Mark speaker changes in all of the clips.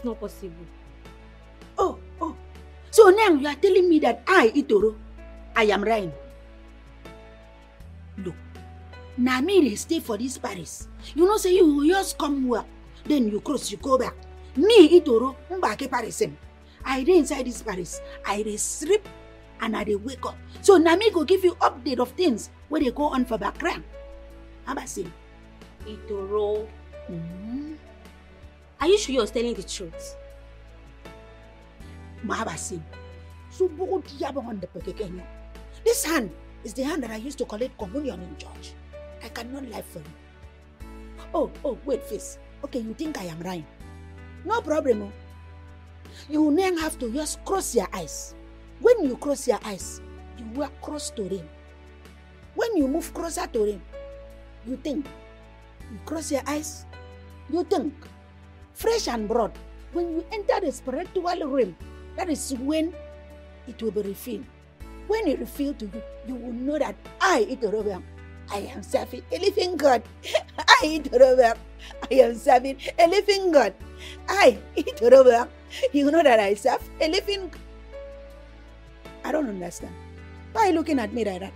Speaker 1: is not possible.
Speaker 2: Oh, oh. So now you are telling me that I, Itoro, I am Ryan. Look, na me dey stay for this Paris. You know say you just come work, then you cross, you go back. Me, Itoro, mbake Paris. I dey inside this Paris. I dey sleep and I dey wake up. So na me go give you update of things wey dey go on for background. Abasim.
Speaker 1: Itoro,
Speaker 2: Mm-hmm.
Speaker 1: Are you sure you're telling the truth?
Speaker 2: Mahabasim. So bogo diabo on the pekekenya. This hand is the hand that I used to collect communion in church. I cannot lie for you. Oh, oh, wait, face. Okay, you think I am lying? No problem. oh. You then have to just cross your eyes. When you cross your eyes, you walk close to him. When you move closer to him, you think. You cross your eyes, you think. Fresh and broad. When you enter the spiritual realm, that is when it will be revealed. When it revealed to you, you will know that I, Itorobiam, I am serving a living God. I, Itorobiam, I am serving a living God. I, Itorobiam, you know that I serve a living I don't understand. Why are you looking at me like that?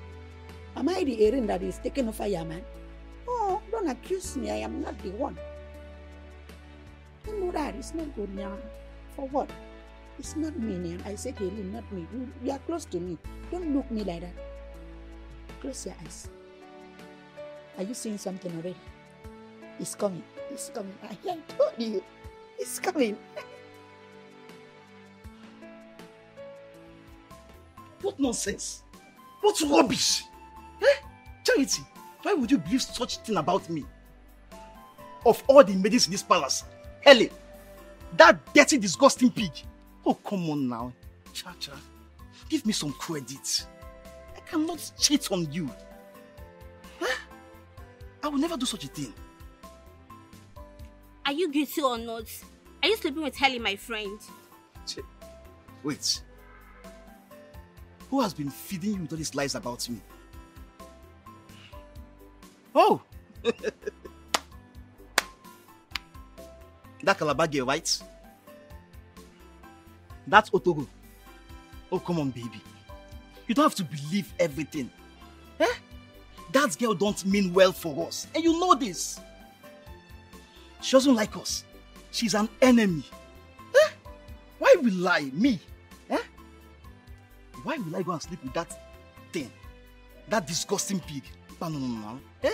Speaker 2: Am I the Erin that is taking over your man? Oh, don't accuse me. I am not the one. You know that. It's not good now. For what? It's not me, Nyan. I said Helen, not me. You, you are close to me. Don't look me like that. Close your eyes. Are you seeing something already? It's coming. It's coming. I told you. It's coming.
Speaker 3: What nonsense? What rubbish? Eh? Charity, why would you believe such thing about me? Of all the maidens in this palace, Helen, that dirty, disgusting pig. Oh, come on now. Cha-cha, give me some credit. I cannot cheat on you. Eh? I will never do such a thing.
Speaker 1: Are you guilty or not? Are you sleeping with Helen, my friend?
Speaker 3: Wait. Who has been feeding you with all these lies about me? Oh! that Calabar girl, right? That Otogo. Oh, come on, baby. You don't have to believe everything. Eh? That girl don't mean well for us. And you know this. She doesn't like us. She's an enemy. Eh? Why will lie? Me? Eh? Why will I go and sleep with that thing? That disgusting pig? No, no, no, no. Eh?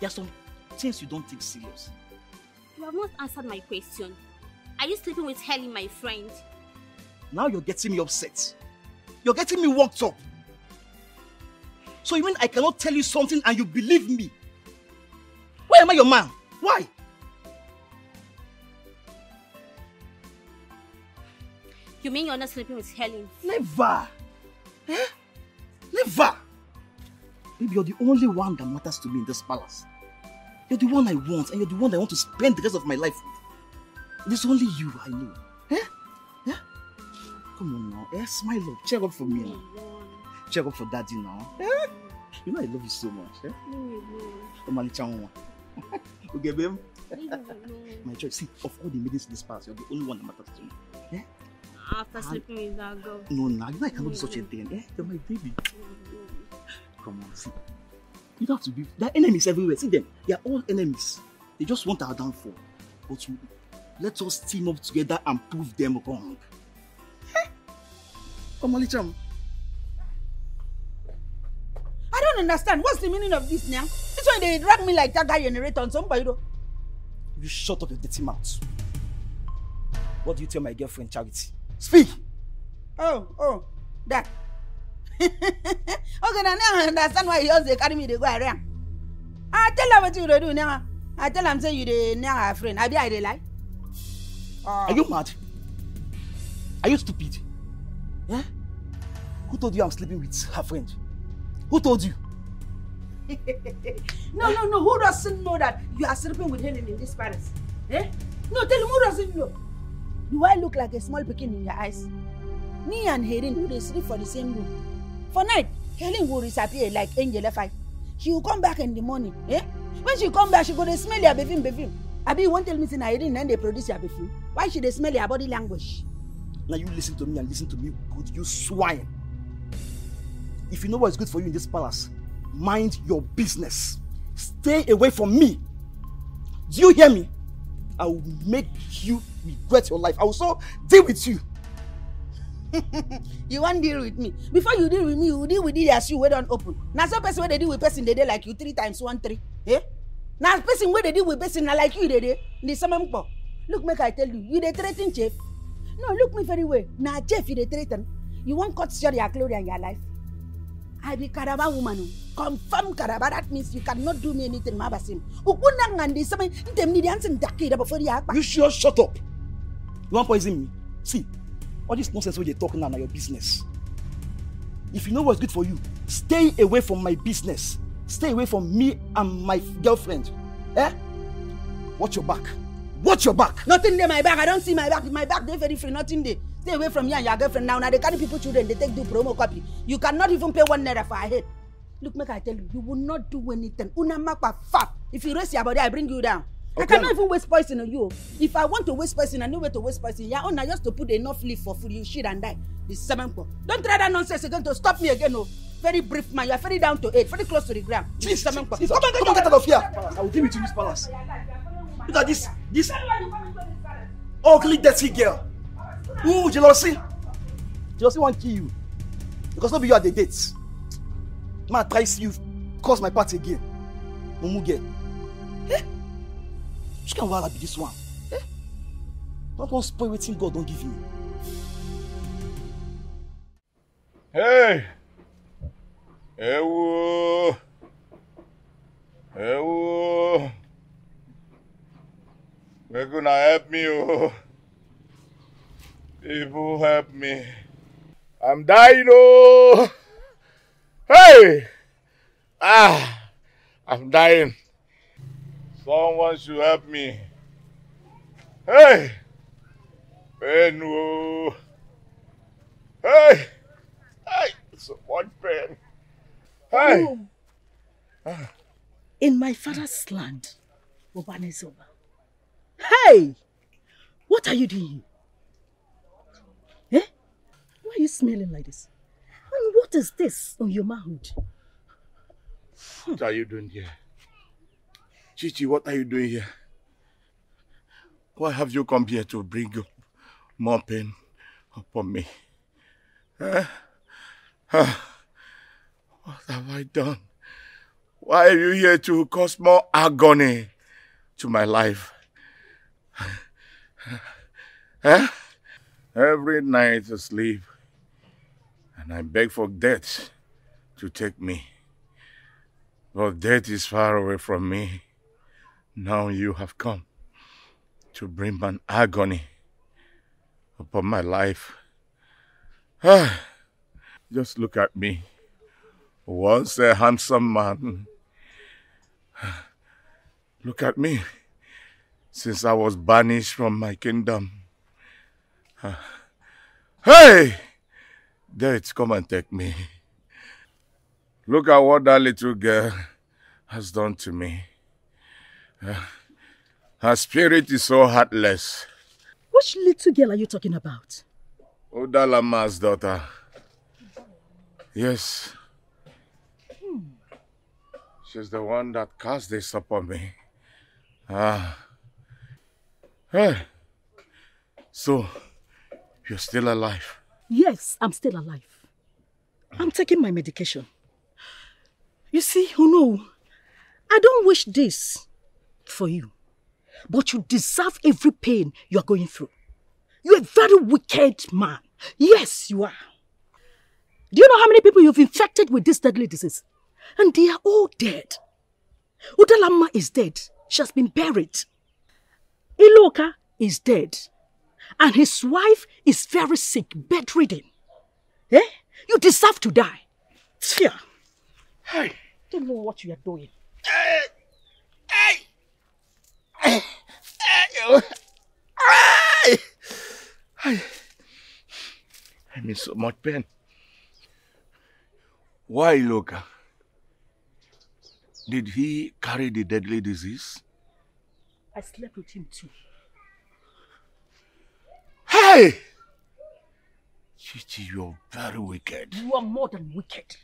Speaker 3: There are some things you don't take serious.
Speaker 1: You have not answered my question. Are you sleeping with Helen, my friend?
Speaker 3: Now you're getting me upset. You're getting me worked up. So you mean I cannot tell you something and you believe me? Why am I your man? Why?
Speaker 1: You mean you're not sleeping with Helen?
Speaker 3: Never. Eh? Never. Baby, you're the only one that matters to me in this palace. You're the one I want, and you're the one I want to spend the rest of my life with. There's only you I know. Eh? Eh? Come on now. Eh? Smile up. Cheer up for me now. Cheer up for daddy now. Eh? You know I love you so much. Eh? Omali Chanwa. okay, babe. My choice. See, of all the maidens in this palace, you're the only one that matters to me. Eh?
Speaker 1: After sleeping with that girl.
Speaker 3: No, no, you know I cannot do such a thing. Eh? You're my baby. Come on, see. You don't have to be. There are enemies everywhere. See them. They are all enemies. They just want our downfall. But let us team up together and prove them wrong. Come on, Licham.
Speaker 2: I don't understand. What's the meaning of this now? This why they drag me like that guy generator on somebody though.
Speaker 3: You shut up your dirty mouth. What do you tell my girlfriend, Charity? Speak!
Speaker 2: Oh, oh, that. Okay, now, now I understand why you just dey carry me dey go around. I tell her wetin you dey do now. I tell am say you dey near her friend. Abi I dey lie?
Speaker 3: Are you mad? Are you stupid? Yeah? Who told you I'm sleeping with her friend? Who told you?
Speaker 2: no, no, no. Who doesn't know that you are sleeping with Helen in this palace? Eh? No, tell him who doesn't know. Do I look like a small pikin in your eyes? Me and Helen we dey sleep for the same room. For night, Helen will disappear like angel F.I. She will come back in the morning. Eh? When she come back, she go dey smell your perfume, perfume. Abi, you wan tell me say na Irene na dey produce your perfume? Why she dey smell your body language?
Speaker 3: Now you listen to me and listen to me good, you swine. If you know what is good for you in this palace, mind your business. Stay away from me. Do you hear me? I will make you regret your life. I will so deal with you.
Speaker 2: you wan deal with me. Before you deal with me you deal with the as you wey don open. Na so person wey dey deal with person dey dey like you three times one three. Eh? Na person wey dey deal with person na like you dey dey. The same mpo look make i tell you you dey threa ten chef no look me very well. Na chef you dey threa ten. You wan cut short your glory and your life? I be karaba woman o confirm karaba that means you cannot do me anything. Ma basim ukuna ngandi same ntem ni di ansin dakira before ya akpa.
Speaker 3: You sure shut up. You wan poison me? See, all this nonsense wey dey talk now na your business. If you know what's good for you, stay away from my business. Stay away from me and my girlfriend. Eh? Watch your back. Watch your back.
Speaker 2: nothing dey my back i don see my back my back dey very free nothing dey stay away from you and your girlfriend now na dey carry people children dey take do promo copy you cannot even pay one naira for her head look make i tell you you will not do anything una makpa fap if you raise your body i bring you down i
Speaker 3: Okay.
Speaker 2: cannot even waste poison on you if i want to waste poison i know where to waste poison your own na just to put enough leaf for food you shit and die the seven po don try that nonsense again to stop me again o very brief man you are very down to earth very close to the ground the
Speaker 3: Please,
Speaker 2: seven po
Speaker 3: please, come on, come on, get out of here. I will deal with you in this palace. Look at this, this ugly, dirty girl. Ooh, jealousy. Jealousy won't kill you. Because not be you at the dates. Man, try see you cause my party again. Mumu girl. Eh? Which kind of wahala be this one? Eh? Not one spoil wetin God don't give me.
Speaker 4: Hey! Ewo! Ewo! Make una help me, oh. People help me. I'm dying, oh. Hey! Ah! I'm dying. Someone should help me. Hey! Pain, oh. Hey! Hey! So much pain. Hey!
Speaker 5: in my father's land, Obanezoba. Hey! What are you doing? Eh? Why are you smelling like this? And what is this on your mouth?
Speaker 4: What are you doing here? Chichi, what are you doing here? Why have you come here to bring more pain upon me? Eh? Ah, what have I done? Why are you here to cause more agony to my life? Eh? Every night I sleep, and I beg for death to take me. But death is far away from me. Now you have come to bring an agony upon my life. Ah, just look at me. Once a handsome man. Look at me. Since I was banished from my kingdom. Ah. Hey! Death, come and take me. Look at what that little girl has done to me. Her spirit is so heartless.
Speaker 5: Which little girl are you talking about?
Speaker 4: Udalama's daughter. Yes. She's the one that cast this upon me. Ah. Hey. So, you're still alive.
Speaker 5: Yes, I'm still alive. I'm taking my medication. You see, Uno, I don't wish this for you, but you deserve every pain you are going through. You're a very wicked man. Yes, you are. Do you know how many people you've infected with this deadly disease? And they are all dead. Udalama is dead. She has been buried. Iloka is dead. And his wife is very sick, bedridden. Eh? You deserve to die. Tia.
Speaker 4: Hey.
Speaker 5: Don't know what you are doing.
Speaker 4: Hey. Hey. Hey. Hey. Hey. I'm in so much pain. Why, Loka? Did he carry the deadly disease?
Speaker 5: I slept with him too.
Speaker 4: Hey! Chichi, you're very wicked.
Speaker 5: You are more than wicked.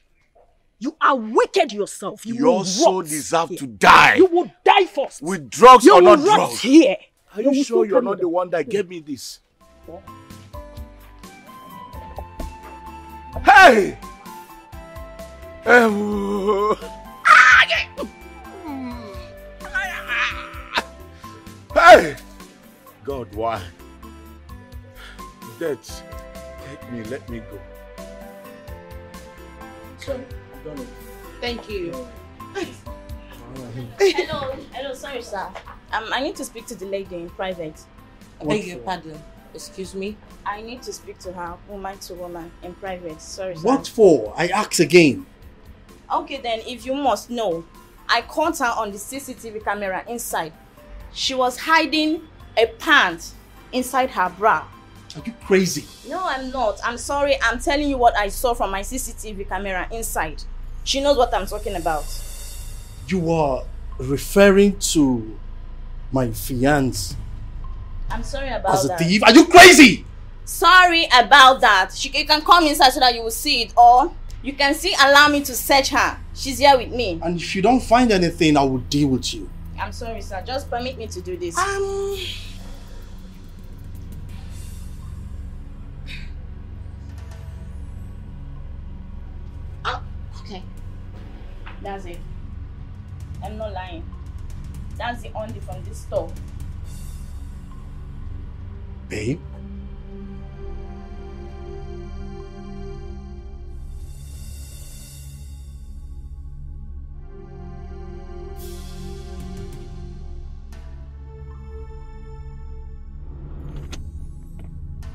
Speaker 5: You are wicked yourself. You
Speaker 4: You
Speaker 5: will
Speaker 4: also deserve
Speaker 5: here.
Speaker 4: to die.
Speaker 5: You will die first.
Speaker 4: With drugs
Speaker 5: you
Speaker 4: or
Speaker 5: will
Speaker 4: not
Speaker 5: rot
Speaker 4: drugs.
Speaker 5: here.
Speaker 4: Are
Speaker 5: You
Speaker 4: you sure you're not the one that gave me this? Hey! Hey! God, why? Death, take me, let me go.
Speaker 6: Thank you.
Speaker 7: Hello, hello, sorry, sir. Um, I need to speak to the lady in private.
Speaker 8: I beg your pardon. Excuse me.
Speaker 7: I need to speak to her, woman to woman, in private. Sorry, sir.
Speaker 3: What for? I ask again.
Speaker 7: Okay, then, if you must know, I caught her on the CCTV camera inside. She was hiding a pant inside her bra.
Speaker 3: Are you crazy?
Speaker 7: No, I'm not. I'm sorry. I'm telling you what I saw from my CCTV camera inside. She knows what I'm talking about.
Speaker 3: You are referring to my fiance
Speaker 7: I'm sorry about that.
Speaker 3: as a thief? Are you crazy?
Speaker 7: Sorry about that. She, you can come inside so that you will see it, or you can still allow me to search her. She's here with me.
Speaker 3: And if you don't find anything, I will deal with you.
Speaker 7: I'm sorry, sir. Just permit me to do this.
Speaker 3: Um,
Speaker 7: That's it. I'm not lying. That's the only from this store.
Speaker 3: babe.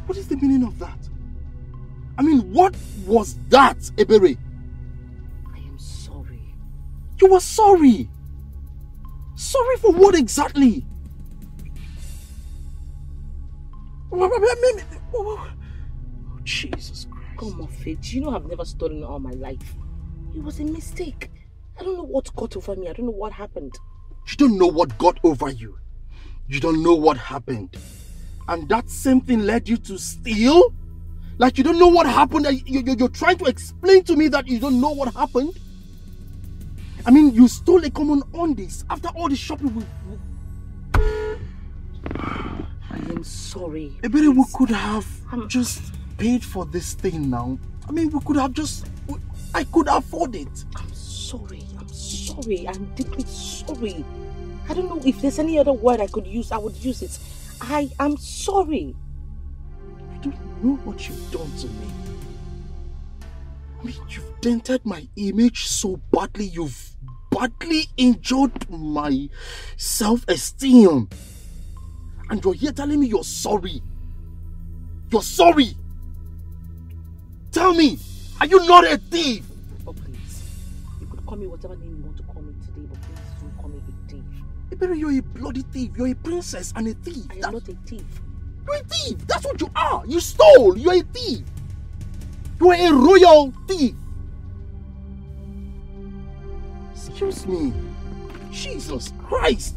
Speaker 3: What is the meaning of that? I mean, what was that, Ebere?
Speaker 8: I am sorry.
Speaker 3: You were sorry. Sorry for what exactly? Oh, Jesus Christ.
Speaker 8: Come on, Faith. You know I've never stolen all my life. It was a mistake. I don't know what got over me. I don't know what happened.
Speaker 3: You don't know what got over you. You don't know what happened. And that same thing led you to steal? Like you don't know what happened? You, you, you're trying to explain to me that you don't know what happened? I mean, you stole a common on this after all the shopping we.
Speaker 8: I am sorry.
Speaker 3: Eh, Ebere, we could have just paid for this thing now. I mean, we could have just. I could afford it.
Speaker 8: I'm sorry. I'm sorry. I'm deeply sorry. I don't know if there's any other word I could use. I would use it. I am sorry.
Speaker 3: You don't know what you've done to me. I mean, you've dented my image so badly, you've badly injured my self esteem. And you're here telling me you're sorry. You're sorry. Tell me, are you not a thief?
Speaker 8: Oh, please. You could call me whatever name you want to call me today, but please don't call me a thief.
Speaker 3: Ebere, you're a bloody thief. You're a princess and a thief.
Speaker 8: I am not a thief.
Speaker 3: You're a thief. That's what you are. You stole. You're a thief. You're a royal thief. Excuse me. Jesus Christ.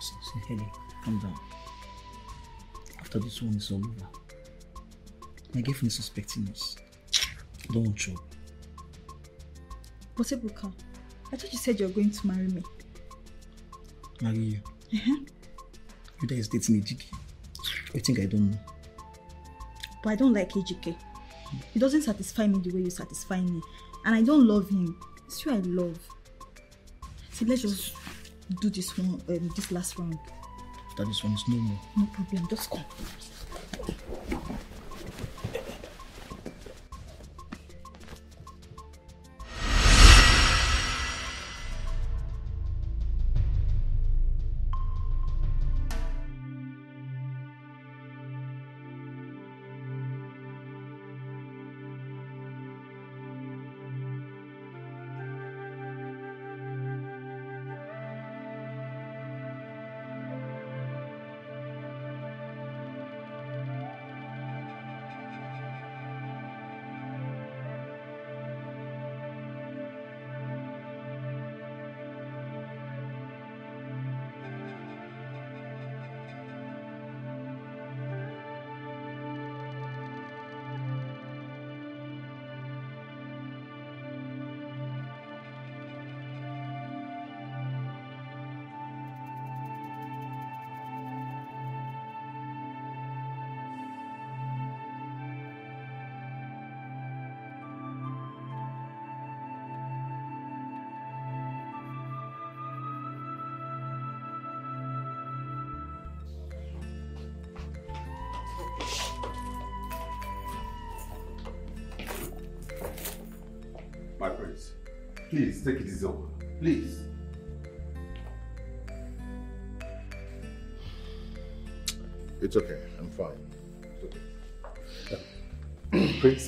Speaker 9: Say, Heli, calm down. After this one is all over, my girlfriend is suspecting us. I don't want trouble.
Speaker 10: But Ebuka, I thought you said you were going to marry me.
Speaker 9: Marry you.
Speaker 10: Uh-huh.
Speaker 9: You that is dating a GK. You think I don't know?
Speaker 10: But I don't like AJK. He doesn't satisfy me the way you satisfy me. And I don't love him. It's you I love. See, let's just do this one, um, this last round.
Speaker 9: After this one is no more.
Speaker 10: No problem. Just come.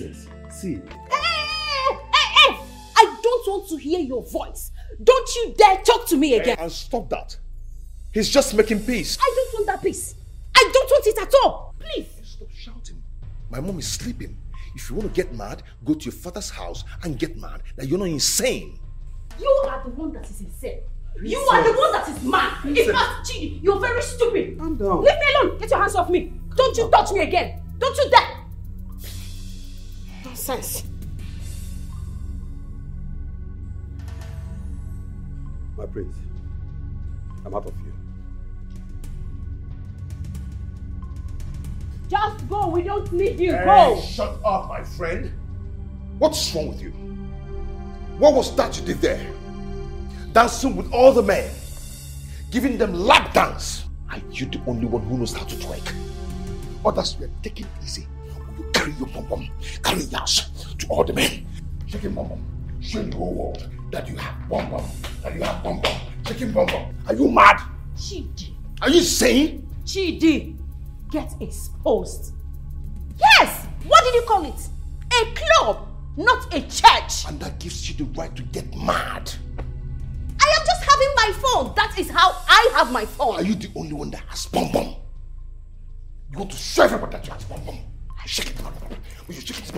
Speaker 11: Princess, see,
Speaker 5: Hey, hey! I don't want to hear your voice. Don't you dare talk to me again.
Speaker 11: and stop that. He's just making peace.
Speaker 5: I don't want that peace. I don't want it at all. Please.
Speaker 11: Stop shouting. My mom is sleeping. If you want to get mad, go to your father's house and get mad. That you're not insane.
Speaker 5: You are the one that is insane. You are the one that is mad. In fact, Chidi, you're very stupid.
Speaker 12: Calm down.
Speaker 5: Leave me alone. Get your hands off me. Don't you touch me again. Don't you dare. Nonsense.
Speaker 13: My prince, I'm out of here.
Speaker 5: Just go. We don't need you.
Speaker 11: Hey,
Speaker 5: Go.
Speaker 11: shut up, my friend. What's wrong with you? What was that you did there? Dancing with all the men, giving them lap dance. Are you the only one who knows how to twerk? Others were taking it easy. You carry your pom pom, carry yours to all the men. Shaking pom pom, Show the whole world that you have pom pom, that you have pom pom, shaking pom pom. Are you mad?
Speaker 5: Chidi.
Speaker 11: Are you sane?
Speaker 5: Chidi. Get exposed. Yes. What did you call it? A club, not a church.
Speaker 11: And that gives you the right to get mad.
Speaker 5: I am just having my phone. That is how I have my phone.
Speaker 11: Are you the only one that has pom pom? You want to show everybody that you have pom pom? Shake it. Will you shake it?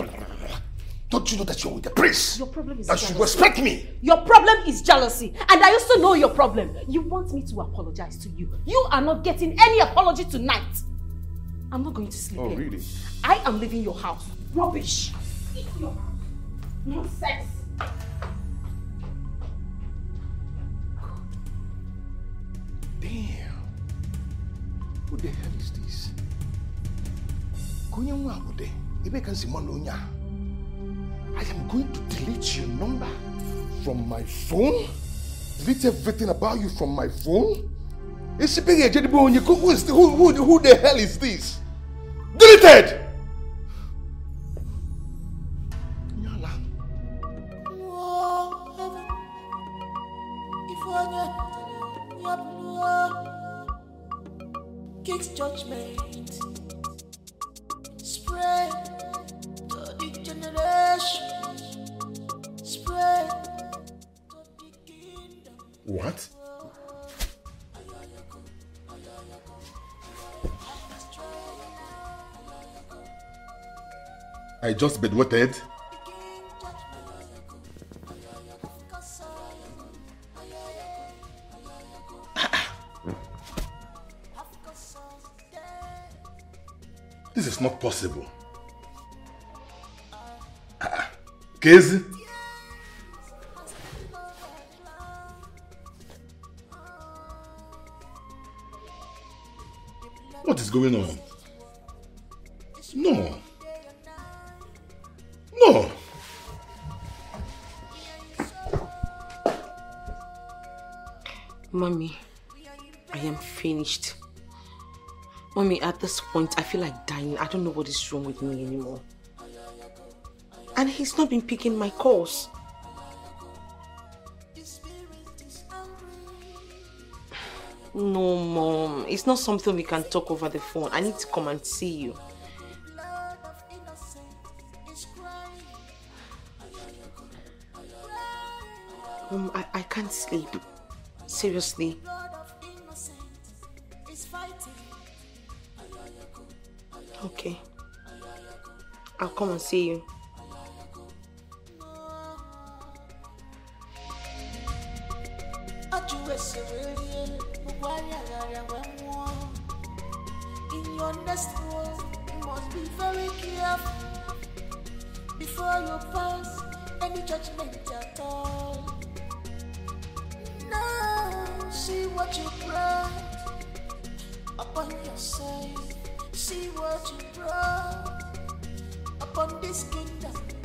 Speaker 11: Don't you know that you're with the prince?
Speaker 5: Your problem is
Speaker 11: That should
Speaker 5: jealousy.
Speaker 11: respect me.
Speaker 5: Your problem is jealousy, and I also know your problem. You want me to apologize to you. You are not getting any apology tonight. I'm not going to sleep
Speaker 11: Oh,
Speaker 5: here.
Speaker 11: really?
Speaker 5: I am leaving your house. Rubbish. Leave your house. Nonsense.
Speaker 11: Damn. Who the hell is this? Kunya nwa abude. Ebe kan si mwana onya. I am going to delete your number from my phone. Delete everything about you from my phone. Who is the, who, who, who the hell is this? Deleted. Just bedwetted. This is not possible. Ah,
Speaker 8: this point, I feel like dying. I don't know what is wrong with me anymore. And he's not been picking my calls. No, Mom. It's not something we can talk over the phone. I need to come and see you. Mom, I, I can't sleep. Seriously. Okay. I'll come and see you.
Speaker 14: In your next you must be very careful before you pass any judgment at all. Now, see what you brought upon. See what you brought upon this kingdom.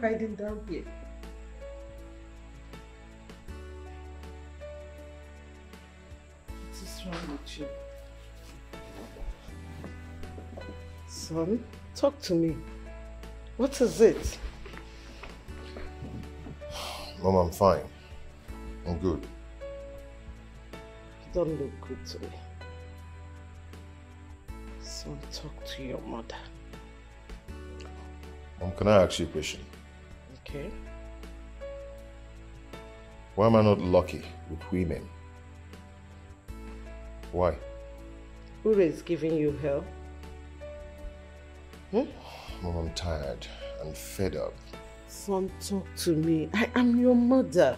Speaker 15: Why are you hiding down here? What is wrong with you? Son, talk to me. What is it?
Speaker 11: Mom, I'm fine. I'm good.
Speaker 15: You don't look good to me. Son, talk to your mother.
Speaker 11: Mom, can I ask you a question?
Speaker 15: Okay?
Speaker 11: Why am I not lucky with women? Why?
Speaker 15: Ure is giving you hell. Hmm?
Speaker 11: Mom, I'm tired and fed up.
Speaker 15: Son, talk to me. I am your mother.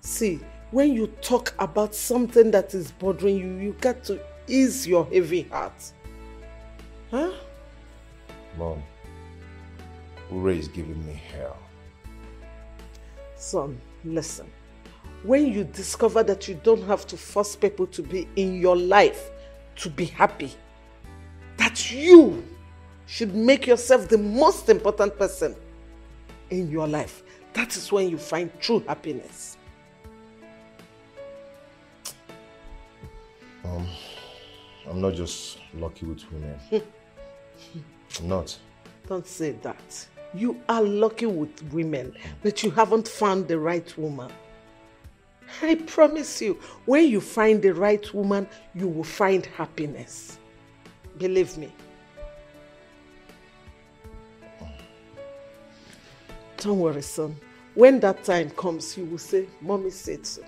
Speaker 15: See, when you talk about something that is bothering you, you got to ease your heavy heart. Huh?
Speaker 11: Mom, Ure is giving me hell.
Speaker 15: Son, listen. When you discover that you don't have to force people to be in your life to be happy, that you should make yourself the most important person in your life, that is when you find true happiness.
Speaker 11: Mom, I'm not just lucky with women. I'm not.
Speaker 15: Don't say that. You are lucky with women, but you haven't found the right woman. I promise you, when you find the right woman, you will find happiness. Believe me. Don't worry, son. When that time comes, you will say, Mommy said so.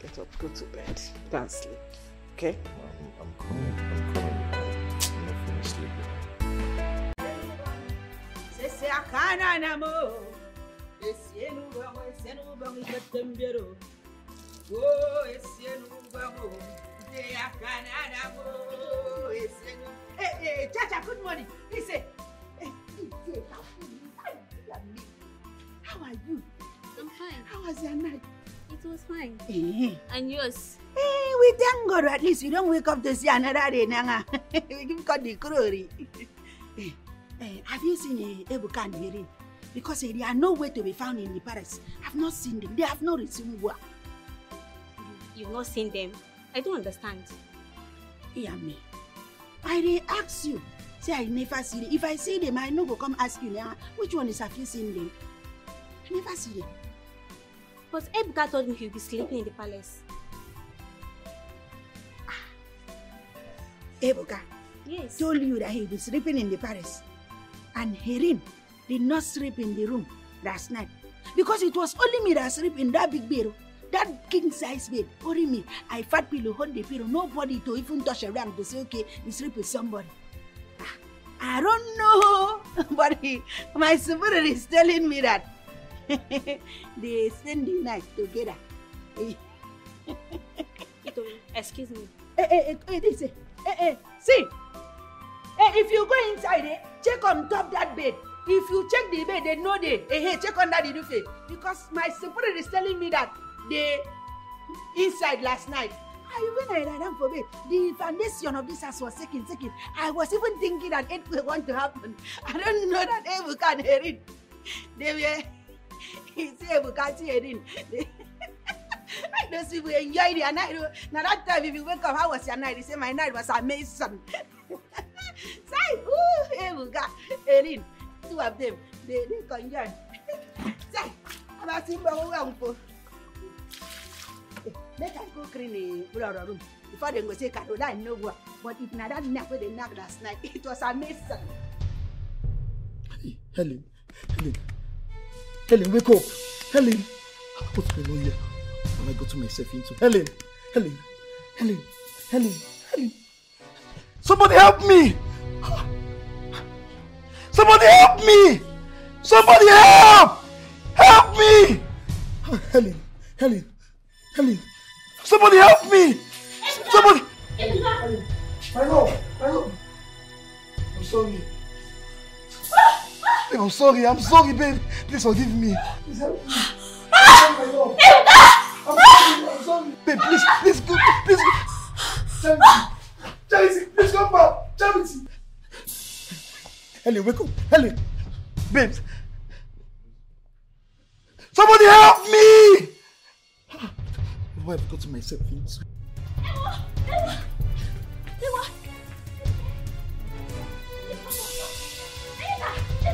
Speaker 15: Get up, go to bed, go and sleep. Okay?
Speaker 11: I'm, I'm coming.
Speaker 2: Sese akana na mo. Esienu bango, esienu bango ikatembero. Oh, esienu bango. Sese akana na mo. Esienu. Hey, hey, Chacha, good morning. Listen. Hey, How are you?
Speaker 1: I'm fine.
Speaker 2: How was your night?
Speaker 1: It was fine.
Speaker 2: Eh.
Speaker 1: And yours?
Speaker 2: Hey, we thank God at least you don't wake up to see another day, Nanga. we give God the glory. Hey, have you seen uh, Ebuka and Hirin? Because uh, they are nowhere to be found in the palace. I've not seen them. They have not resumed work.
Speaker 1: You've not seen them? I don't understand.
Speaker 2: Hear me. I dey ask you. Say I never see them. If I see them, I no go come ask you now. Which one is have you seen them? I never see them.
Speaker 1: But Ebuka told me he'll be sleeping in the palace.
Speaker 2: Ebuka
Speaker 1: Yes.
Speaker 2: told you that he'll be sleeping in the palace. And Hirin did not sleep in the room last night. Because it was only me that sleep in that big bed. oh. That king size bed. Only me. I fat pillow, hold the pillow. Nobody to even touch around to say, okay, you sleep with somebody. Ah, I don't know. But he, my spirit is telling me that they spend the night together.
Speaker 1: Excuse me.
Speaker 2: eh, eh, eh, listen. Eh, eh, see. Eh, if you go inside, eh, check on top that bed. If you check the bed, they know they. Eh, hey, check under the duvet. Because my spirit is telling me that they inside last night. I even I ran for bed. The foundation of this house was shaking, shaking. I was even thinking that it was going to happen. I don't know that Ebu can hear it. They were. He said Ebu can't hear it. Those people enjoy their night. Now that time, if you wake up, how was your night? They say my night was amazing. Say, ooh, Ebuka, Erin, two of them, they they conjoin. Say, about him, but we won't go. Make I go clean the brother room before they go say Caroline no go. But if na that nap wey they knock last night, it was amazing.
Speaker 9: Helen, Helen, Helen, wake up. Helen, what's going on here? Have I got to myself into? Helen, Helen, Helen, Helen, Helen. Somebody help me! Somebody help me! Somebody help! Help me! Helen, Helen, Helen. Somebody help me! Somebody! Helen, my love, my love. I'm sorry. Babe, I'm sorry, I'm sorry, babe. Please forgive me. Please help me. Help my love. I'm sorry, I'm sorry. Babe, please, please, go, please. Go. Thank you.
Speaker 16: Charity, please come back. Charity. Ellie, wake up. Ellie. Babes. Somebody help me! Why have I gotten myself into? Ewa! Ewa!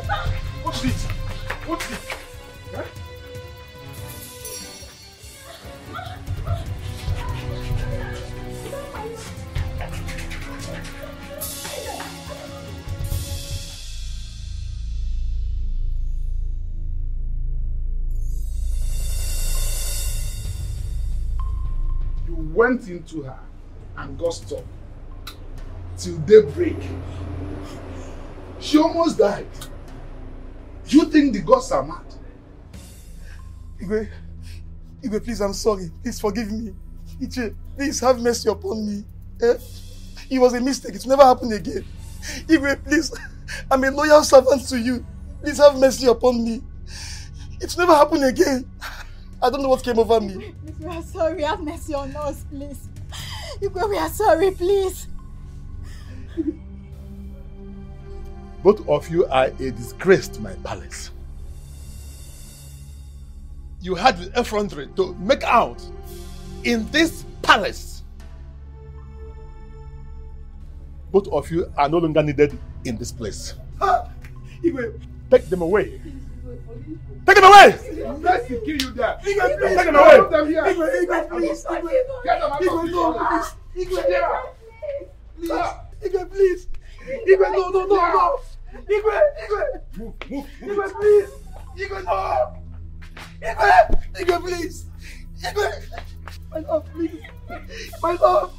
Speaker 16: back! What's this? What's this? Went into her and got stuck till daybreak. She almost died. You think the gods are mad?
Speaker 3: Igwe, Igwe, please, I'm sorry. Please forgive me. Iche, please have mercy upon me. Eh? It was a mistake. It will never happen again. Igwe, please, I'm a loyal servant to you. Please have mercy upon me. It will never happen again. I don't know what came over me.
Speaker 17: We are sorry. Have mercy on us, please. Igwe, we are sorry, please.
Speaker 16: Both of you are a disgrace to my palace. You had the effrontery to make out in this palace. Both of you are no longer needed in this place. Ah, Take them away. Take them away! Mercy kill you there. Take them away.
Speaker 3: Put them here.
Speaker 16: Igwe,
Speaker 3: please. Igwe,
Speaker 16: of
Speaker 3: no, please. Igwe, please. Igwe, please. Igwe, no, no, no, no. Igwe, Igwe.
Speaker 16: Move, move,
Speaker 3: Igwe, please. Igwe, no. Igwe, Igwe, please. Igwe. My love, please. My love.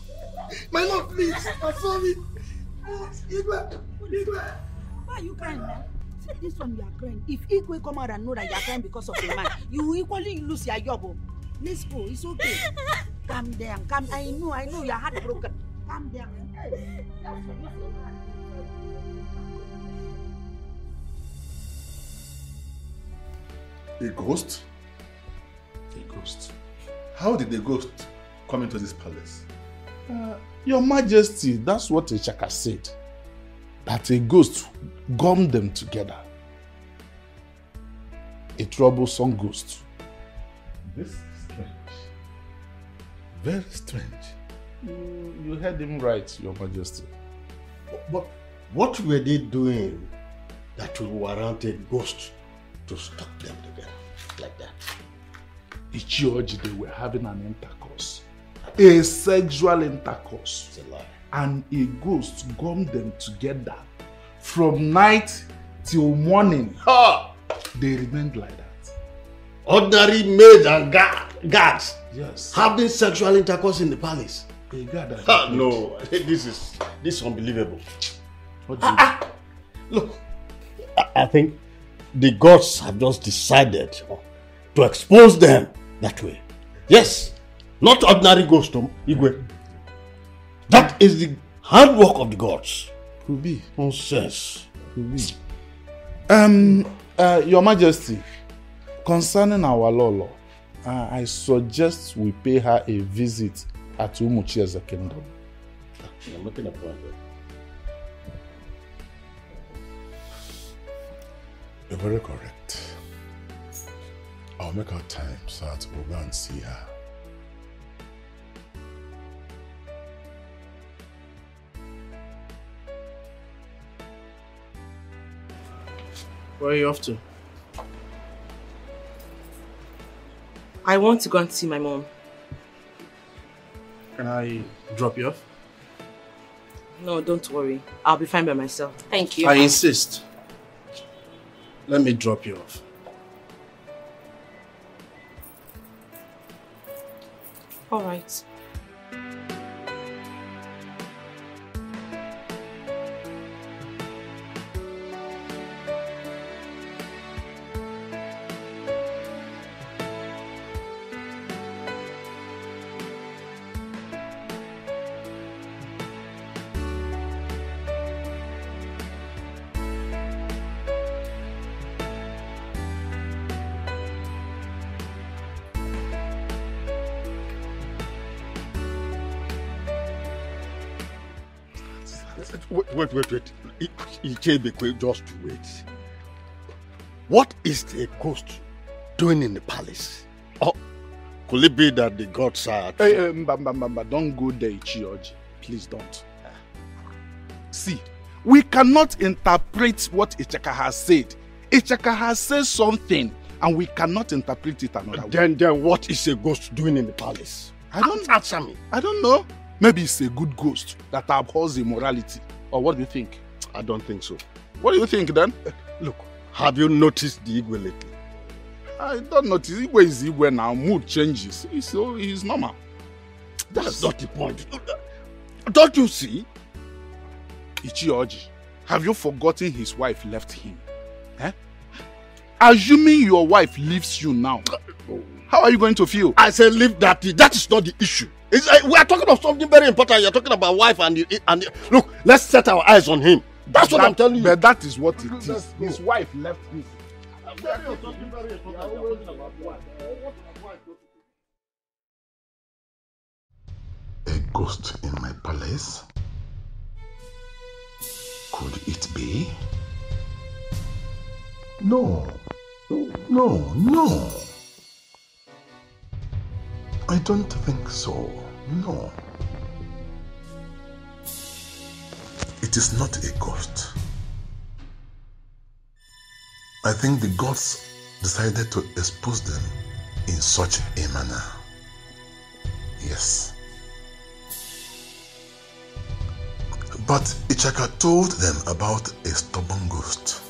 Speaker 3: My love, please. I'm sorry. Igwe. Igwe.
Speaker 2: Why are you crying, man? See this one you are crying. If Igwe come out and know that you are crying because of the man, you will equally lose your job. oh. Let's go. It's okay. Calm down. Calm. I know. I know your heart broken. Calm down. Hey, that's what
Speaker 16: A ghost? A ghost. How did the ghost come into this palace? Uh, Your Majesty, that's what Ishaka said. That a ghost gummed them together. A troublesome ghost. This is strange. Very strange. You, you heard him right, Your Majesty.
Speaker 18: But what were they doing that would warrant a ghost to stuck them together like that?
Speaker 16: Ichioji, they were having an intercourse. A sexual intercourse.
Speaker 18: It's a lie.
Speaker 16: And a ghost gummed them together from night till morning. Ha! They remained like that.
Speaker 18: Ordinary maids and gu- guards
Speaker 16: Yes.
Speaker 18: having sexual intercourse in the palace.
Speaker 16: A guard and
Speaker 18: Ah,
Speaker 16: a maid.
Speaker 18: no, this is this is unbelievable.
Speaker 16: What do you
Speaker 18: Look, I, I think the gods have just decided to expose them that way. Yes, not ordinary ghost, Igwe. That is the handwork of the gods.
Speaker 16: Could be.
Speaker 18: Nonsense.
Speaker 16: Could be. Um, uh, Your Majesty, concerning our Lolo, uh, I suggest we pay her a visit at Umuchia's kingdom.
Speaker 18: I'm making a point.
Speaker 19: You're very correct. I'll make out time so that we'll go and see her.
Speaker 20: Where are you off to? I want to go and see my mom. Can I drop you off? No, don't worry. I'll be fine by myself. Thank you.
Speaker 21: I insist. Let me drop you off.
Speaker 20: All right.
Speaker 3: Wait, wait, wait, Ichebekwe, just wait. What is the ghost doing in the palace? Or could it be that the gods are...
Speaker 16: Hey, hey, mba, um, mba, mba, mba, don't go there, Ichioji. Please don't. See, we cannot interpret what Ichaka has said. Ichaka has said something, and we cannot interpret it another way.
Speaker 3: Then, then what is a ghost doing in the palace?
Speaker 16: I don't answer me. I don't know. Maybe it's a good ghost that abhors immorality. Or what do you think?
Speaker 3: I don't think so.
Speaker 16: What do you think then?
Speaker 3: Look, have you noticed the Igwe lately?
Speaker 16: I don't notice. Igwe is Igwe now. Mood changes. It's, oh, it's normal.
Speaker 3: That's not the point. Don't you see?
Speaker 16: Ichioji, have you forgotten his wife left him? Eh? Assuming your wife leaves you now, how are you going to feel?
Speaker 3: I say leave that. That is not the issue. It's, uh, we are talking of something very important. You're talking about wife and the, and the, look. Let's set our eyes on him. That's what
Speaker 16: That-
Speaker 3: I'm telling you.
Speaker 16: But that is what it is. His wife left him.
Speaker 19: A ghost in my palace? Could it be? No. No, no. I don't think so. No. It is not a ghost. I think the gods decided to expose them in such a manner. Yes. But Ichaka told them about a stubborn ghost.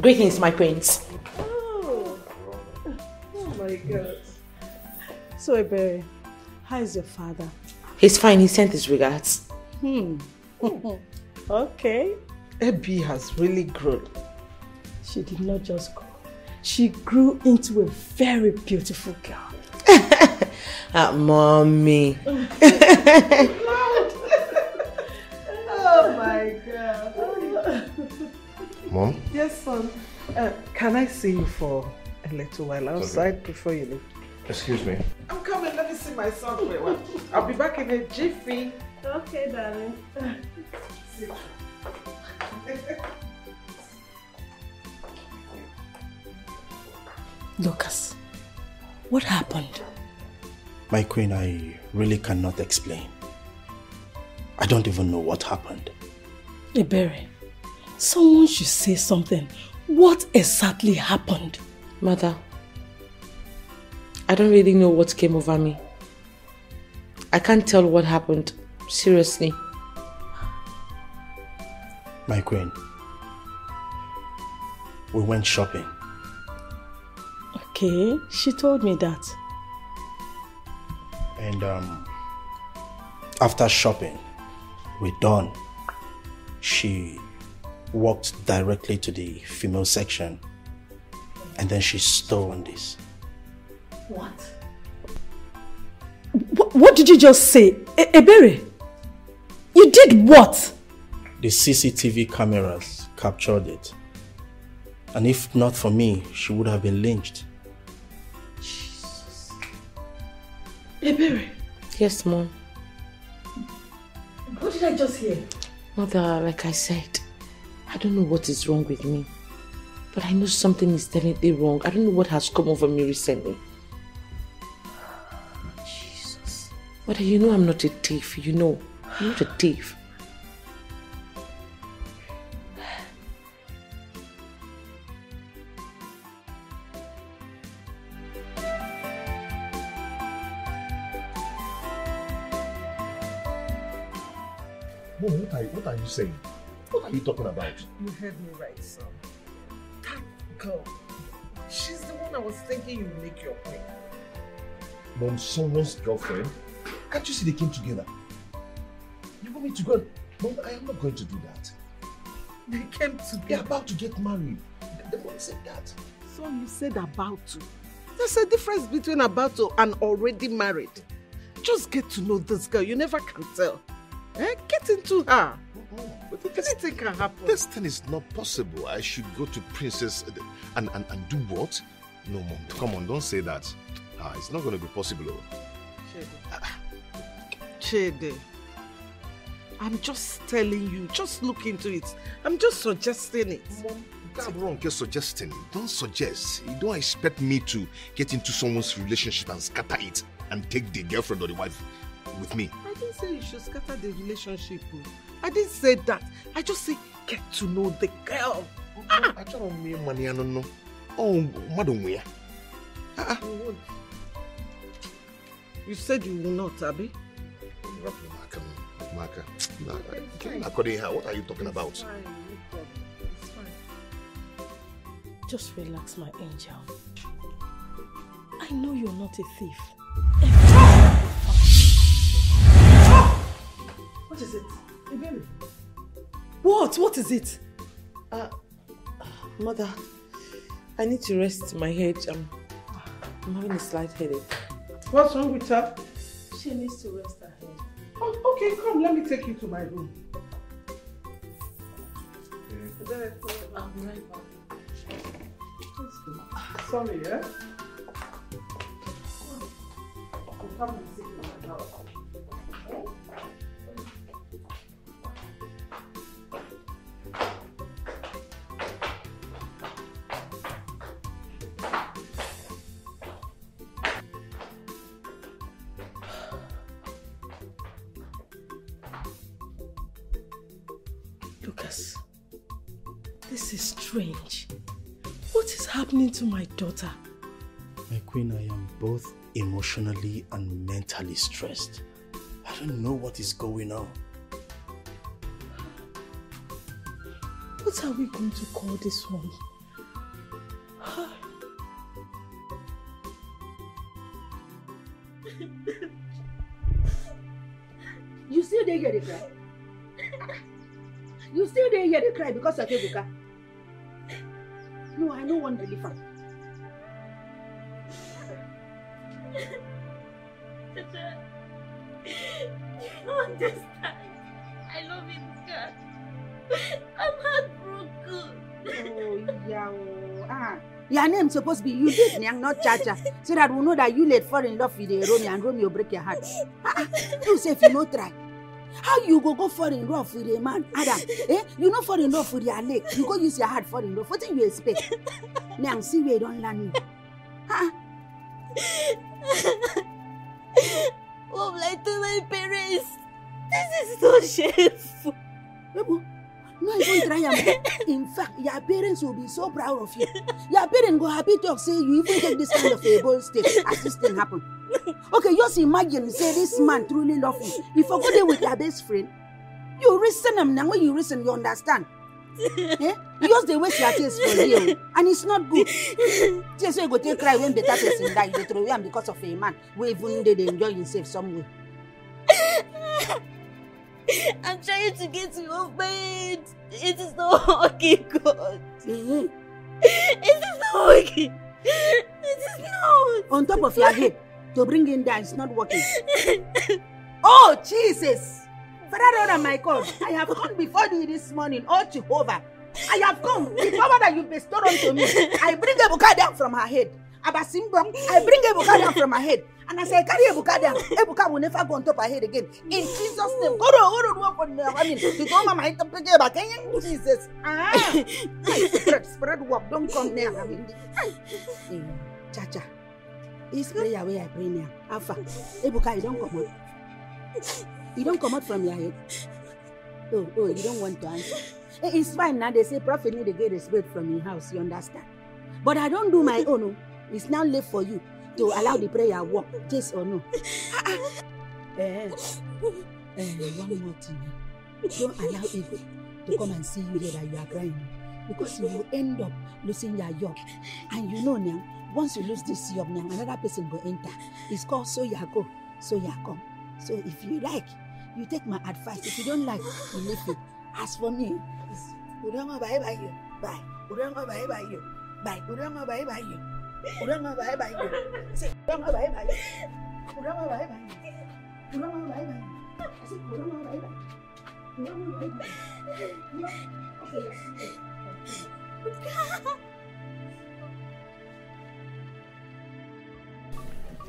Speaker 8: Greetings, my prince.
Speaker 15: Oh. oh my God. So, Ebere, how is your father?
Speaker 8: He's fine. He sent his regards.
Speaker 15: Hmm. okay. Ebi has really grown. She did not just grow. She grew into a very beautiful girl.
Speaker 8: Ah, mommy.
Speaker 15: oh my God.
Speaker 11: Mom?
Speaker 15: Yes, son. Uh, can I see you for a little while outside before you leave?
Speaker 11: Excuse me.
Speaker 15: I'm coming. Let me see my son for a while. I'll be back in a jiffy. Okay, darling.
Speaker 22: Lucas, what happened?
Speaker 21: My queen, I really cannot explain. I don't even know what happened.
Speaker 22: Ebere, someone should say something. What exactly happened?
Speaker 8: Mother, I don't really know what came over me. I can't tell what happened. Seriously.
Speaker 21: My queen, we went shopping.
Speaker 22: Okay, she told me that.
Speaker 21: And um, after shopping, we're done. She walked directly to the female section and then she stole on this.
Speaker 22: What? What, what did you just say? E- Ebere? You did what?
Speaker 21: The CCTV cameras captured it. And if not for me, she would have been lynched.
Speaker 22: Ebere,
Speaker 8: Yes, mom.
Speaker 22: what did I just hear?
Speaker 8: Mother, like I said, I don't know what is wrong with me. But I know something is definitely wrong. I don't know what has come over me recently. Jesus. But you know I'm not a thief, you know. I'm not a thief.
Speaker 11: What are, you saying? What are you talking about?
Speaker 15: You heard me right, son. That girl, she's the one I was thinking you make your queen.
Speaker 11: Mom, someone's girlfriend? Can't you see they came together? You want me to go? Mom, I am not going to do that.
Speaker 15: They came together.
Speaker 11: They're about to get married. The mom said that.
Speaker 15: So you said about to. There's a difference between about to and already married. Just get to know this girl. You never can tell. Eh? Get into her.
Speaker 11: But
Speaker 15: Anything can happen.
Speaker 11: This thing is not possible. I should go to Princess and, and, and do what? No, mom. Come on, don't say that. Ah, it's not going to be possible. oh.
Speaker 15: Chede. I'm just telling you, just look into it. I'm just suggesting it.
Speaker 11: Mom, that's wrong. You're suggesting. Don't suggest. You don't expect me to get into someone's relationship and scatter it and take the girlfriend or the wife with me.
Speaker 15: I didn't say you should scatter the relationship. I didn't say that. I just say get to know the girl. Ah.
Speaker 11: I don't know me money. I don't know. Oh, madam, where?
Speaker 15: Ah, ah. You said you will not, Abby.
Speaker 11: Maka, nah, according to her, what are you talking about?
Speaker 22: Just relax, my angel. I know you're not a thief.
Speaker 15: What is it? Iberi.
Speaker 22: What? What is it?
Speaker 8: Uh, mother, I need to rest my head. I'm, I'm having a slight headache.
Speaker 15: What's wrong with her?
Speaker 22: She needs to rest her head.
Speaker 15: Oh, okay, come, let me take you to my room.
Speaker 22: I'll be right back.
Speaker 15: Sorry, eh? I'll come
Speaker 22: is happening to my daughter?
Speaker 9: My queen, I am both emotionally and mentally stressed. I don't know what is going on.
Speaker 22: What are we going to call this one?
Speaker 2: You still dey here dey cry? You still dey here dey cry because of Ebuka? No, I no wan believe am.
Speaker 1: You don't understand. I love him, God. I'm heartbroken.
Speaker 2: Oh, yeah, oh, ah. Your name supposed to be you did Nyang, not Chacha, so that we know that you let fall in love with Romeo and Romeo break your heart. Ah, ah, you say if you no try. How you go go fall in love with a man, Adam? Eh? You no fall in love with your leg. You go use your heart fall in love. What do you expect? Nyang, see where you don't learn you. Ah,
Speaker 1: Mom lied to my parents. This is so shameful.
Speaker 2: Ebo, no even try am. In fact, your parents will be so proud of you. Your parents go happy talk say you even take this kind of a bold step as this thing happen. Okay, just imagine say this man truly love you. You forgot it with your best friend. You reason am now when you reason you understand. eh? You just dey waste your tears for you and it's not good. Tears wey go take cry when better person die, you dey throw away am because of a man wey even dey dey enjoy himself somewhere.
Speaker 1: I'm trying to get you off my head. It is not working, God.
Speaker 2: Mm-hmm.
Speaker 1: It is not working. It is not.
Speaker 2: On top of your head to bring him down, it's not working. Oh, Jesus! Father, Lord, and my God, I have come before thee this morning, oh Jehovah. I have come with power that you bestowed unto me. I bring Ebuka down from her head. Abasimbong, I bring Ebuka down from her head. And as I carry Ebuka down, Ebuka will never go on top of her head again. In Jesus' name. Go on, go on, go on, go. I mean, to go mama, I can pick it back. Eh, Jesus. Ah. Spread, spread work. Don't come near. I mean, eh, Chacha. This prayer where I pray now. Alpha. Ebuka, you don't come out. You don't come out from your head. Oh, oh, you don't want to answer. Eh, It's fine now. They say prophet need to get respect from your house. You understand? But I don't do my own. oh. It's now left for you to allow the prayer work. Yes or no? Ah. Eh, eh, one more thing. Don't allow evil to come and see you that you are crying. Because you will end up losing your job. And you know now, once you lose this job now, another person will enter. It's called so ya go, so ya come. So if you like, you take my advice. If you don't like, you leave it. As for me, it's Udama bye bye you. Bye. Udama bye bye you. Bye. Udama bye bye you. Udama bye bye you. Say Udama bye bye. Udama bye bye. Udama bye bye. I said Udama bye bye. Udama bye bye. Okay,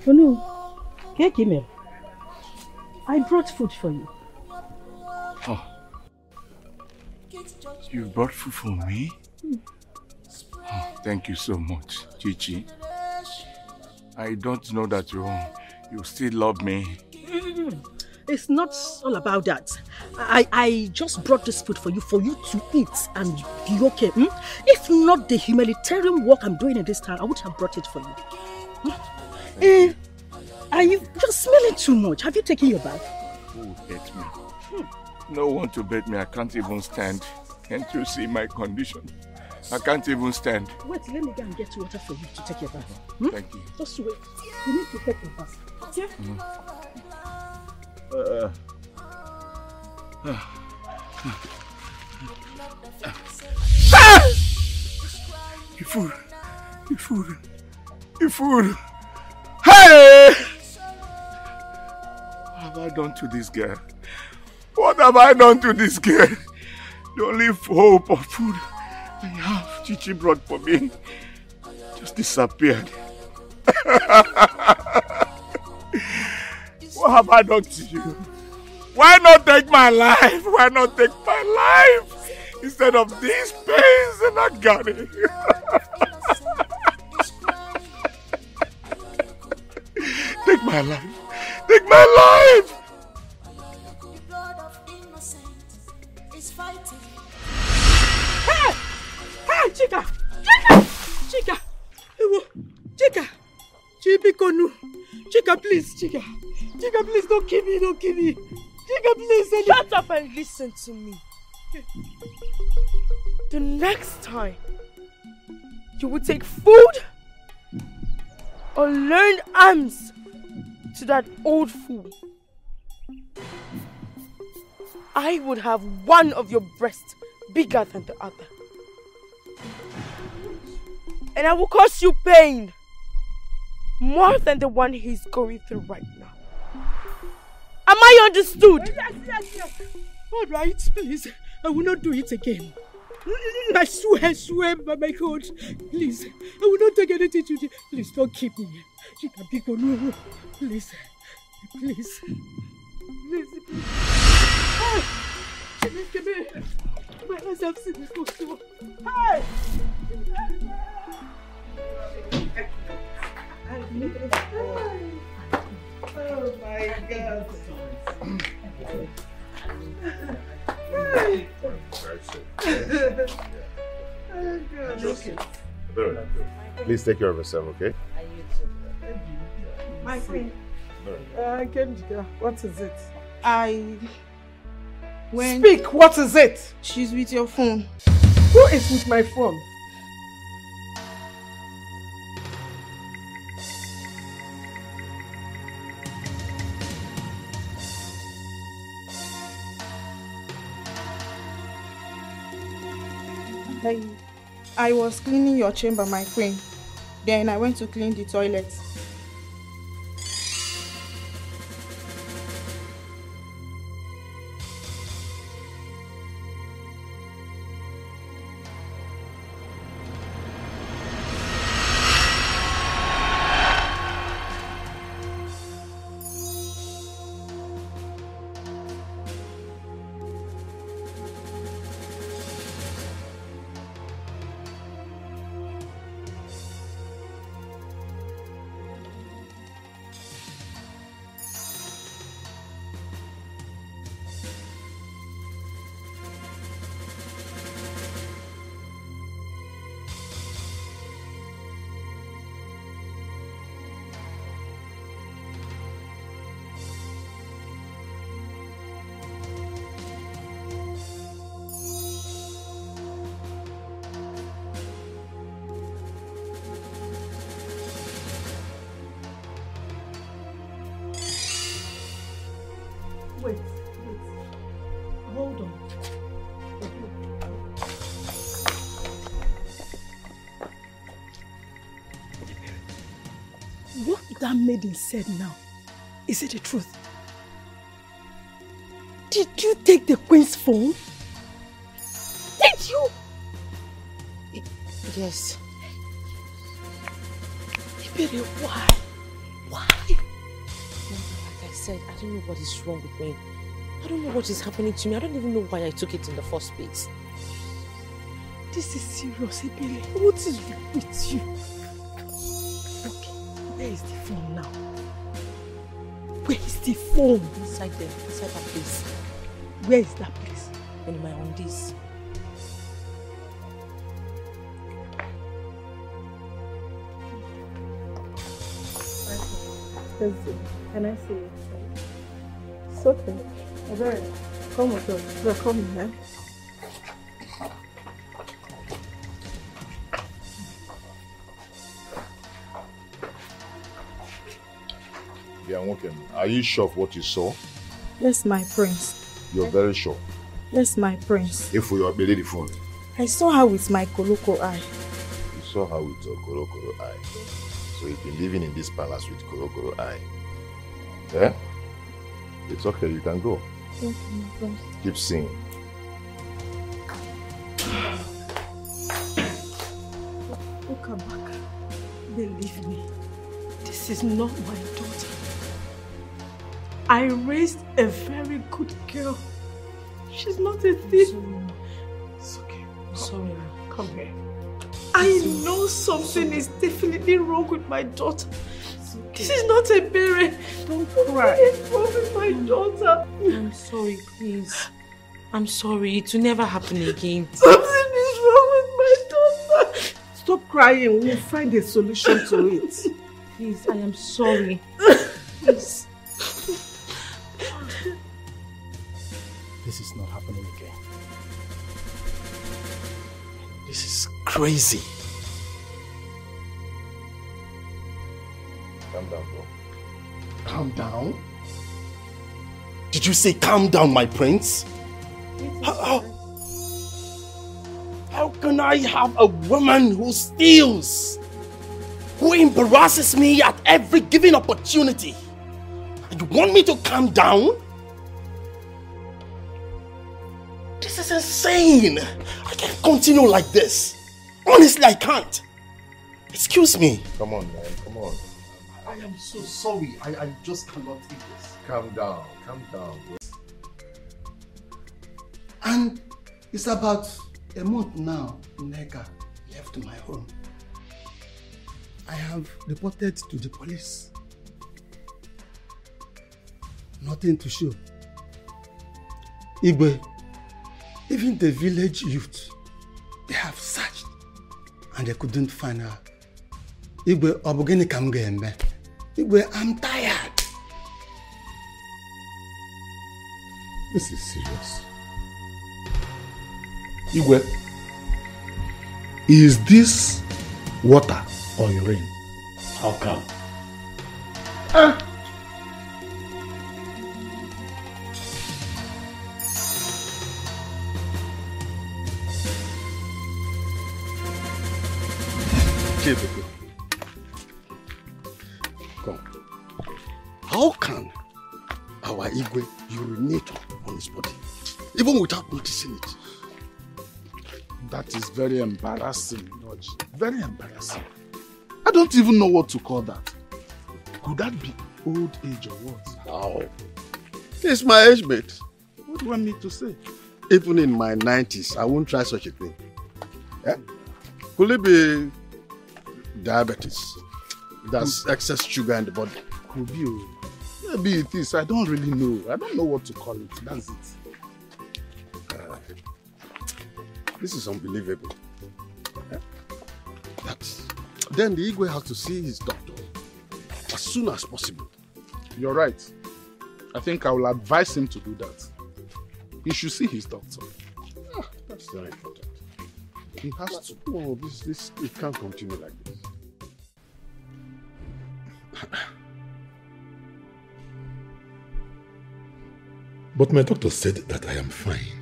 Speaker 22: Oh no. Kimel. I brought food for you.
Speaker 4: Oh. You brought food for me? Oh, thank you so much, Chichi. I don't know that you you still love me.
Speaker 22: Mm, It's not all about that. I, I just brought this food for you, for you to eat and be okay. hmm? If not the humanitarian work I'm doing in this town, I would have brought it for you. Hmm? Eh, are you you're smelling too much? Have you taken your bath?
Speaker 4: Who will hate me? No one to bet me. I can't even stand. Can't you see my condition? I can't even stand.
Speaker 22: Wait, let me go and get water for you to take your bath. Hmm?
Speaker 4: Thank you.
Speaker 22: Just wait. You need to take your bath. Okay?
Speaker 4: Uh, Ah! The food. The food. The food. Hey! What have I done to this girl? What have I done to this girl? The only hope of food I have Chichi brought for me just disappeared. what have I done to you? Why not take my life? Why not take my life instead of these pains and agony? take my life. Take my life.
Speaker 22: Hey! Hey, Chika! Chika! Chika! Ewo! Chika! Chibikonu! Chika, please, Chika! Chika, please, don't kill me, don't kill me! Chika, please!
Speaker 23: Shut up and listen to me. The next time you will take food or learn arms to that old fool, I would have one of your breasts bigger than the other. And I will cause you pain more than the one he's going through right now. Am I understood?
Speaker 22: Yes, yes, yes. All right, please. I will not do it again. Mm, I swear, swear by my God. Please, I will not take anything to. Please don't keep me. Chika Biko, no. Please. Please. Please, please. Ah! Come here. My eyes have seen this before. Hey!
Speaker 15: Oh my God.
Speaker 11: Please take care of yourself, okay?
Speaker 15: My queen.
Speaker 11: No.
Speaker 15: Uh, Kenjika, what is it?
Speaker 23: I. When
Speaker 15: Speak, what is it?
Speaker 23: She's with your phone.
Speaker 15: Who is with my phone?
Speaker 23: I, I was cleaning your chamber, my queen. Then I went to clean the toilet.
Speaker 22: That maiden said now, is it the truth? Did you take the queen's phone? Did you?
Speaker 8: Yes.
Speaker 22: Iberi, why? Why?
Speaker 8: Like I said, I don't know what is wrong with me. I don't know what is happening to me. I don't even know why I took it in the first place.
Speaker 22: This is serious, Iberi. What is wrong with you? The phone?
Speaker 8: Inside there, inside that place.
Speaker 22: Where is that place?
Speaker 8: In my undies.
Speaker 22: Can I see it? It's okay. Alright. Come us. We're coming, eh?
Speaker 11: Are you sure of what you saw?
Speaker 10: Yes, my prince.
Speaker 11: You're very sure.
Speaker 10: Yes, my prince.
Speaker 11: If we are the phone,
Speaker 10: I saw her with my koloko eye.
Speaker 11: you saw her with your Koro Koro eye. So you've been living in this palace with Koro Koro eye. Yeah? It's okay, you can go.
Speaker 10: Thank you, my prince.
Speaker 11: Keep singing.
Speaker 22: Back. Believe me, this is not my. I raised a very good girl. She's not a thief. It's okay.
Speaker 8: I'm sorry.
Speaker 22: Come here. I know something is definitely wrong with my daughter. This is not a berry. Don't cry. Is wrong with my mm. daughter?
Speaker 8: I'm sorry, please. I'm sorry. It will never happen again.
Speaker 22: Something is wrong with my daughter. Stop crying. We'll find a solution to it.
Speaker 8: Please, I am sorry. Please.
Speaker 3: Crazy.
Speaker 11: Calm down, bro.
Speaker 3: Calm down? Did you say calm down, my prince? How, how, how can I have a woman who steals? Who embarrasses me at every given opportunity? And you want me to calm down? This is insane. I can't continue like this. Honestly, I can't. Excuse me.
Speaker 11: Come on, man. Come on.
Speaker 3: I am so sorry. I, I just cannot eat this.
Speaker 11: Calm down. Calm down, bro.
Speaker 3: And it's about a month now Nega left my home. I have reported to the police. Nothing to show. Igwe, even the village youth, they have searched and they couldn't find her. Igwe, ọ bụ gịnị ka m ga-eme? Igwe, I'm tired.
Speaker 11: This is serious. Igwe, is this water or urine?
Speaker 18: How come?
Speaker 11: Ah.
Speaker 3: Chiboko. Come. How can our Igwe urinate on his body, even without noticing it?
Speaker 16: That is very embarrassing, Lodge. Very embarrassing. I don't even know what to call that. Could that be old age or what?
Speaker 3: How? He's my age mate.
Speaker 16: What do you want me to say?
Speaker 3: Even in my 90s, I won't try such a thing. Yeah? Could it be diabetes? That's excess sugar in the body.
Speaker 16: Could be. oh. Maybe it is. I don't really know. I don't know what to call it. That's it.
Speaker 3: Uh, this is unbelievable. Yeah? That, then the Igwe has to see his doctor as soon as possible.
Speaker 16: You're right. I think I will advise him to do that. He should see his doctor.
Speaker 3: Ah, that's very important.
Speaker 16: He has to.
Speaker 3: No, this, this, it can't continue like this.
Speaker 19: But my doctor said that I am fine.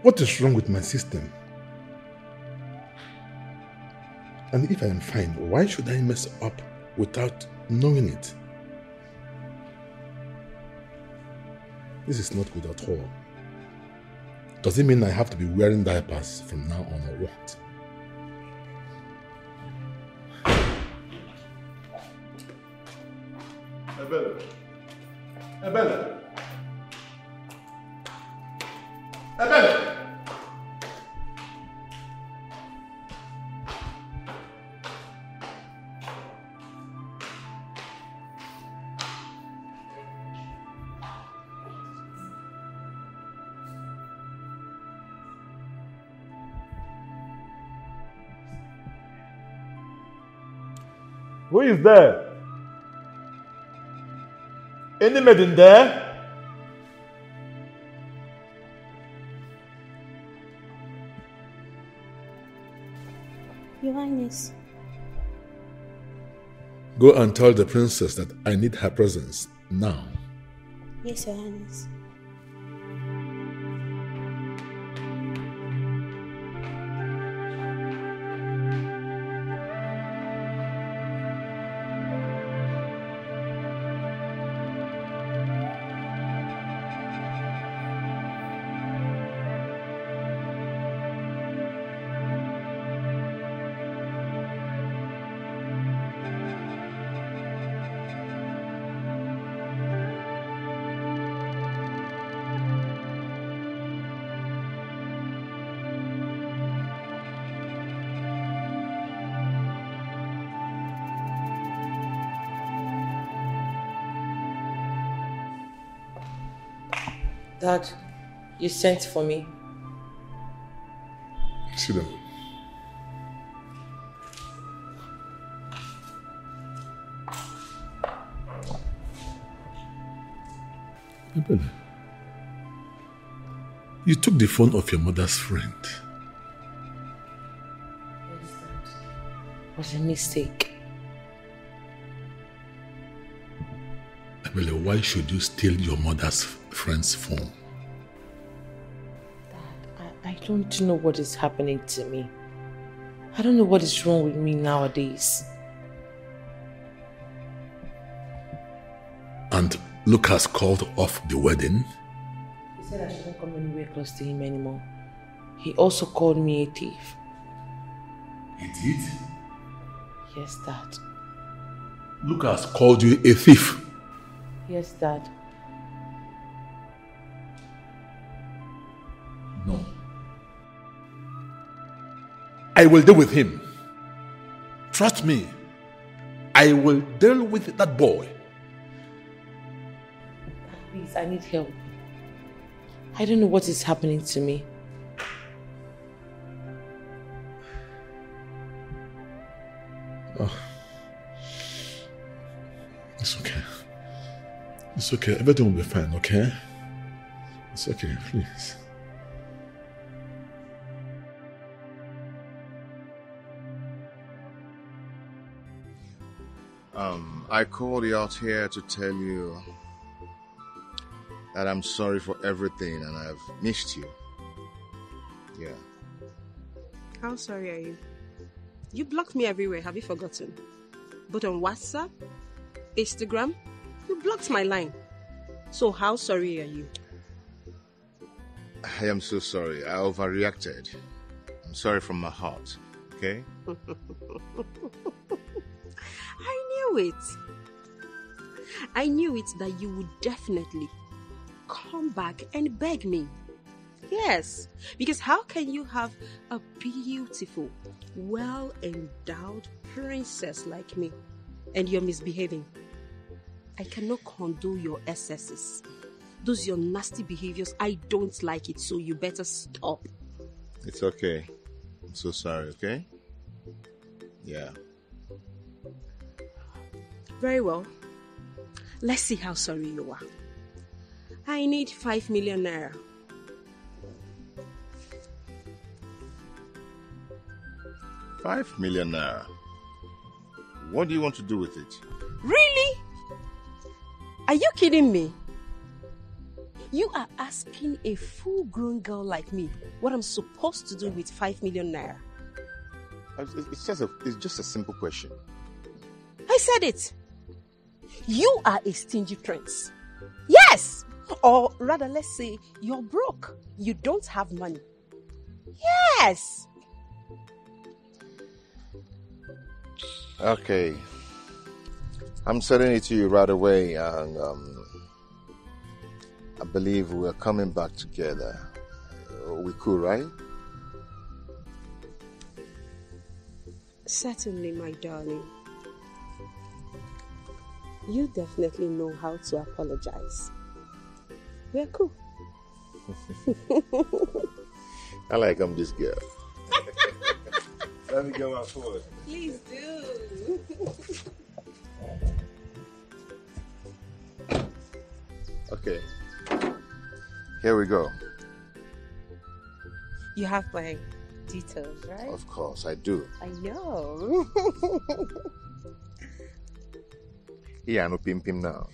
Speaker 19: What is wrong with my system? And if I am fine, why should I mess up without knowing it? This is not good at all. Does it mean I have to be wearing diapers from now on or what?
Speaker 16: Is there? Any maiden there?
Speaker 1: Your Highness.
Speaker 19: Go and tell the princess that I need her presence now.
Speaker 1: Yes, Your Highness.
Speaker 8: You sent for me.
Speaker 19: Sit down. Ebele, You took the phone of your mother's friend.
Speaker 8: It was a mistake.
Speaker 19: Ebele, why should you steal your mother's friend's phone?
Speaker 8: I don't know what is happening to me. I don't know what is wrong with me nowadays.
Speaker 19: And Lucas called off the wedding?
Speaker 8: He said I shouldn't come anywhere close to him anymore. He also called me a thief.
Speaker 19: He did?
Speaker 8: Yes, Dad.
Speaker 19: Lucas called you a thief.
Speaker 8: Yes, Dad.
Speaker 19: Will deal with him. Trust me. I will deal with that boy.
Speaker 8: Please, I need help. I don't know what is happening to me.
Speaker 19: Oh. It's okay. It's okay. Everything will be fine, okay? It's okay, please.
Speaker 11: Um, I called you out here to tell you that I'm sorry for everything and I've missed you. Yeah.
Speaker 24: How sorry are you? You blocked me everywhere, have you forgotten? But on WhatsApp, Instagram, you blocked my line. So how sorry are you?
Speaker 11: I am so sorry. I overreacted. I'm sorry from my heart. Okay?
Speaker 24: Knew it. I knew it that you would definitely come back and beg me. Yes, because how can you have a beautiful, well endowed princess like me and you're misbehaving? I cannot condone your excesses. Those your nasty behaviors, I don't like it, so you better stop.
Speaker 11: It's okay. I'm so sorry, okay? Yeah.
Speaker 24: Very well. Let's see how sorry you are. I need 5 million naira.
Speaker 11: Five million naira. What do you want to do with it?
Speaker 24: Really? Are you kidding me? You are asking a full grown girl like me what I'm supposed to do with 5 million naira.
Speaker 11: It's just a, it's just a simple question.
Speaker 5: I said it. You are a stingy prince. Yes! Or rather, let's say you're broke. You don't have money. Yes!
Speaker 11: Okay. I'm sending it to you right away, and um, I believe we're coming back together. We cool, right?
Speaker 5: Certainly, my darling. You definitely know how to apologize. We're cool.
Speaker 11: I like I'm this girl. Let me get my phone.
Speaker 5: Please do.
Speaker 11: Okay. Here we go.
Speaker 5: You have my details, right?
Speaker 11: Of course, I do.
Speaker 5: I know.
Speaker 11: Yeah, no pim pim now.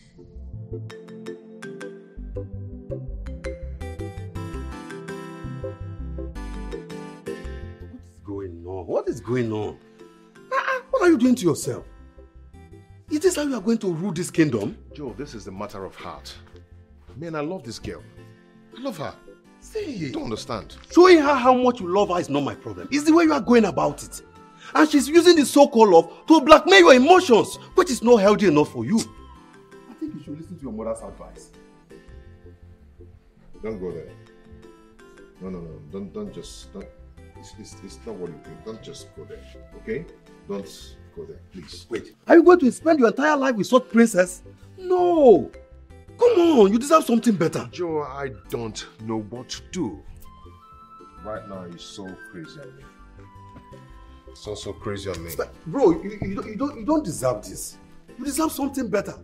Speaker 18: going on? What is going on? Ah, What are you doing to yourself? Is this how you are going to rule this kingdom?
Speaker 11: Joe, this is a matter of heart. Man, I love this girl. I love her.
Speaker 18: See,
Speaker 11: You don't understand.
Speaker 18: Showing her how much you love her is not my problem. It's the way you are going about it. And she's using the so-called love to blackmail your emotions, which is not healthy enough for you. I think you should listen to your mother's advice.
Speaker 11: Don't go there. No, no, no. Don't, don't just. Don't, it's, it's, it's not what you think. Don't just go there. Okay? Don't go there, please.
Speaker 18: Wait. Are you going to spend your entire life with such princess? No. Come on, you deserve something better.
Speaker 11: Joe, I don't know what to do. Right now, you're so crazy on me. So, so crazy on me.
Speaker 18: Bro, you, you, you, don't, you don't deserve this. You deserve something better.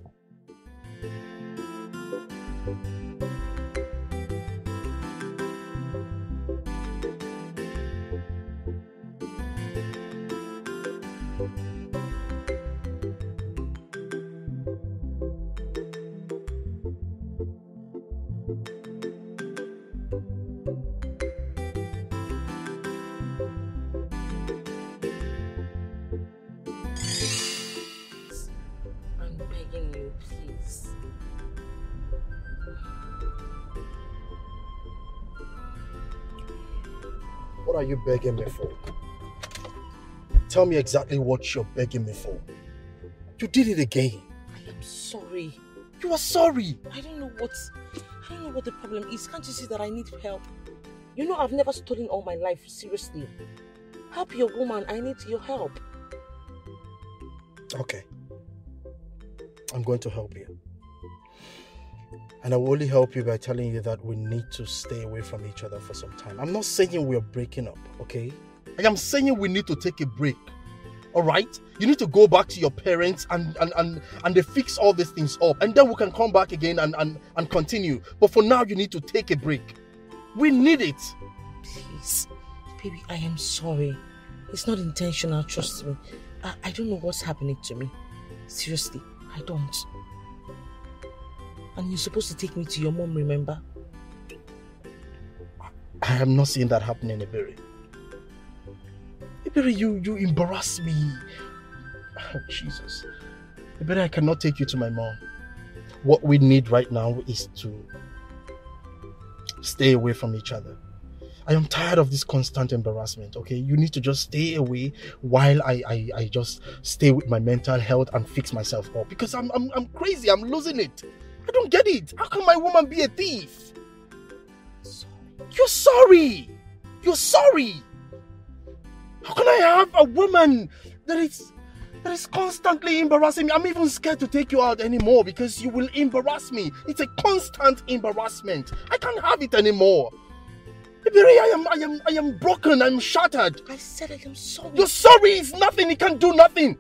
Speaker 8: You
Speaker 21: begging me for? Tell me exactly what you're begging me for. You did it again.
Speaker 8: I'm sorry.
Speaker 21: You are sorry.
Speaker 8: I don't know what I don't know what the problem is. Can't you see that I need help? You know I've never stolen all my life, seriously. Help your woman, I need your help.
Speaker 21: Okay. I'm going to help you. And I will only help you by telling you that we need to stay away from each other for some time. I'm not saying we're breaking up, okay? I am saying we need to take a break. All right? You need to go back to your parents and and and, and they fix all these things up. And then we can come back again and, and, and continue. But for now, you need to take a break. We need it.
Speaker 8: Please. Baby, I am sorry. It's not intentional, trust me. I, I don't know what's happening to me. Seriously, I don't. And you're supposed to take me to your mom, remember?
Speaker 21: I am not seeing that happening, Iberi. Iberi, you, you embarrass me. Oh, Jesus. Iberi, I cannot take you to my mom. What we need right now is to stay away from each other. I am tired of this constant embarrassment, okay? You need to just stay away while I, I, I just stay with my mental health and fix myself up. Because I'm, I'm, I'm crazy, I'm losing it. I don't get it. How can my woman be a thief? You're sorry. You're sorry. How can I have a woman that is that is constantly embarrassing me? I'm even scared to take you out anymore because you will embarrass me. It's a constant embarrassment. I can't have it anymore. Ebere, I am I am I am broken, I'm shattered.
Speaker 8: I said I am sorry.
Speaker 21: You're sorry is nothing, it can do nothing.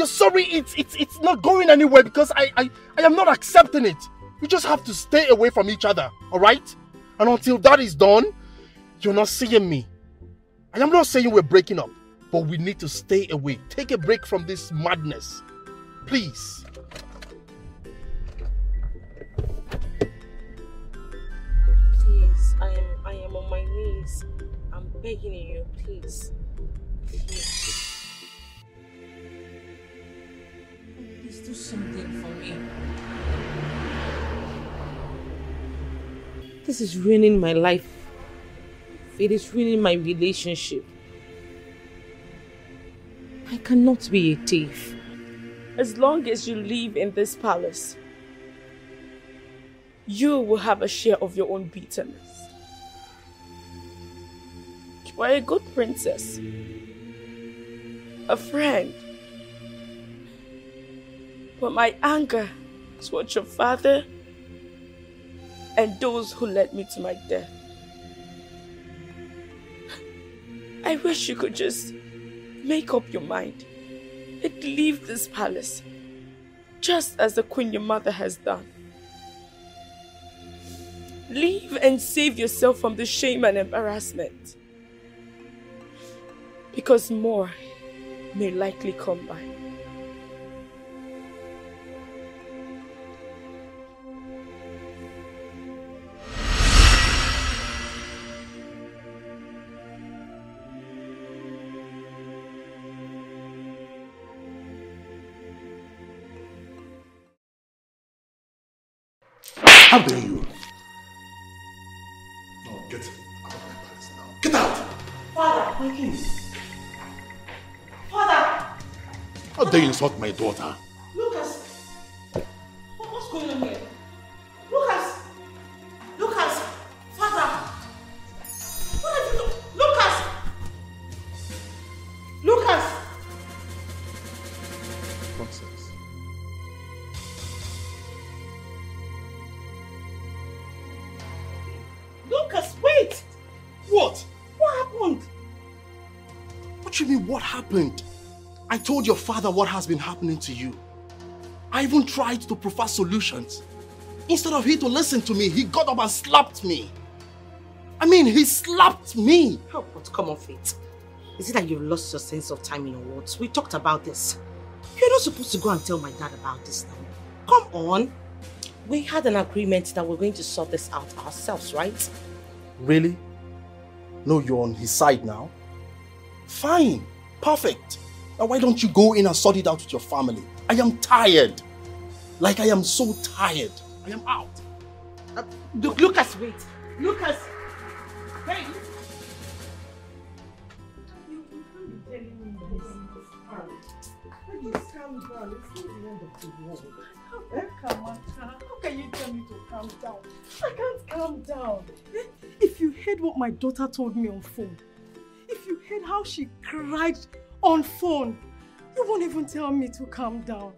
Speaker 21: You're sorry, it's it's it's not going anywhere because I I, I am not accepting it. You just have to stay away from each other, alright? And until that is done, you're not seeing me. I am not saying we're breaking up, but we need to stay away. Take a break from this madness. Please.
Speaker 8: Please, I am I am on my knees. I'm begging you. Please. Do something for me. This is ruining my life. It is ruining my relationship. I cannot be a thief.
Speaker 23: As long as you live in this palace, you will have a share of your own bitterness. You are a good princess, a friend. But my anger is towards your father and those who led me to my death. I wish you could just make up your mind and leave this palace, just as the queen your mother has done. Leave and save yourself from the shame and embarrassment. Because more may likely come by.
Speaker 11: How dare you? No, get out of my palace now. Get out!
Speaker 15: Father, my king. Father,
Speaker 11: How dare you insult my daughter?
Speaker 21: Your father what has been happening to you. I even tried to prefer solutions. Instead of he to listen to me, he got up and slapped me. I mean, he slapped me.
Speaker 2: How but come off it? Is it that you've lost your sense of timing or what? We talked about this. You're not supposed to go and tell my dad about this now. Come on. We had an agreement that we're going to sort this out ourselves, right?
Speaker 21: Really? No, you're on his side now? Fine. Perfect. Now why don't you go in and sort it out with your family? I am tired. Like I am so tired. I am out.
Speaker 15: Uh, Lu- Lucas, wait. Lucas. Hey. You, you can't be telling me this. Right.
Speaker 22: Just calm down. It's not the end of the world. Kamaka, how can you tell me to calm down? I can't calm down. Eh, If you heard what my daughter told me on phone, if you heard how she cried on phone, you won't even tell me to calm down.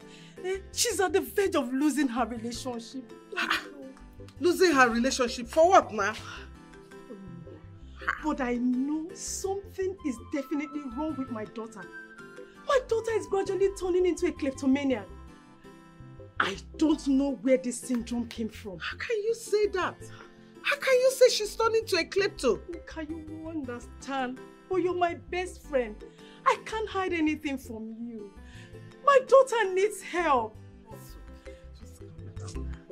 Speaker 22: Eh, She's at the verge of losing her relationship.
Speaker 15: Losing her relationship for what now?
Speaker 22: But I know something is definitely wrong with my daughter. My daughter is gradually turning into a kleptomaniac. I don't know where this syndrome came from.
Speaker 15: How can you say that? How can you say she's turning to a klepto?
Speaker 22: Can you understand? But you're my best friend. I can't hide anything from you. My daughter needs help.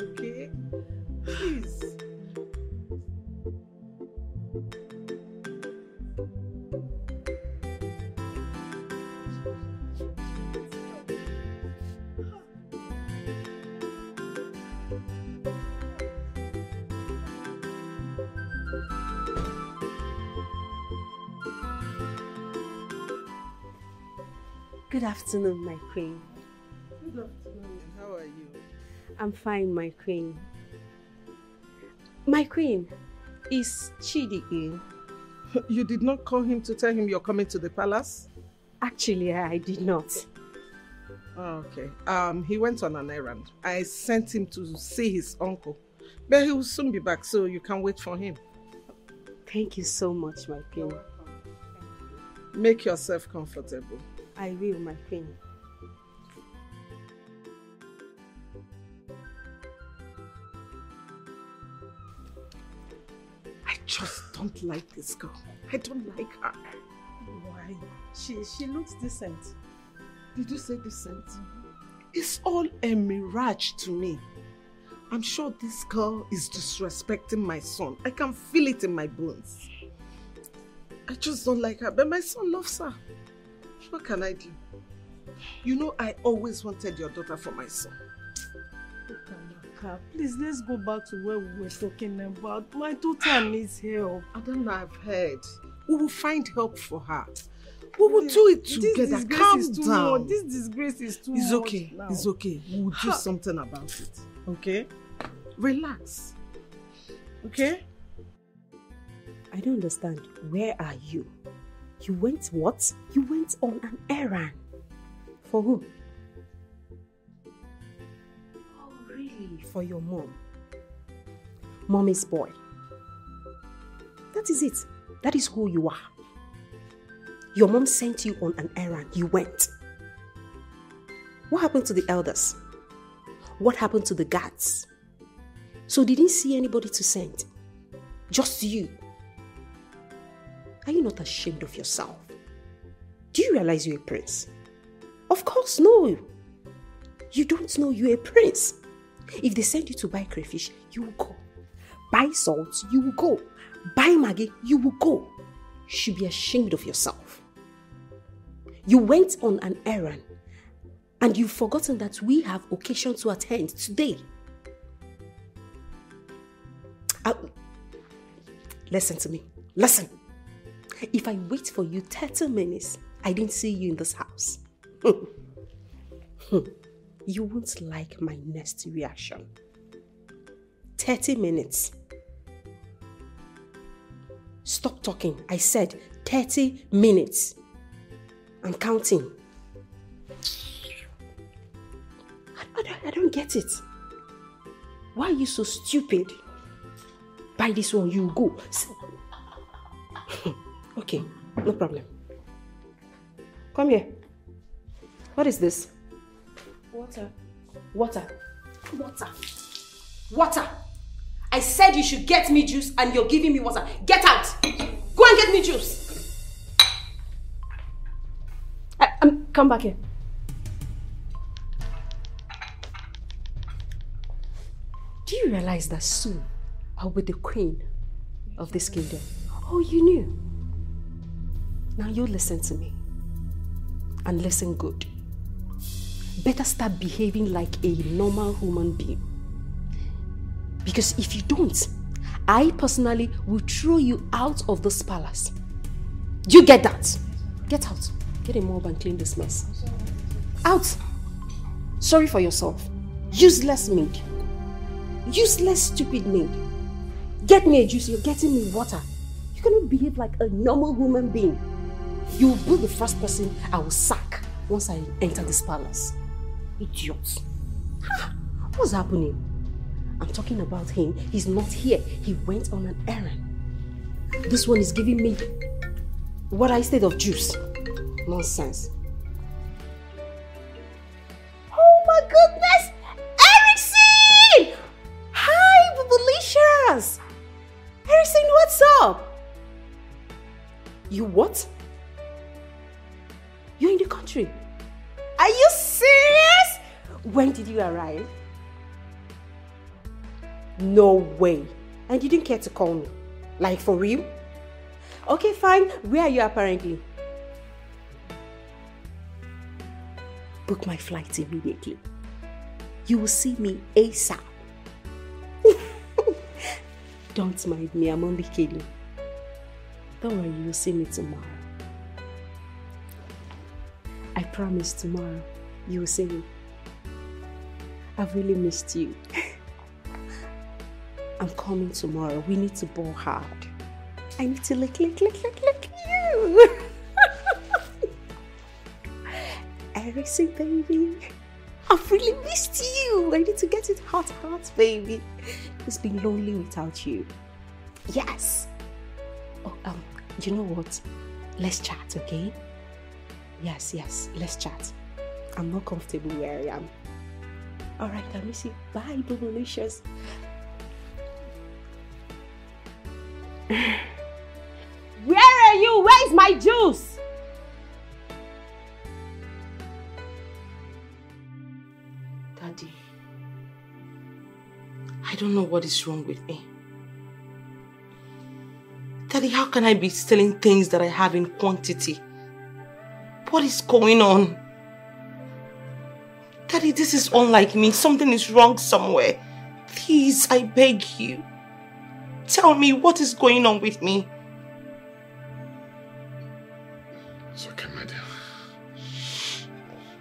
Speaker 15: Okay? Please.
Speaker 5: Good afternoon, my queen.
Speaker 15: Good afternoon. How are you?
Speaker 5: I'm fine, my queen. My queen, is Chidi ill?
Speaker 15: You did not call him to tell him you're coming to the palace?
Speaker 5: Actually, I did not.
Speaker 15: Oh, okay. Um, he went on an errand. I sent him to see his uncle. But he will soon be back, so you can wait for him.
Speaker 5: Thank you so much, my queen.
Speaker 15: Make yourself comfortable.
Speaker 5: I will, my queen.
Speaker 15: I just don't like this girl. I don't like her.
Speaker 22: Why? She she looks decent.
Speaker 15: Did you say decent? It's all a mirage to me. I'm sure this girl is disrespecting my son. I can feel it in my bones. I just don't like her, but my son loves her. What can I do? You know, I always wanted your daughter for my son.
Speaker 22: Amaka, please let's go back to where we were talking about. My daughter needs help.
Speaker 15: I don't know, I've heard. We will find help for her. We will do it
Speaker 22: This
Speaker 15: together.
Speaker 22: disgrace
Speaker 15: Calm
Speaker 22: is too
Speaker 15: down.
Speaker 22: much. This disgrace is too
Speaker 15: It's
Speaker 22: much
Speaker 15: okay.
Speaker 22: now.
Speaker 15: It's okay. We will do something about it. Okay? Relax. Okay?
Speaker 5: I don't understand. Where are you? You went what? You went on an errand. For who? Oh, really? For your mom. Mommy's boy. That is it. That is who you are. Your mom sent you on an errand. You went. What happened to the elders? What happened to the guards? So they didn't see anybody to send. Just you. Are you not ashamed of yourself? Do you realize you're a prince? Of course, no. You don't know you're a prince. If they send you to buy crayfish, you will go. Buy salt, you will go. Buy Maggi, you will go. You should be ashamed of yourself. You went on an errand and you've forgotten that we have occasion to attend today. Uh, listen to me. Listen. If I wait for you 30 minutes, I didn't see you in this house. Hmm. Hmm. you won't like my next reaction. 30 minutes. Stop talking. I said 30 minutes. I'm counting. I, I I don't get it. Why are you so stupid? Buy this one, you go. Okay, no problem. Come here. What is this? Water. Water. Water. Water. I said you should get me juice and you're giving me water. Get out. Go and get me juice. I, um, come back here. Do you realize that soon I'll be the queen of this kingdom? Oh, you knew. Now you listen to me. And listen good. Better start behaving like a normal human being. Because if you don't, I personally will throw you out of this palace. You get that? Get out. Get a mob and clean this mess. Out. Sorry for yourself. Useless maid. Useless stupid maid. Get me a juice, you're getting me water. You cannot behave like a normal human being. You will be the first person I will sack once I enter this palace. Idiot. Ha! What's happening? I'm talking about him. He's not here. He went on an errand. This one is giving me what I said of juice. Nonsense. Arrive? No way. And you didn't care to call me. Like for real? Okay, fine. Where are you apparently? Book my flight immediately. You will see me ASAP. Don't mind me, I'm only kidding. Don't worry, you'll see me tomorrow. I promise tomorrow you will see me. I've really missed you. I'm coming tomorrow. We need to ball hard. I need to lick, lick, lick, lick, lick you. Erickson, baby. I've really missed you. I need to get it hot, hot, baby. It's been lonely without you. Yes. Oh, um, you know what? Let's chat, okay? Yes, yes, let's chat. I'm not comfortable where I am. All right, I miss you. Bye, Bubblicious. Where are you? Where's my juice?
Speaker 8: Daddy, I don't know what is wrong with me. Daddy, how can I be stealing things that I have in quantity? What is going on? Daddy, this is unlike me. Something is wrong somewhere. Please, I beg you. Tell me what is going on with me.
Speaker 11: It's okay, my dear.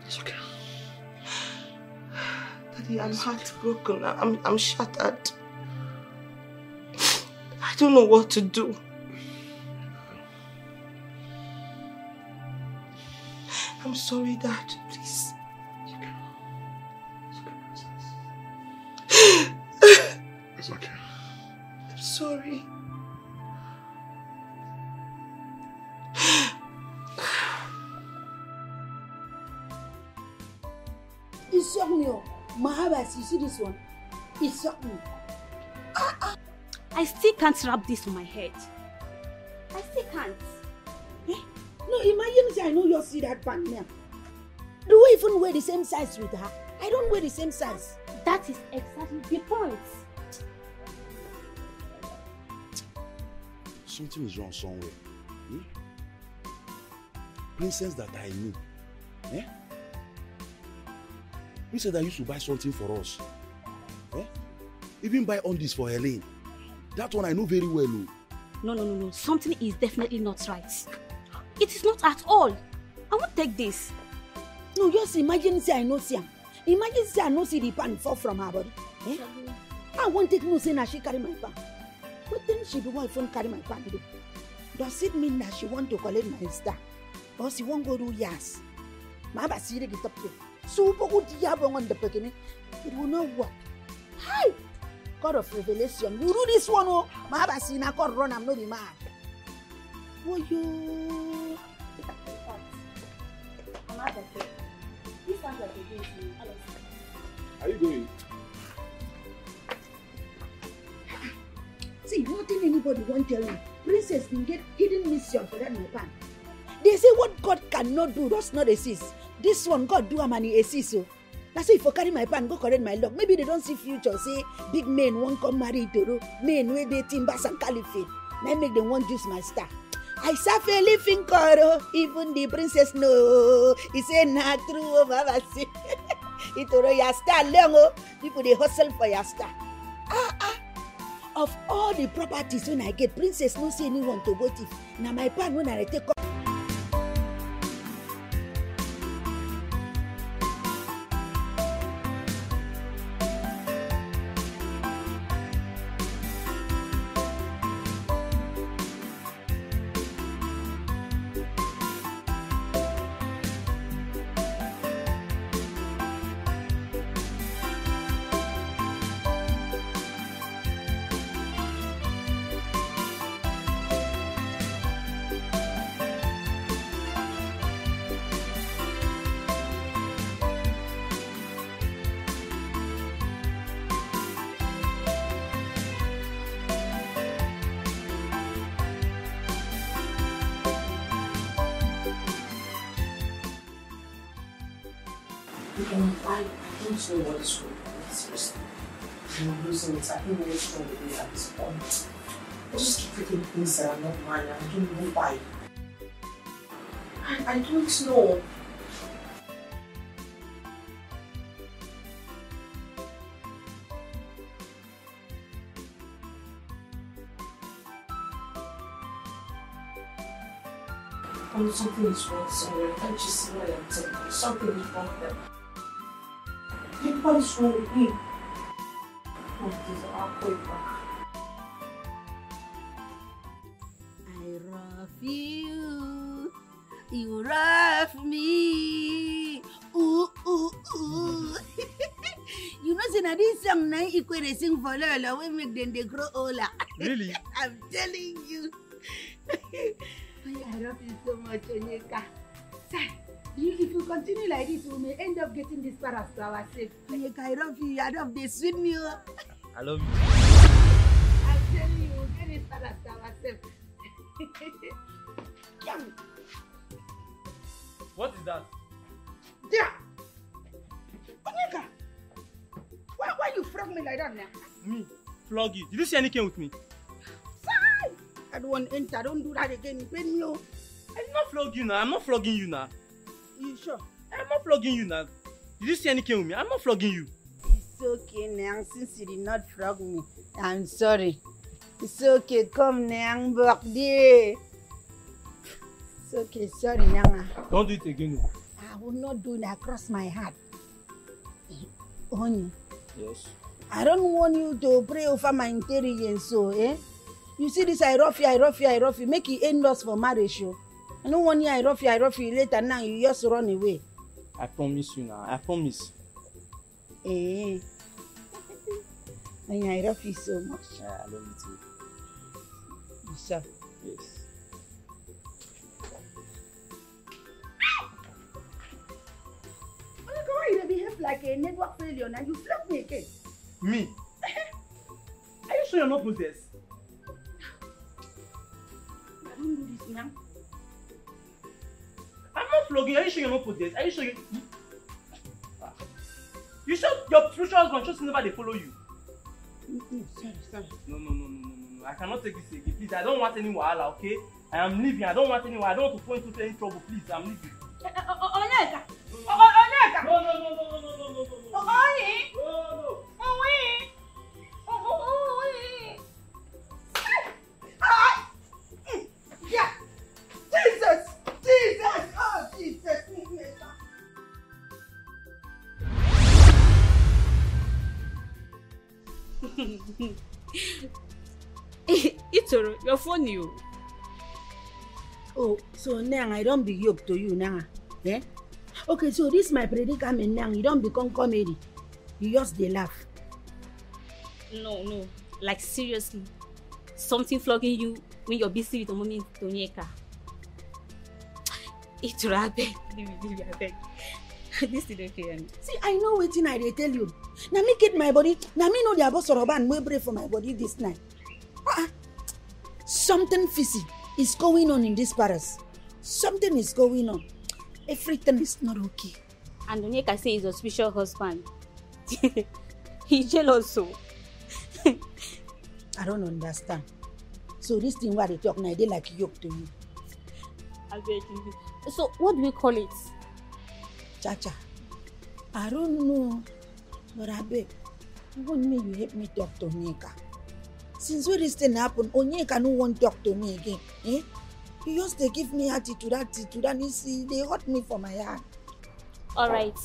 Speaker 11: It's okay.
Speaker 8: Daddy, I'm heartbroken. I'm, I'm shattered. I don't know what to do. I'm sorry, Dad. Please.
Speaker 2: Mahabas, you see this one? It shocked me.
Speaker 25: I still can't wrap this on my head. I still can't.
Speaker 2: No, imagine say I know you see that pant now. Do we even wear the same size with her? I don't wear the same size.
Speaker 25: That is exactly the point.
Speaker 3: Something is wrong somewhere. Hmm? Princess that I knew. Eh? Princess that used to buy something for us. Eh? Even buy on this for Helene. That one I know very well. oh.
Speaker 25: No, no, no, no. Something is definitely not right. It is not at all. I won't take this.
Speaker 2: No, just imagine say I no see am. Imagine say I no see the pan fall from her body. Eh? I wan take no say na she carry my pan. Wetin she be wan phone carry my pan do? Does it mean that she want to collect my star? Or she wan go do yas? Ma ba sire ki top pe. Su po ko diya ba ngon de pekini. It will not work. Hi! God of revelation, you do this one oh. Ma ba si na God run am no be mad. Woyo.
Speaker 26: Are you going?
Speaker 2: See, nothing anybody won't tell you. Princess can get hidden mission for that my pan. They say what God cannot do does not exist. This one God do am and he exist so. That's why if I carry my pan go correct my luck. Maybe they don't see future. Say big men won't come marry Toro. Men wey dey timbers and caliphate. Now make them want use my star. I a living God. Even the princess know. He say not true. Oh, Mama say. Itoro your star long oh. People they hustle for your star. Ah ah. Of all the properties when I get, princess no see anyone to go thief. Na my pan when I take up.
Speaker 8: 7 of not 1905. I, I don't know. When something is wrong somewhere, I just see what I'm telling Something is wrong there. What is wrong with me? What is our
Speaker 2: point back? You. You love me. Ooh, ooh, ooh. you know, say na this song na equal dey sing for Lola wey make them dey grow older.
Speaker 27: Really?
Speaker 2: I'm telling you. I love you so much, Onyeka. You, if you continue like this, we may end up getting this paras to ourselves. Onyeka, I love you. I love this sweet me.
Speaker 27: I love you.
Speaker 2: I'm telling you, we'll get this paras to ourselves. Come.
Speaker 27: What is that?
Speaker 2: Yeah. Onyeka, why, why you frog me like that now?
Speaker 27: Me? Flog you. Did you see any cane with me?
Speaker 2: Sai! I That one enter. Don't do that again. It pain me. Oh.
Speaker 28: I did not flog you now. I'm not flogging you now.
Speaker 2: You sure?
Speaker 28: I'm not flogging you now. Did you see any cane with me? I'm not flogging you.
Speaker 2: It's okay, Nang. Since you did not frog me, I'm sorry. It's okay. Come, Nang. Back there. It's okay. Sorry, Nang.
Speaker 28: Don't do it again. no.
Speaker 2: I will not do that. Cross my heart. Honey,
Speaker 28: Yes.
Speaker 2: I don't want you to pray over my intelligence, so, eh? You see this, I rough you, I rough you, I rough you. Make it end us for marriage, yo. I don't want you, I rough you, I rough you. Later now, you just run away.
Speaker 28: I promise you now. I promise.
Speaker 2: Eh. I rough you so much.
Speaker 28: Yeah, I love you too.
Speaker 2: You sure?
Speaker 28: Yes.
Speaker 2: You behave like a network failure now? You flog me again.
Speaker 28: Me? Are you sure you're not possessed?
Speaker 2: I don't do this now.
Speaker 28: I'm not flogging. Are you sure you're not possessed? Are you sure you... You sure your spiritual husband just never they follow you?
Speaker 2: Mm-mm, sorry, sorry.
Speaker 28: No, no, no, no, no, no, no. I cannot take this again. Please, I don't want any wahala, okay? I am leaving. I don't want any wahala. I don't want to fall into any trouble. Please, I'm leaving.
Speaker 2: Onyeka! Onyeka!
Speaker 28: No, no, no, no, no, no, no, no, no.
Speaker 2: Oyi!
Speaker 28: No, no.
Speaker 2: Oyi! Oyi! Ah! Mm, Yeah! Jesus! Jesus! Oh, Jesus! Onyeka!
Speaker 1: Itoro, you're funny. oh.
Speaker 2: Oh, so now I don't be yoke to you now. Eh? Okay, so this my predicament now. You don't become comedy. You just dey laugh.
Speaker 1: No, no. Like seriously. Something flogging you when you're busy with mommy Tonyeka. Itoro, abeg. Leave me, leave me, abeg. This thing don't kill me.
Speaker 2: See, I know wetin I dey tell you. Na me get my body. Na me know the abosoroban wey pray for my body this night. Ah, ah. something fishy is going on in this palace. Something is going on. Everything is not okay.
Speaker 1: And Onyeka say he's your spiritual husband. He's jealous so.
Speaker 2: I don't understand. So this thing I dey talk now, dey like yoke to you.
Speaker 1: So what do we call it?
Speaker 2: Chacha, I don't know, but abeg, even me you help me talk to Onyeka. Since wey this thing happen, Onyeka no wan talk to me again. Eh? You just dey give me attitude, attitude, and you see, e dey hurt me for my heart.
Speaker 1: Alright.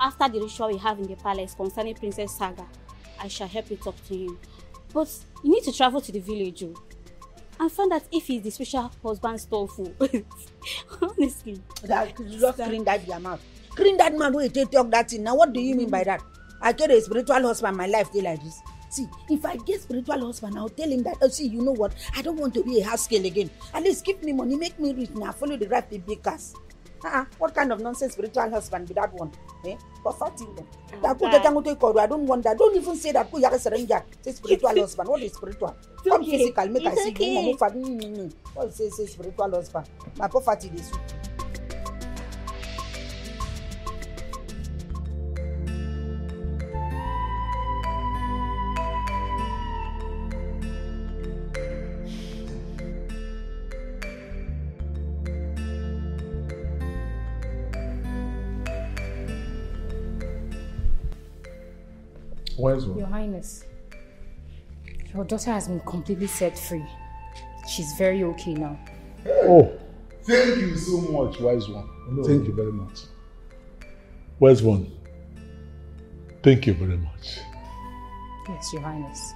Speaker 1: After the ritual we have in the palace concerning Princess Saga, I shall help you talk to him. But you need to travel to the village oh, and find out if he's the special husband stallful. Honestly.
Speaker 2: That just clean that your mouth. Clean that man wey take talk that thing. Now what do you mean by that? I get a spiritual husband, my life dey like this. See, if I get spiritual husband, I'll tell him that, oh, see, you know what? I don't want to be a house girl again. At least give me money, make me rich now, follow the right big cars. Uh-uh. What kind of nonsense spiritual husband be that one? Eh? Poverty. That
Speaker 1: Bye.
Speaker 2: good Dangote Koru, I don't want that. Don't even say that. Say spiritual husband. What is spiritual? Come
Speaker 1: okay.
Speaker 2: physical, make I see
Speaker 1: okay.
Speaker 2: you. Mama, fa- mm, mm, mm. What say say spiritual husband? My poverty dey
Speaker 19: Where's one?
Speaker 27: Your Highness, your daughter has been completely set free. She's very okay now.
Speaker 19: Oh, thank you so much, wise one. Thank you very much. Wise one? Thank you very much.
Speaker 27: Yes, Your Highness.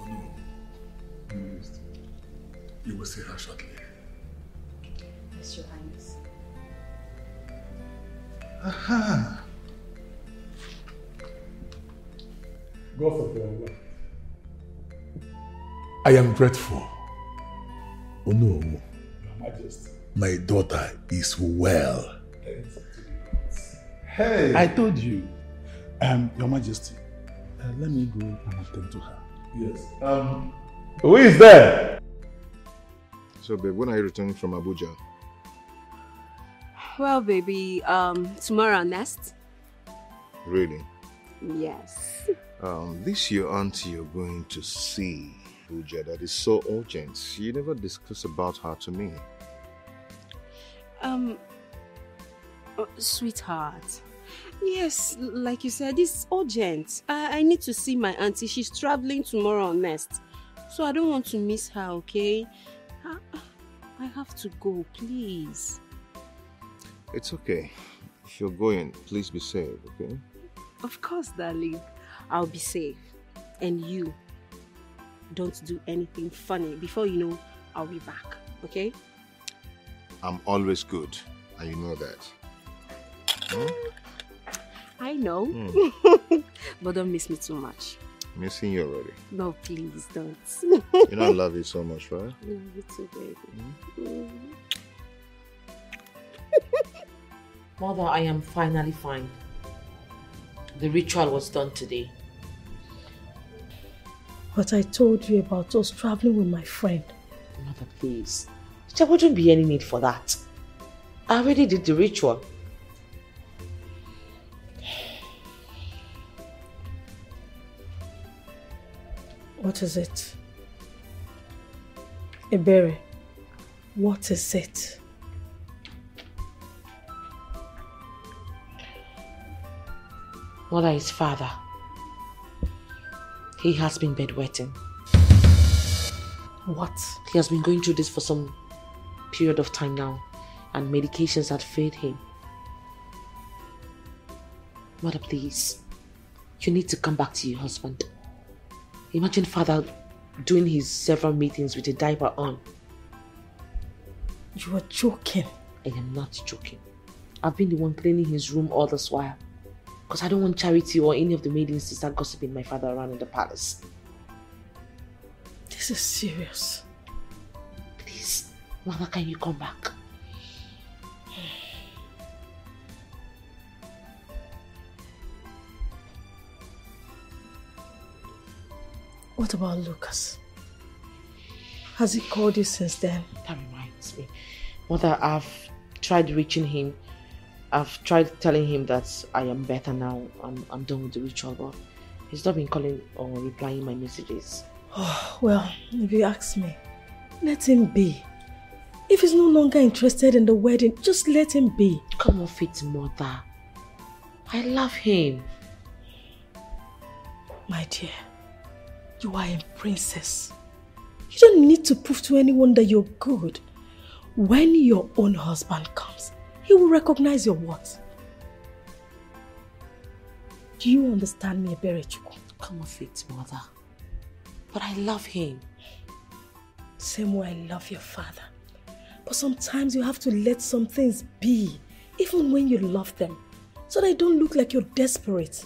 Speaker 19: Oh no, You will see her shortly.
Speaker 27: Yes, Your Highness.
Speaker 19: Aha. God forbid. I am grateful. Oh no, Your Majesty. my daughter is well.
Speaker 16: Hey! I told you. Um, Your Majesty, uh, let me go and attend to her.
Speaker 19: Yes.
Speaker 16: Um, who is there?
Speaker 11: So, babe, when are you returning from Abuja?
Speaker 24: Well, baby, um, tomorrow next.
Speaker 11: Really?
Speaker 24: Yes.
Speaker 11: Um, this your auntie you're going to see Abuja that is so urgent? You never discuss about her to me.
Speaker 5: Um, uh, sweetheart. Yes, like you said, it's urgent. I, I need to see my auntie. She's traveling tomorrow or next. So I don't want to miss her, okay? I, I have to go, please.
Speaker 11: It's okay. If you're going, please be safe, okay?
Speaker 5: Of course, darling. I'll be safe. And you, don't do anything funny. Before you know, I'll be back, okay?
Speaker 11: I'm always good, and you know that. Hmm?
Speaker 5: I know.
Speaker 11: Hmm.
Speaker 5: but don't miss me too much.
Speaker 11: Missing you already.
Speaker 5: No, please don't.
Speaker 11: You know I love you so much, right?
Speaker 5: Love you too, baby. Mm.
Speaker 8: Mother, I am finally fine. The ritual was done today.
Speaker 22: But I told you about us traveling with my friend.
Speaker 8: Mother, please. There wouldn't be any need for that. I already did the ritual.
Speaker 22: What is it? Ebere, what is it?
Speaker 8: Mother is father. He has been bedwetting.
Speaker 22: What?
Speaker 8: He has been going through this for some period of time now, and medications had failed him. Mother, please. You need to come back to your husband. Imagine father doing his several meetings with a diaper on.
Speaker 22: You are joking.
Speaker 8: I am not joking. I've been the one cleaning his room all this while. Because I don't want Charity or any of the maidens to start gossiping my father around in the palace.
Speaker 22: This is serious.
Speaker 8: Please, Mother, can you come back?
Speaker 22: What about Lucas? Has he called you since then?
Speaker 8: That reminds me. Mother, I've tried reaching him. I've tried telling him that I am better now. I'm, I'm done with the ritual, but he's not been calling or replying my messages.
Speaker 22: Oh, well, if you ask me, let him be. If he's no longer interested in the wedding, just let him be.
Speaker 8: Come off it, mother. I love him.
Speaker 22: My dear, you are a princess. You don't need to prove to anyone that you're good. When your own husband comes, he will recognize your worth. Do you understand me, Eberechukwu?
Speaker 8: Come off it, mother. But I love him.
Speaker 22: Same way I love your father. But sometimes you have to let some things be, even when you love them, so they don't look like you're desperate.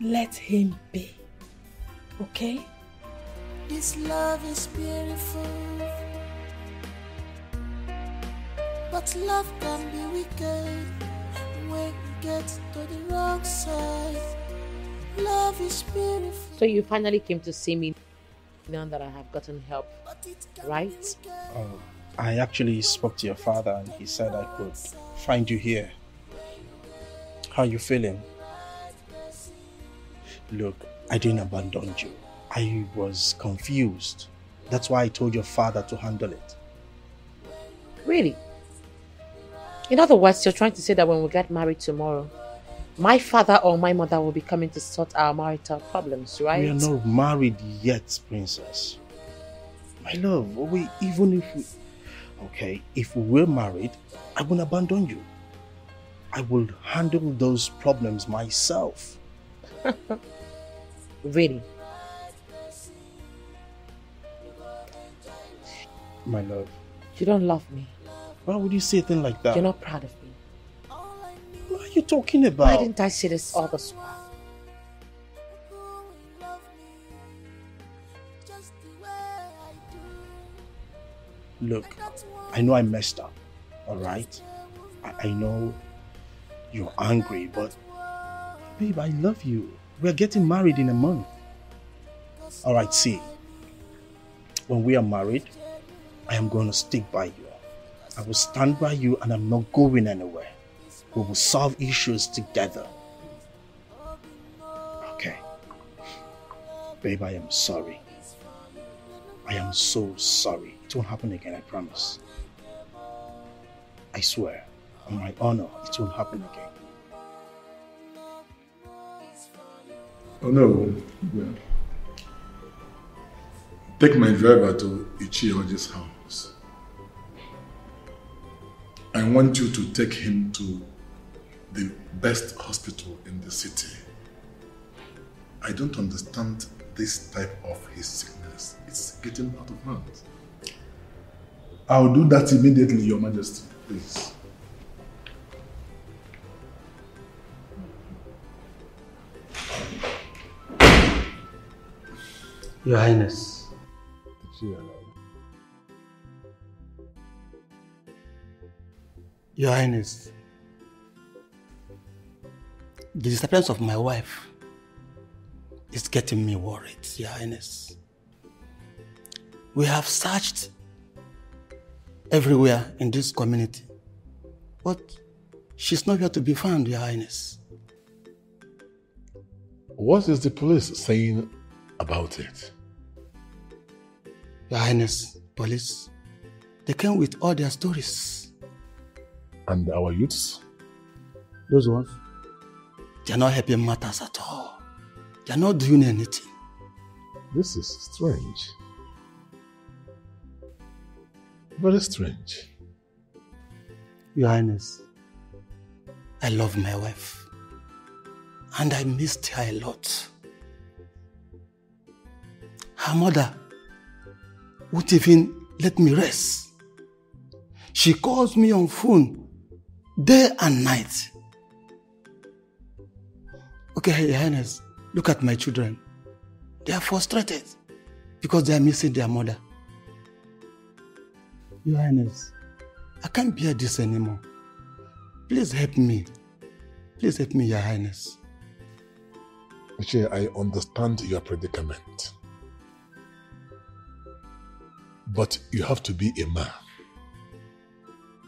Speaker 22: Let him be. Okay?
Speaker 14: This love is beautiful. But love can be wicked when you get to the wrong side. Love is beautiful.
Speaker 8: So you finally came to see me now that I have gotten help, right?
Speaker 21: Oh, I actually spoke to your father and he said I could find you here. How you feeling? Look, I didn't abandon you. I was confused. That's why I told your father to handle it.
Speaker 8: Really? In other words, you're trying to say that when we get married tomorrow, my father or my mother will be coming to sort our marital problems, right?
Speaker 21: We are not married yet, princess. My love, we, even if we... Okay, if we were married, I won't abandon you. I will handle those problems myself.
Speaker 8: really?
Speaker 21: My love.
Speaker 8: You don't love me.
Speaker 21: Why would you say a thing like that?
Speaker 8: You're not proud of me.
Speaker 21: What are you talking about?
Speaker 8: Why didn't I say this all this while?
Speaker 21: Look, I know I messed up, alright? I, I know you're angry, but babe, I love you. We're getting married in a month. Alright, see, when we are married, I am going to stick by you. I will stand by you and I'm not going anywhere. We will solve issues together. Okay.
Speaker 3: Babe, I am sorry. I am so sorry. It won't happen again, I promise. I swear, on my honor, it won't happen again.
Speaker 19: Oh no, well, take my driver to Ichi Ichioji's house. I want you to take him to the best hospital in the city. I don't understand this type of his sickness. It's getting out of hand. I'll do that immediately, Your Majesty, please.
Speaker 21: Your Highness. Your Highness. The disappearance of my wife is getting me worried, Your Highness. We have searched everywhere in this community, but she's nowhere to be found, Your Highness.
Speaker 19: What is the police saying about it?
Speaker 21: Your Highness, police, they came with all their stories.
Speaker 19: And our youths?
Speaker 21: Those ones? They're not helping matters at all. They're not doing anything.
Speaker 19: This is strange. Very strange.
Speaker 21: Your Highness, I love my wife. And I missed her a lot. Her mother won't even let me rest. She calls me on phone day and night. Okay, Your Highness, look at my children. They are frustrated because they are missing their mother. Your Highness, I can't bear this anymore. Please help me. Please help me, Your Highness.
Speaker 19: Ichie, I understand your predicament. But you have to be a man.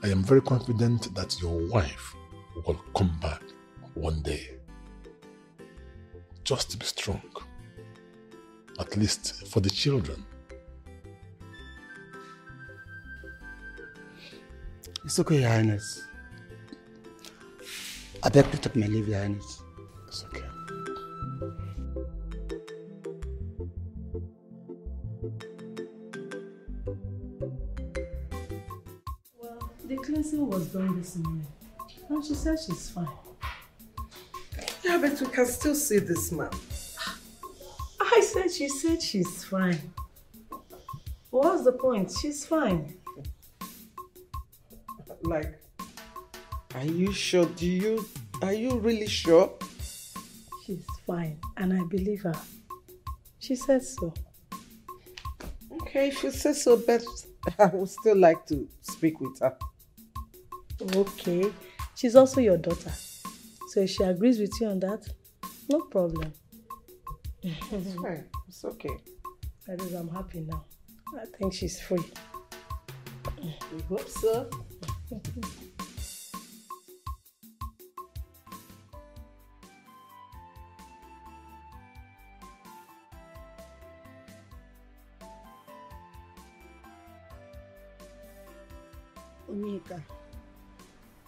Speaker 19: I am very confident that your wife will come back one day. Just to be strong. At least for the children.
Speaker 21: It's okay, Your Highness. I beg to take my leave, Your Highness.
Speaker 19: It's okay.
Speaker 22: Cleansing was done this morning. And she said she's fine.
Speaker 15: Yeah, but we can still see this man.
Speaker 22: I said she said she's fine. What's the point? She's fine.
Speaker 15: Like, are you sure? Do you, are you really sure?
Speaker 22: She's fine. And I believe her. She said so.
Speaker 15: Okay, if you say so, but I would still like to speak with her.
Speaker 22: Okay. She's also your daughter. So if she agrees with you on that, no problem.
Speaker 15: It's fine. It's okay.
Speaker 22: That is, I'm happy now. I think she's free.
Speaker 15: We hope so.
Speaker 2: Onyeka,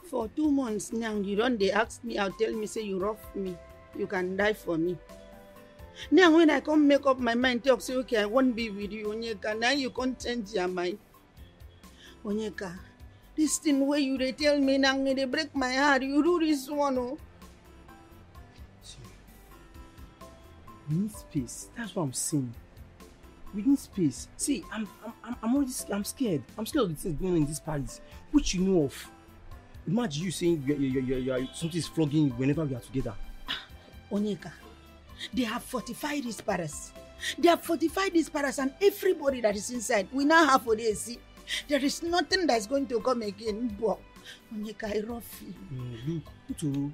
Speaker 2: for two months now, you don't they ask me, I'll tell me, say you rough me, you can die for me. Now when I come make up my mind, talk say, okay, I won't be with you, Onyeka. Now you can't change your mind. Onyeka, this thing where you they tell me now, they break my heart. You do this one, oh.
Speaker 3: We need space. That's what I'm saying. We need space. See, I'm I'm, I'm already I'm scared. I'm scared of the things going on in this palace, which you know of. Imagine you saying you you you you something is flogging you whenever we are together.
Speaker 2: Onyeka, they have fortified this palace. They have fortified this palace, and everybody that is inside, we now have AC. There is nothing that's going to come again. But Onyeka, I rough you.
Speaker 3: Mm, look, Uturu.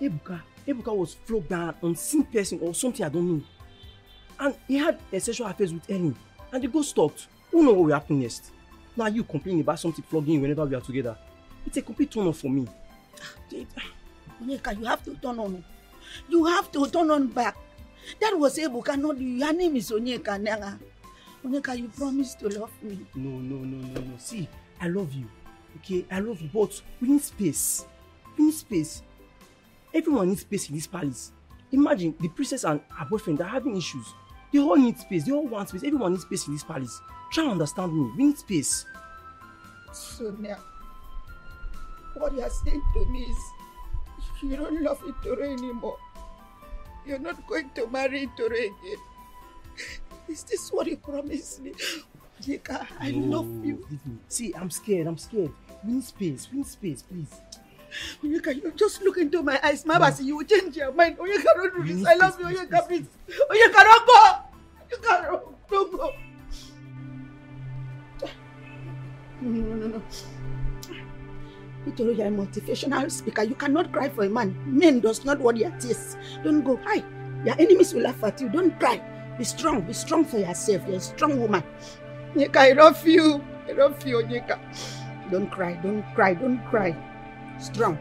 Speaker 3: Ebuka, Ebuka was flogged by an unseen person or something I don't know. And he had a sexual affairs with Ellen. And the ghost stopped. Who knows what will happen next? Now you complaining about something flogging you whenever we are together. It's a complete turn off for me.
Speaker 2: Onyeka, you have to turn on. You have to turn on back. That was Ebuka, not you. Your name is Onyeka Nanga. Onyeka, you promised to love me.
Speaker 3: No, no, no, no, no. See, I love you. Okay, I love you, but we need space. We need space. Everyone needs space in this palace. Imagine the princess and her boyfriend are having issues. They all need space. They all want space. Everyone needs space in this palace. Try and understand me. We need space.
Speaker 2: Sonia, what you are saying to me is you don't love Itoro anymore. You're not going to marry Itoro again. Is this what you promised me? Onyeka, I
Speaker 3: No,
Speaker 2: love you.
Speaker 3: See, I'm scared. I'm scared. We need space. We need space, please.
Speaker 2: Onyeka, you just look into my eyes. Mama, see you will change your mind. Onyeka, don't do this. I love you, Onyeka, please. Onyeka, don't go. Onyeka, don't- don't go. No, no, no, no. Itoro, you are a motivational speaker. You cannot cry for a man. Men does not want their tears. Don't go. Hi. Your enemies will laugh at you. Don't cry. Be strong. Be strong for yourself. You're a strong woman. Onyeka, I love you. I love you, Onyeka. Don't cry. Don't cry. Don't cry. Strong.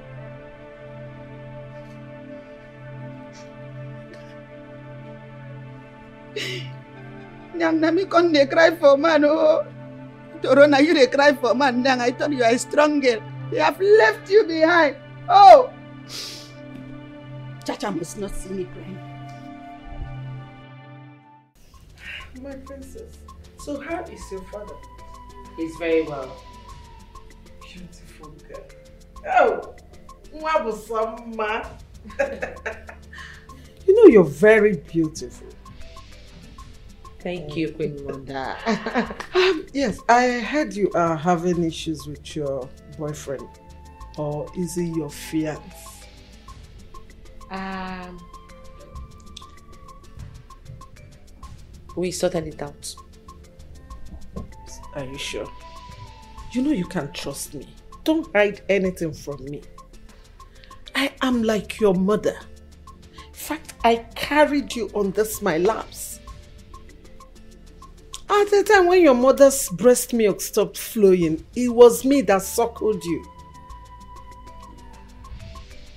Speaker 2: Nyang, me come dey cry for man, oh. Toro, na you dey cry for man. Nyang, I thought you are a strong girl. They have left you behind. Oh! Chacha must not see me crying.
Speaker 15: My princess. So how is your father?
Speaker 8: He's very well.
Speaker 15: Beautiful girl. Oh, Mwabusama. you know you're very beautiful.
Speaker 8: Thank you, Queen Mother.
Speaker 15: Um, yes, I heard you are having issues with your boyfriend. Or is he your fiance?
Speaker 8: Um, we sorted it out.
Speaker 15: Are you sure? You know you can trust me. Don't hide anything from me. I am like your mother. In fact, I carried you on this my laps. At the time when your mother's breast milk stopped flowing, it was me that suckled you.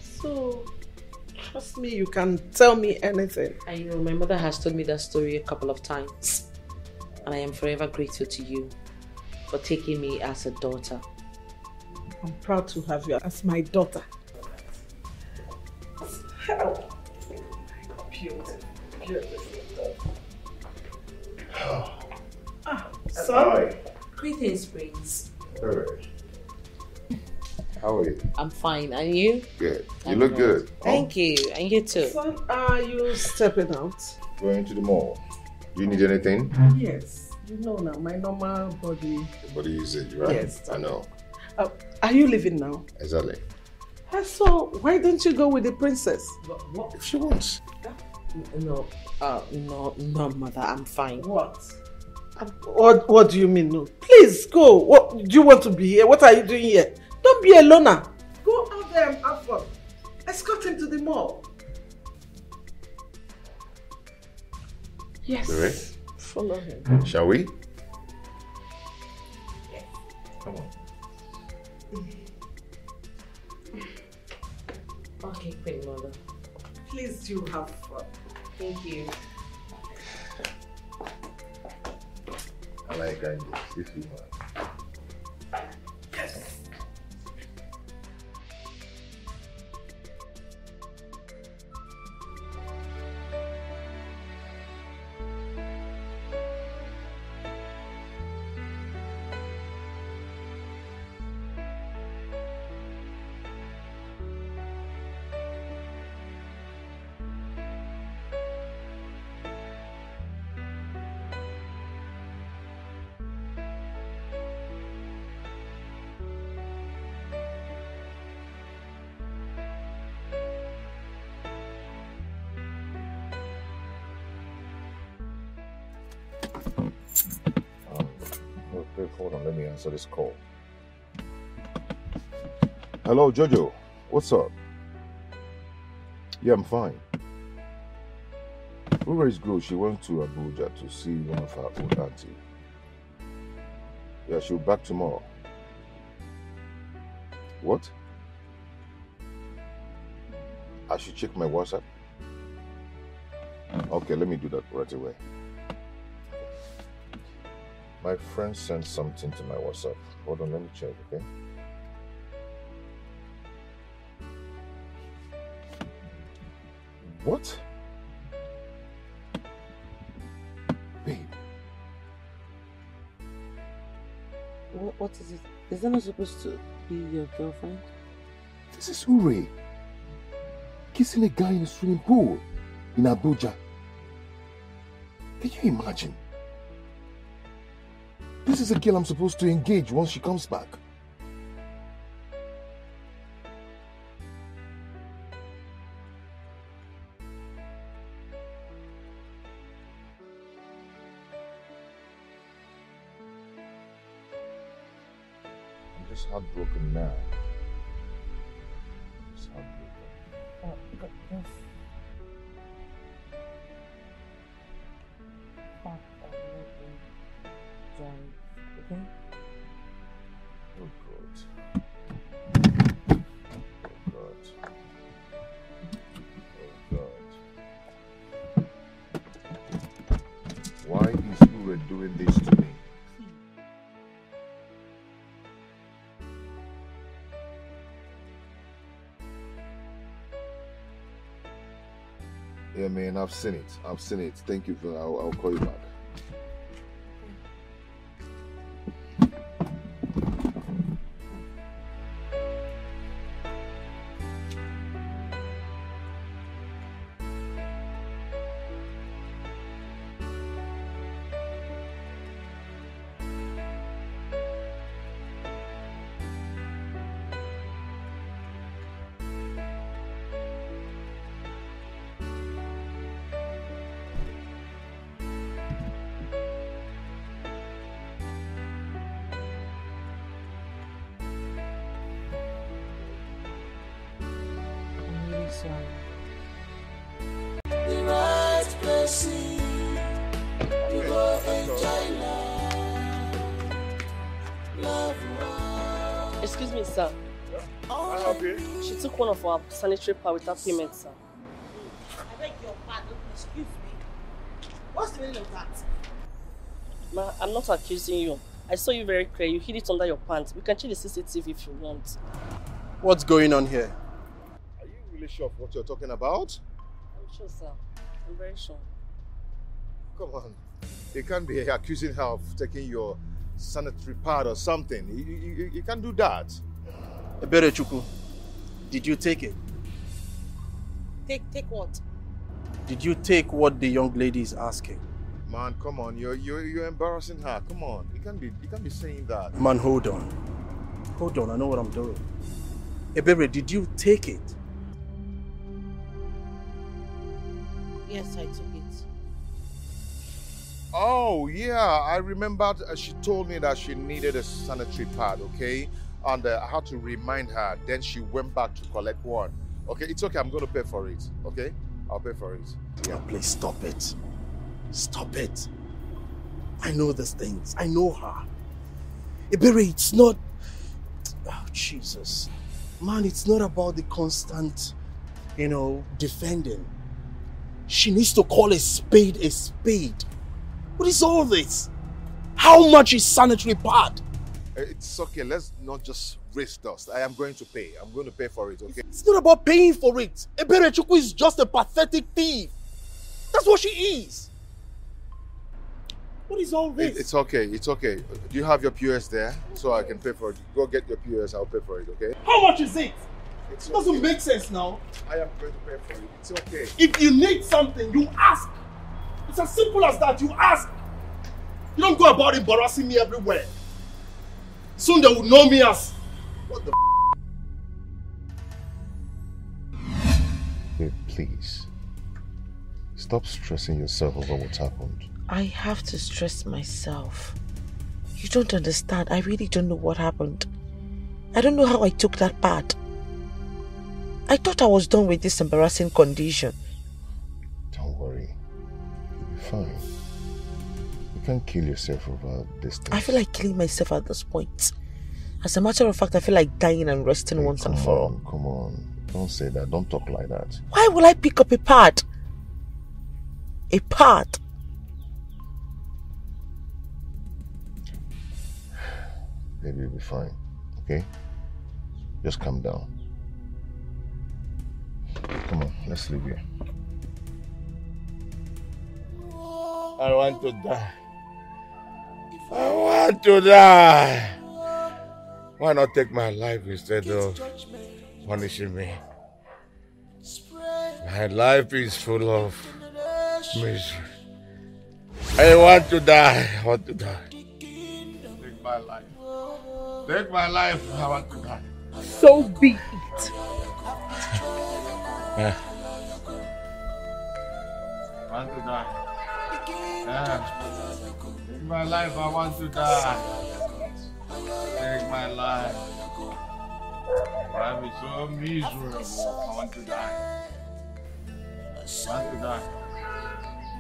Speaker 15: So, trust me, you can tell me anything.
Speaker 8: I know my mother has told me that story a couple of times, and I am forever grateful to you for taking me as a daughter.
Speaker 15: I'm proud to have you as my daughter. Beautiful, beautiful. Ah, sorry.
Speaker 8: Greetings, Prince.
Speaker 11: Alright. How are you?
Speaker 8: I'm fine, and you?
Speaker 11: Good. You
Speaker 8: I'm
Speaker 11: look good.
Speaker 8: Thank you, and you too.
Speaker 15: Son, are you stepping out?
Speaker 11: Going to the mall. Do you need anything?
Speaker 15: Yes. You know now, my normal body.
Speaker 11: Your body is it, right?
Speaker 15: Yes.
Speaker 11: I know.
Speaker 15: Uh, are you leaving now?
Speaker 11: Exactly.
Speaker 15: Uh, So, why don't you go with the princess?
Speaker 8: What?
Speaker 11: If she wants.
Speaker 8: No, uh, no, no, mother, I'm fine.
Speaker 15: What? What, what do you mean, no? Please go. What, do you want to be here? What are you doing here? Don't be a loner. Go out there and have fun. Escort him to the mall. Yes.
Speaker 11: Alright.
Speaker 15: Follow him.
Speaker 11: Shall we? Come on.
Speaker 8: Okay, Queen Mother.
Speaker 15: Please do have fun.
Speaker 8: Thank you.
Speaker 11: I like Andy. If you want. Okay, hold on. Let me answer this call. Hello, Jojo. What's up? Yeah, I'm fine. Where is Glow? She went to Abuja to see one of her old auntie. Yeah, she'll be back tomorrow. What? I should check my WhatsApp. Okay, let me do that right away. My friend sent something to my WhatsApp. Hold on, let me check, okay? What? Babe,
Speaker 8: What, what is it? Is that not supposed to be your girlfriend?
Speaker 11: this is Ure. Kissing a guy in a swimming pool in Abuja. Can you imagine? This is a girl I'm supposed to engage once she comes back. Man, I've seen it. I've seen it. Thank you for. I'll, I'll call you back.
Speaker 29: She took one of our sanitary pad without payment, sir.
Speaker 30: I beg your pardon, excuse me. What's the meaning of that?
Speaker 29: Ma, I'm not accusing you. I saw you very clear. You hid it under your pants. We can check the CCTV if you want.
Speaker 21: What's going on here?
Speaker 11: Are you really sure of what you're talking about?
Speaker 29: I'm sure, sir. I'm very sure.
Speaker 11: Come on. You can't be accusing her of taking your sanitary pad or something. You, you, you- you can't do that.
Speaker 21: Eberechukwu, did you take it?
Speaker 30: Take, take what?
Speaker 21: Did you take what the young lady is asking?
Speaker 11: Man, come on. You're, you're, you're embarrassing her. Come on. You can't be, you can't be saying that.
Speaker 21: Man, hold on. Hold on, I know what I'm doing. Ebere, did you take it?
Speaker 30: Yes, I took it.
Speaker 11: Oh, yeah. I remembered uh, she told me that she needed a sanitary pad, okay? And uh, I had to remind her. Then she went back to collect one. Okay, it's okay. I'm going to pay for it. Okay? I'll pay for it.
Speaker 21: Yeah, please stop it. Stop it. I know these things. I know her. Ebere, it's not. Oh, Jesus. Man, it's not about the constant, you know, defending. She needs to call a spade a spade. What is all this? How much is sanitary pad?
Speaker 11: Uh, It's okay. Let's not just raise dust. I am going to pay. I'm going to pay for it, okay?
Speaker 21: It's not about paying for it. Ebere Chukwu is just a pathetic thief. That's what she is. What is all
Speaker 11: It-
Speaker 21: this?
Speaker 11: it's okay. It's okay. Do you have your POS there? So I can pay for it. Go get your POS. I'll pay for it, okay?
Speaker 21: How much is it?
Speaker 11: It's
Speaker 21: It doesn't
Speaker 11: okay.
Speaker 21: make sense now.
Speaker 11: I am going to pay for it. It's okay.
Speaker 21: If you need something, you ask. It's as simple as that. You ask. You don't go about embarrassing me everywhere. Soon they will know me as. What the?
Speaker 11: Babe, please. Stop stressing yourself over what happened.
Speaker 8: I have to stress myself. You don't understand. I really don't know what happened. I don't know how I took that part. I thought I was done with this embarrassing condition.
Speaker 11: Don't worry. You'll be fine. You can't kill yourself over this thing.
Speaker 8: I feel like killing myself at this point. As a matter of fact, I feel like dying and resting once and
Speaker 11: Come
Speaker 8: for all.
Speaker 11: on, come on. Don't say that. Don't talk like that.
Speaker 8: Why will I pick up a part?
Speaker 11: a part.
Speaker 24: Baby, you'll be fine, okay? Just calm down. Come on, let's leave here.
Speaker 4: I want to die. I want to die. Why not take my life instead of punishing me? My life is full of misery. I want to die. I want to die. Take my life. Take my life. I want to die.
Speaker 23: So be it.
Speaker 4: Yeah. I want to die. Yeah. Take my life. I want to die. Take my life. Life is so miserable. I want to die. I want to die.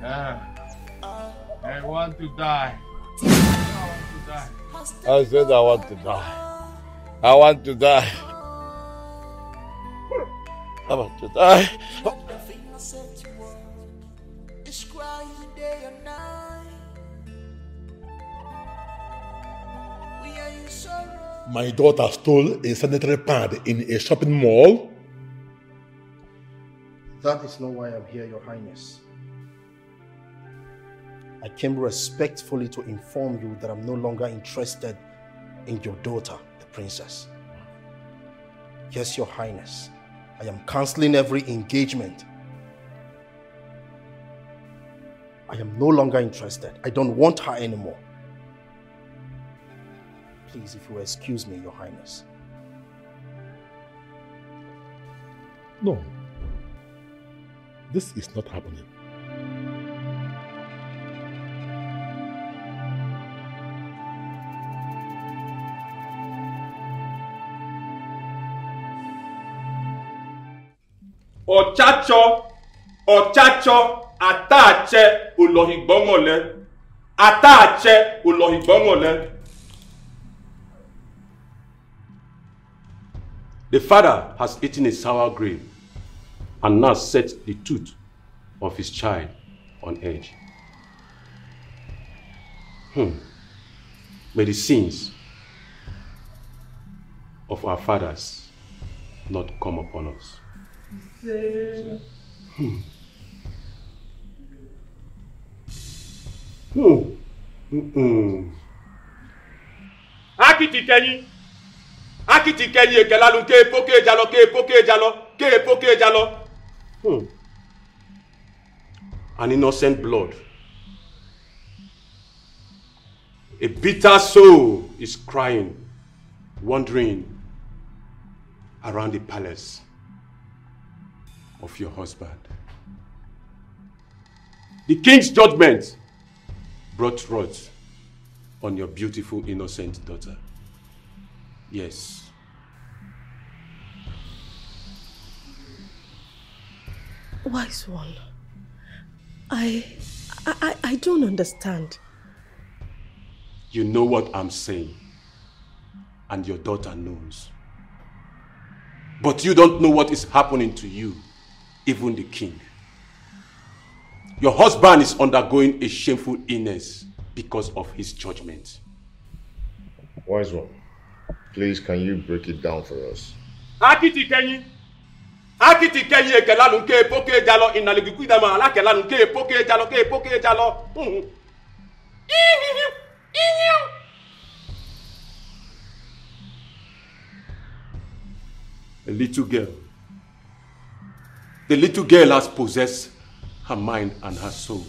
Speaker 4: Yeah. I want to die. I want to die. I said I want to die. I want to die. I want to die.
Speaker 19: My daughter stole a sanitary pad in a shopping mall.
Speaker 21: That is not why I'm here, Your Highness. I came respectfully to inform you that I'm no longer interested in your daughter, the princess. Yes, Your Highness, I am cancelling every engagement. I am no longer interested. I don't want her anymore. Please, if you will excuse me, Your Highness.
Speaker 19: No. This is not happening.
Speaker 31: ọ̀chachọ ọ̀chachọ ataache ụlọhigbọmọle ataache ụlọhigbọmọle
Speaker 32: The father has eaten a sour grape and now set the tooth of his child on edge. Hmm. May the sins of our fathers not come upon us. Hmm. Hmm. Mm-mm.
Speaker 31: akiti kẹyin akiti kẹyin ekelalu ke poke jalọ ke poke jalọ ke poke jalọ.
Speaker 32: Hmm. An innocent blood. A bitter soul is crying, wandering around the palace of your husband. The king's judgment brought wrath on your beautiful, innocent daughter. Yes.
Speaker 22: Wise one, I, I, I- I don't understand.
Speaker 32: You know what I'm saying, and your daughter knows. But you don't know what is happening to you, even the king. Your husband is undergoing a shameful illness because of his judgment.
Speaker 24: Wise one, please can you break it down for us?
Speaker 31: akiti kẹyin akiti kẹyin ekelalu ke poke jalọ ìnàlẹ̀gùkú ìdàmọ̀ alákẹ́lalu ke poke jalọ ke poke jalọ. Hmm.
Speaker 32: A little girl. The little girl has possessed her mind and her soul,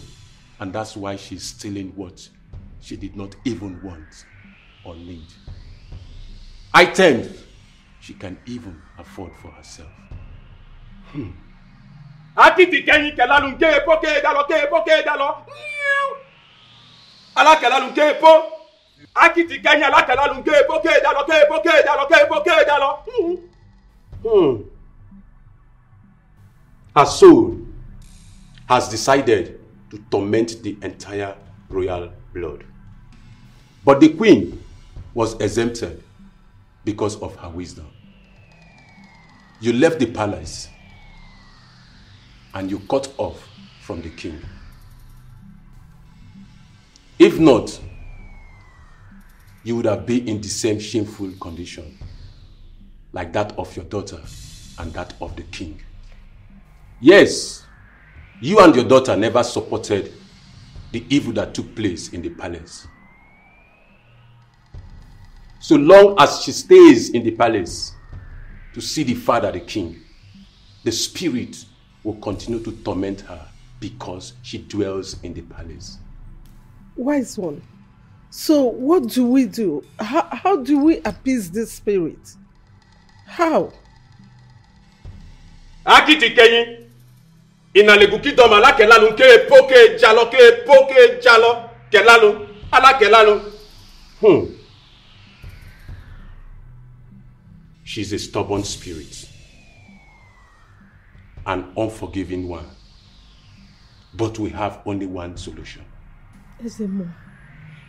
Speaker 32: and that's why she's stealing what she did not even want or need. Items she can even afford for herself. Hmm.
Speaker 31: akiti kẹyin kẹlalu ke poke jalọ ke poke jalọ. alákẹ́lalu ke po akiti kẹyin alákẹ́lalu ke poke jalọ ke poke jalọ ke poke jalọ. Hmm.
Speaker 32: Hmm. Her soul has decided to torment the entire royal blood. But the queen was exempted because of her wisdom. You left the palace and you cut off from the king. If not, you would have been in the same shameful condition, like that of your daughter and that of the king. Yes, you and your daughter never supported the evil that took place in the palace. So long as she stays in the palace to see the father, the king, the spirit will continue to torment her because she dwells in the palace.
Speaker 15: Wise one. So what do we do? How, how do we appease this spirit? How?
Speaker 31: akiti kẹyin ìnàlẹ̀gùn kìdọ̀mọ̀ alákẹ̀lánu ké pókè jalọ ké pókè jalọ kẹlánu alákẹ̀lánu.
Speaker 32: Hmm. She's a stubborn spirit, an unforgiving one. But we have only one solution.
Speaker 15: Ezemo,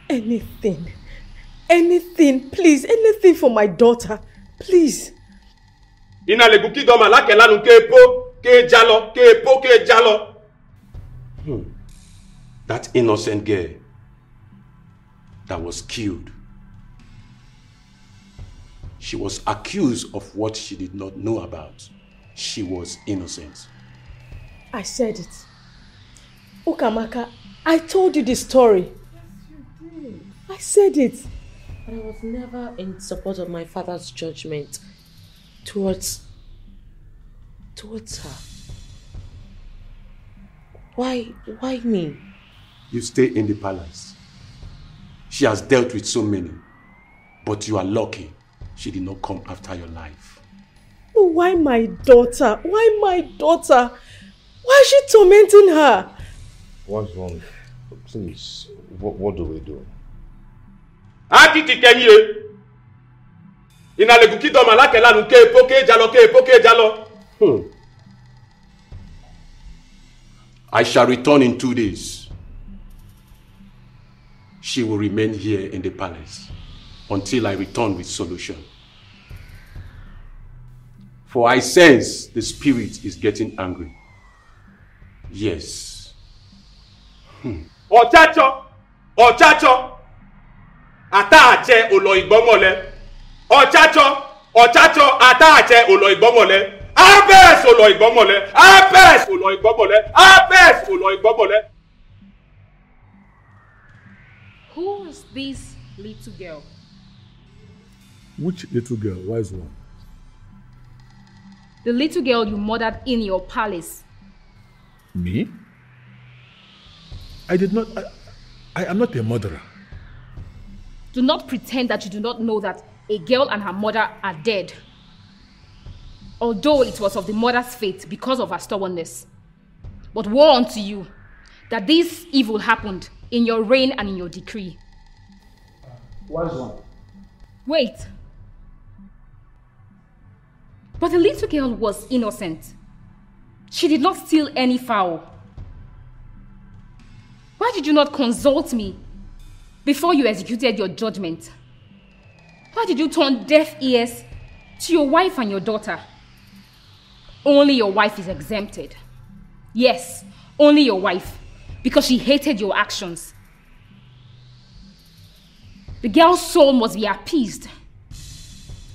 Speaker 15: anything, anything, please, anything for my daughter, please.
Speaker 31: ìnàlẹ̀gùn kìdọ̀mọ̀ alákẹ̀lánu ké pó ké jalọ ké pókè jalọ.
Speaker 32: Hmm. That innocent girl that was killed. She was accused of what she did not know about. She was innocent.
Speaker 15: I said it. Ukamaka, I told you the story. Yes, you did. I said it.
Speaker 8: But I was never in support of my father's judgment towards towards her. Why why me?
Speaker 32: You stay in the palace. She has dealt with so many, but you are lucky she did not come after your life.
Speaker 15: But why my daughter? Why my daughter? Why is she tormenting her?
Speaker 24: What's wrong? Please, what, what do we do?
Speaker 31: akiti kẹyin e ìnàlẹ̀gùn kìdọ̀mọ̀ alákẹ̀lánu ké pókè jalọ ké pókè jalọ.
Speaker 32: Hmm. I shall return in two days. She will remain here in the palace until I return with solution. For I sense the spirit is getting angry. Yes. Hmm.
Speaker 31: ọ̀chachọ ọ̀chachọ àtàchẹ òlò ìgbọ́mọ̀lẹ́ ọ̀chachọ ọ̀chachọ àtàchẹ òlò ìgbọ́mọ̀lẹ́ abẹ́ẹ̀s òlò ìgbọ́mọ̀lẹ́ abẹ́ẹ̀s òlò ìgbọ́mọ̀lẹ́ abẹ́ẹ̀s òlò ìgbọ́mọ̀lẹ́.
Speaker 27: Who is this little girl?
Speaker 19: Which little girl? Wise one.
Speaker 27: The little girl you murdered in your palace.
Speaker 19: Me? I did not. I, I am not a murderer.
Speaker 27: Do not pretend that you do not know that a girl and her mother are dead. Although it was of the mother's fate because of her stubbornness. But woe unto you that this evil happened in your reign and in your decree.
Speaker 21: Wise one.
Speaker 27: Wait. But the little girl was innocent. She did not steal any fowl. Why did you not consult me before you executed your judgment? Why did you turn deaf ears to your wife and your daughter? Only your wife is exempted. Yes, only your wife, because she hated your actions. The girl's soul must be appeased,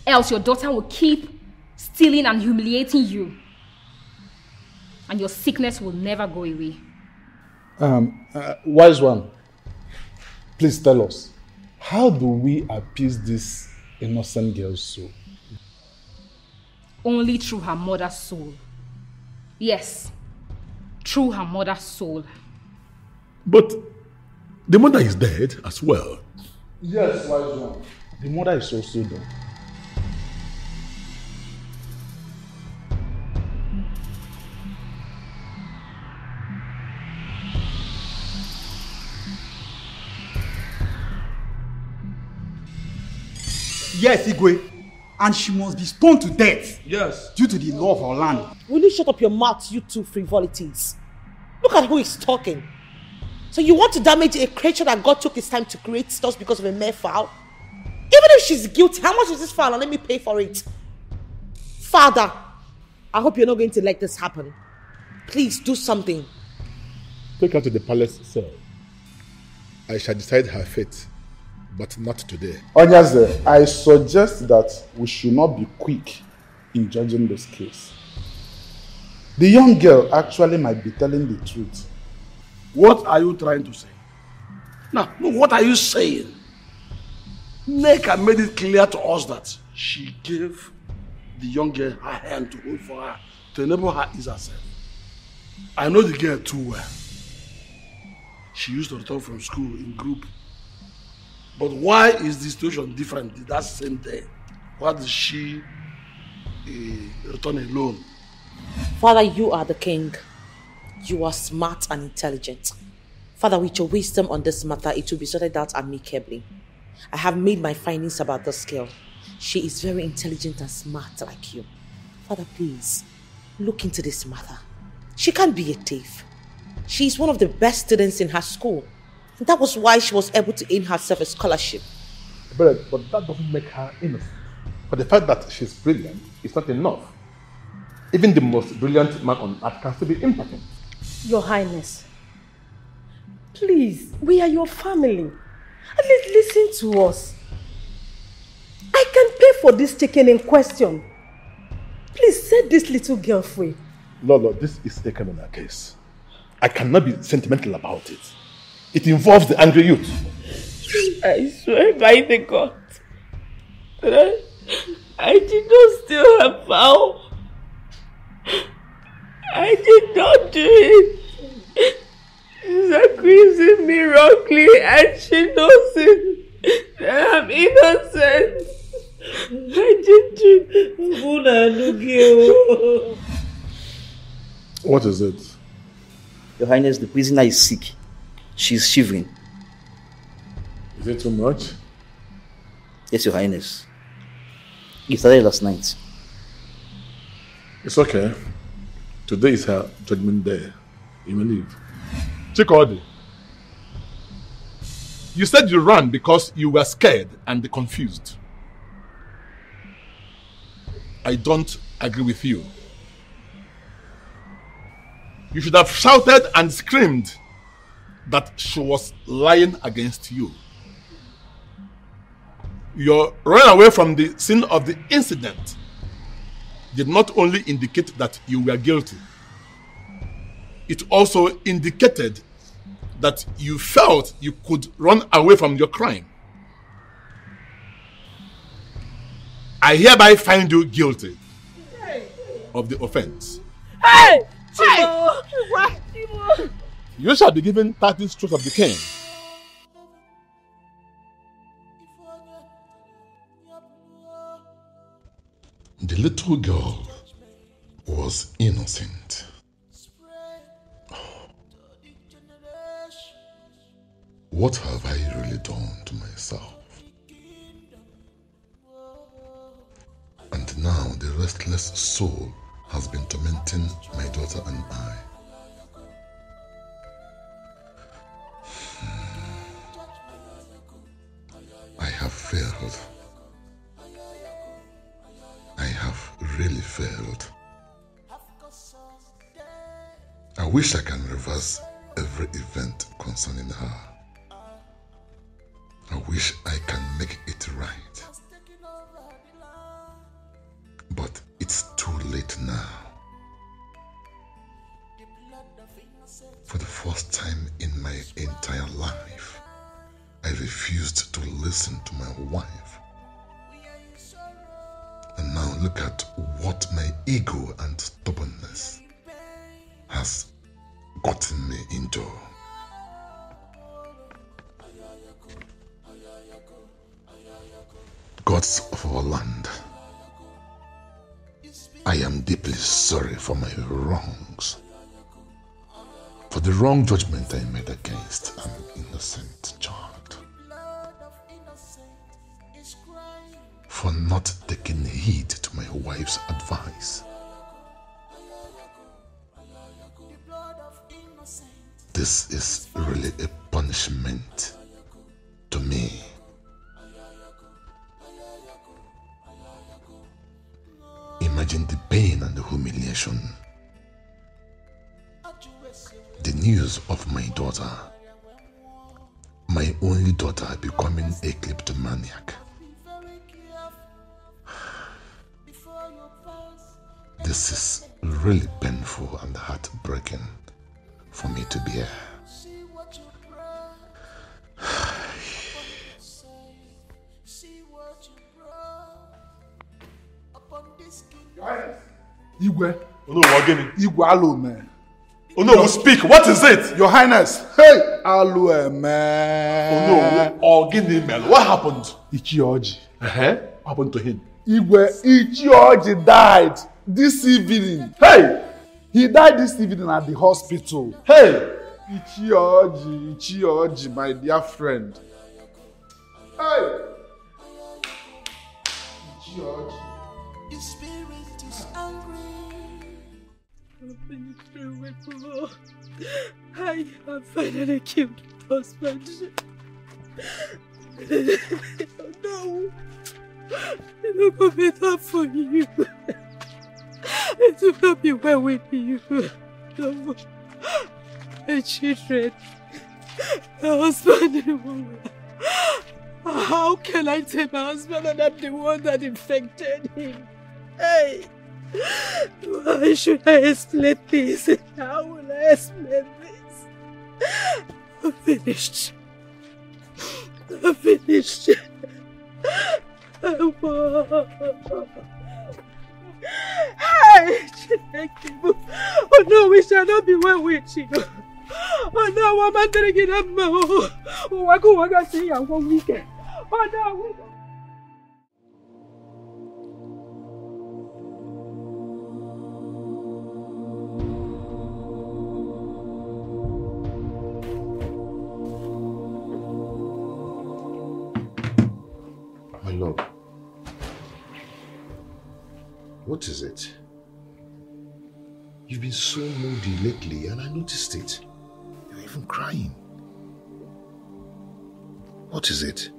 Speaker 27: else your daughter will keep stealing and humiliating you, and your sickness will never go away.
Speaker 16: Um, uh, wise one, please tell us, how do we appease this innocent girl's soul?
Speaker 27: Only through her mother's soul. Yes, through her mother's soul.
Speaker 19: But the mother is dead as well.
Speaker 16: Yes, wise one. The mother is also dead.
Speaker 33: Yes, Igwe. And she must be stoned to death.
Speaker 16: Yes.
Speaker 33: Due to the law of our land.
Speaker 2: Will you shut up your mouth, you two frivolities? Look at who is talking. So you want to damage a creature that God took his time to create just because of a mere foul? Even if she's guilty, how much is this foul? And let me pay for it. Father, I hope you're not going to let this happen. Please do something.
Speaker 19: Take her to the palace cell.
Speaker 16: I shall decide her fate, but not today.
Speaker 34: Onyaze, I suggest that we should not be quick in judging this case. The young girl actually might be telling the truth.
Speaker 35: What are you trying to say? Now, look, what are you saying? Neka made it clear to us that she gave the young girl her hand to hold for her to enable her ease herself. I know the girl too well. She used to return from school in group. But why is the situation different that same day? Why did she uh, return alone?
Speaker 8: Father, you are the king. You are smart and intelligent. Father, with your wisdom on this matter, it will be sorted out amicably. I have made my findings about this girl. She is very intelligent and smart like you. Father, please, look into this matter. She can't be a thief. She is one of the best students in her school. And that was why she was able to earn herself a scholarship.
Speaker 16: But, but that doesn't make her innocent. But the fact that she's brilliant is not enough. Even the most brilliant man on earth can still be impotent.
Speaker 22: Your Highness, please, we are your family. At least listen to us. I can pay for this chicken in question. Please set this little girl free.
Speaker 16: Lolo, this is taken in a criminal case. I cannot be sentimental about it. It involves the angry youth.
Speaker 23: I swear by the God that I, I did not steal her vow. I did not do it. She's accusing me wrongly and she knows it. That I'm innocent. I didn't do oh.
Speaker 16: What is it?
Speaker 9: Your Highness, the prisoner is sick. She's shivering.
Speaker 16: Is it too much?
Speaker 9: Yes, Your Highness. It started last night.
Speaker 16: It's okay. Today is her judgment day. You may leave. Chikodi, you said you ran because you were scared and confused. I don't agree with you. You should have shouted and screamed that she was lying against you. Your running away from the scene of the incident did not only indicate that you were guilty, it also indicated that you felt you could run away from your crime. I hereby find you guilty of the offense.
Speaker 23: Hey!
Speaker 22: Chimo! What? Chimo!
Speaker 16: You shall be given 30 strokes of the cane.
Speaker 19: The little girl was innocent. What have I really done to myself? And now the restless soul has been tormenting my daughter and I. failed. I have really failed. I wish I can reverse every event concerning her. I wish I can make it right. But it's too late now. For the first time in my entire life, I refused to listen to my wife. And now look at what my ego and stubbornness has gotten me into. Gods of our land, I am deeply sorry for my wrongs. For the wrong judgment I made against an innocent child. For not taking heed to my wife's advice. This is really a punishment to me. Imagine the pain and the humiliation. The news of my daughter, my only daughter becoming a kleptomaniac. This is really painful and heartbreaking for me to bear.
Speaker 16: Igwe.
Speaker 32: No, what gini?
Speaker 16: Igwe Alu, man.
Speaker 32: Oh no, speak. What is it?
Speaker 16: Your Highness. Hey, Alu, man.
Speaker 32: Oh no, Ogini, man. What happened?
Speaker 16: Ichioji.
Speaker 32: Uh-huh. What happened to him?
Speaker 16: Igwe Ichioji died this evening.
Speaker 32: Hey!
Speaker 16: He died this evening at the hospital.
Speaker 32: Hey!
Speaker 16: Ichioji, Ichioji, my dear friend. Hey! Ichioji.
Speaker 14: Your spirit is angry.
Speaker 22: I've been through it before. I have finally killed my husband. no! It will go better for you. It will not be well with you. No. My children, my husband and woman. How can I tell my husband that I'm the one that infected him? Hey! Why should I explain this? How will I explain this? I'm finished. I'm finished. Hey! Chineke, Oh no, we shall not be well with you. Oh no, woman, didn't get up. Oh, I go, I got to
Speaker 11: What is it? You've been so moody lately and I noticed it. You're even crying. What is it?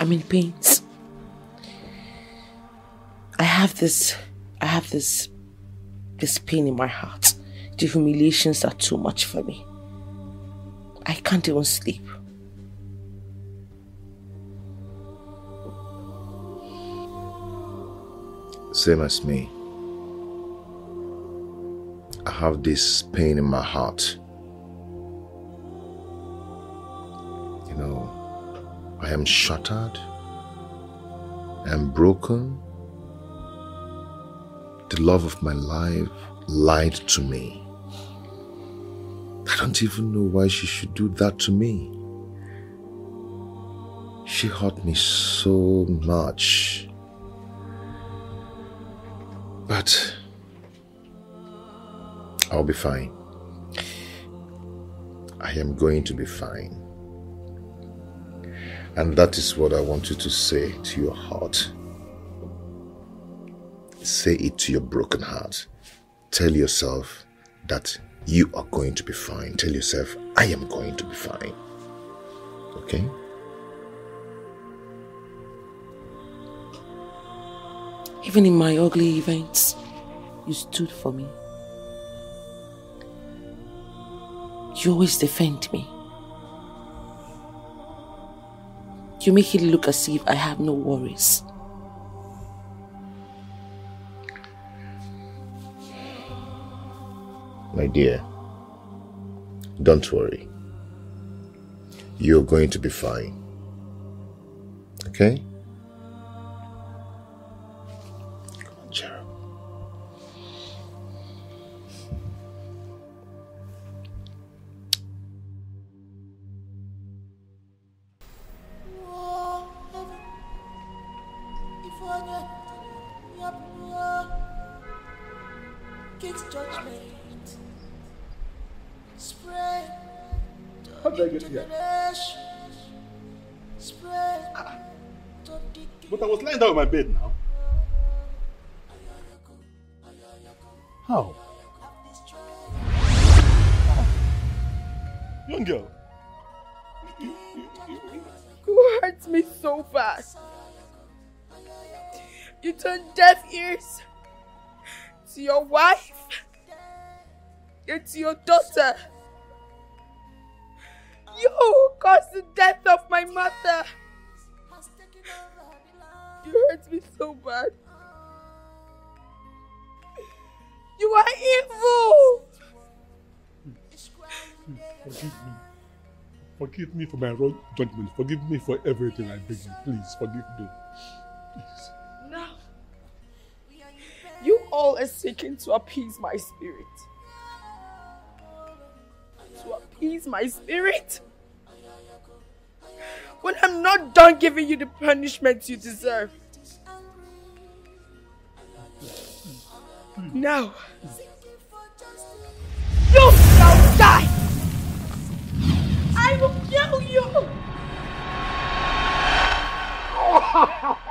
Speaker 8: I'm in pains. I have this, I have this, this pain in my heart. The humiliations are too much for me. I can't even sleep.
Speaker 11: Same as me. I have this pain in my heart. You know, I am shattered. I am broken. The love of my life lied to me. I don't even know why she should do that to me. She hurt me so much. But I'll be fine. I am going to be fine. And that is what I want you to say to your heart. Say it to your broken heart. Tell yourself that you are going to be fine. Tell yourself, I am going to be fine. Okay?
Speaker 8: Even in my ugly events, you stood for me. You always defend me. You make it look as if I have no worries.
Speaker 11: My dear, don't worry. You're going to be fine. Okay?
Speaker 36: Forgive me for my wrong judgment. Forgive me for everything I beg you. Please forgive me. Please.
Speaker 23: Now, you all are seeking to appease my spirit. To appease my spirit? When I'm not done giving you the punishment you deserve. Now, you shall die! I will kill you!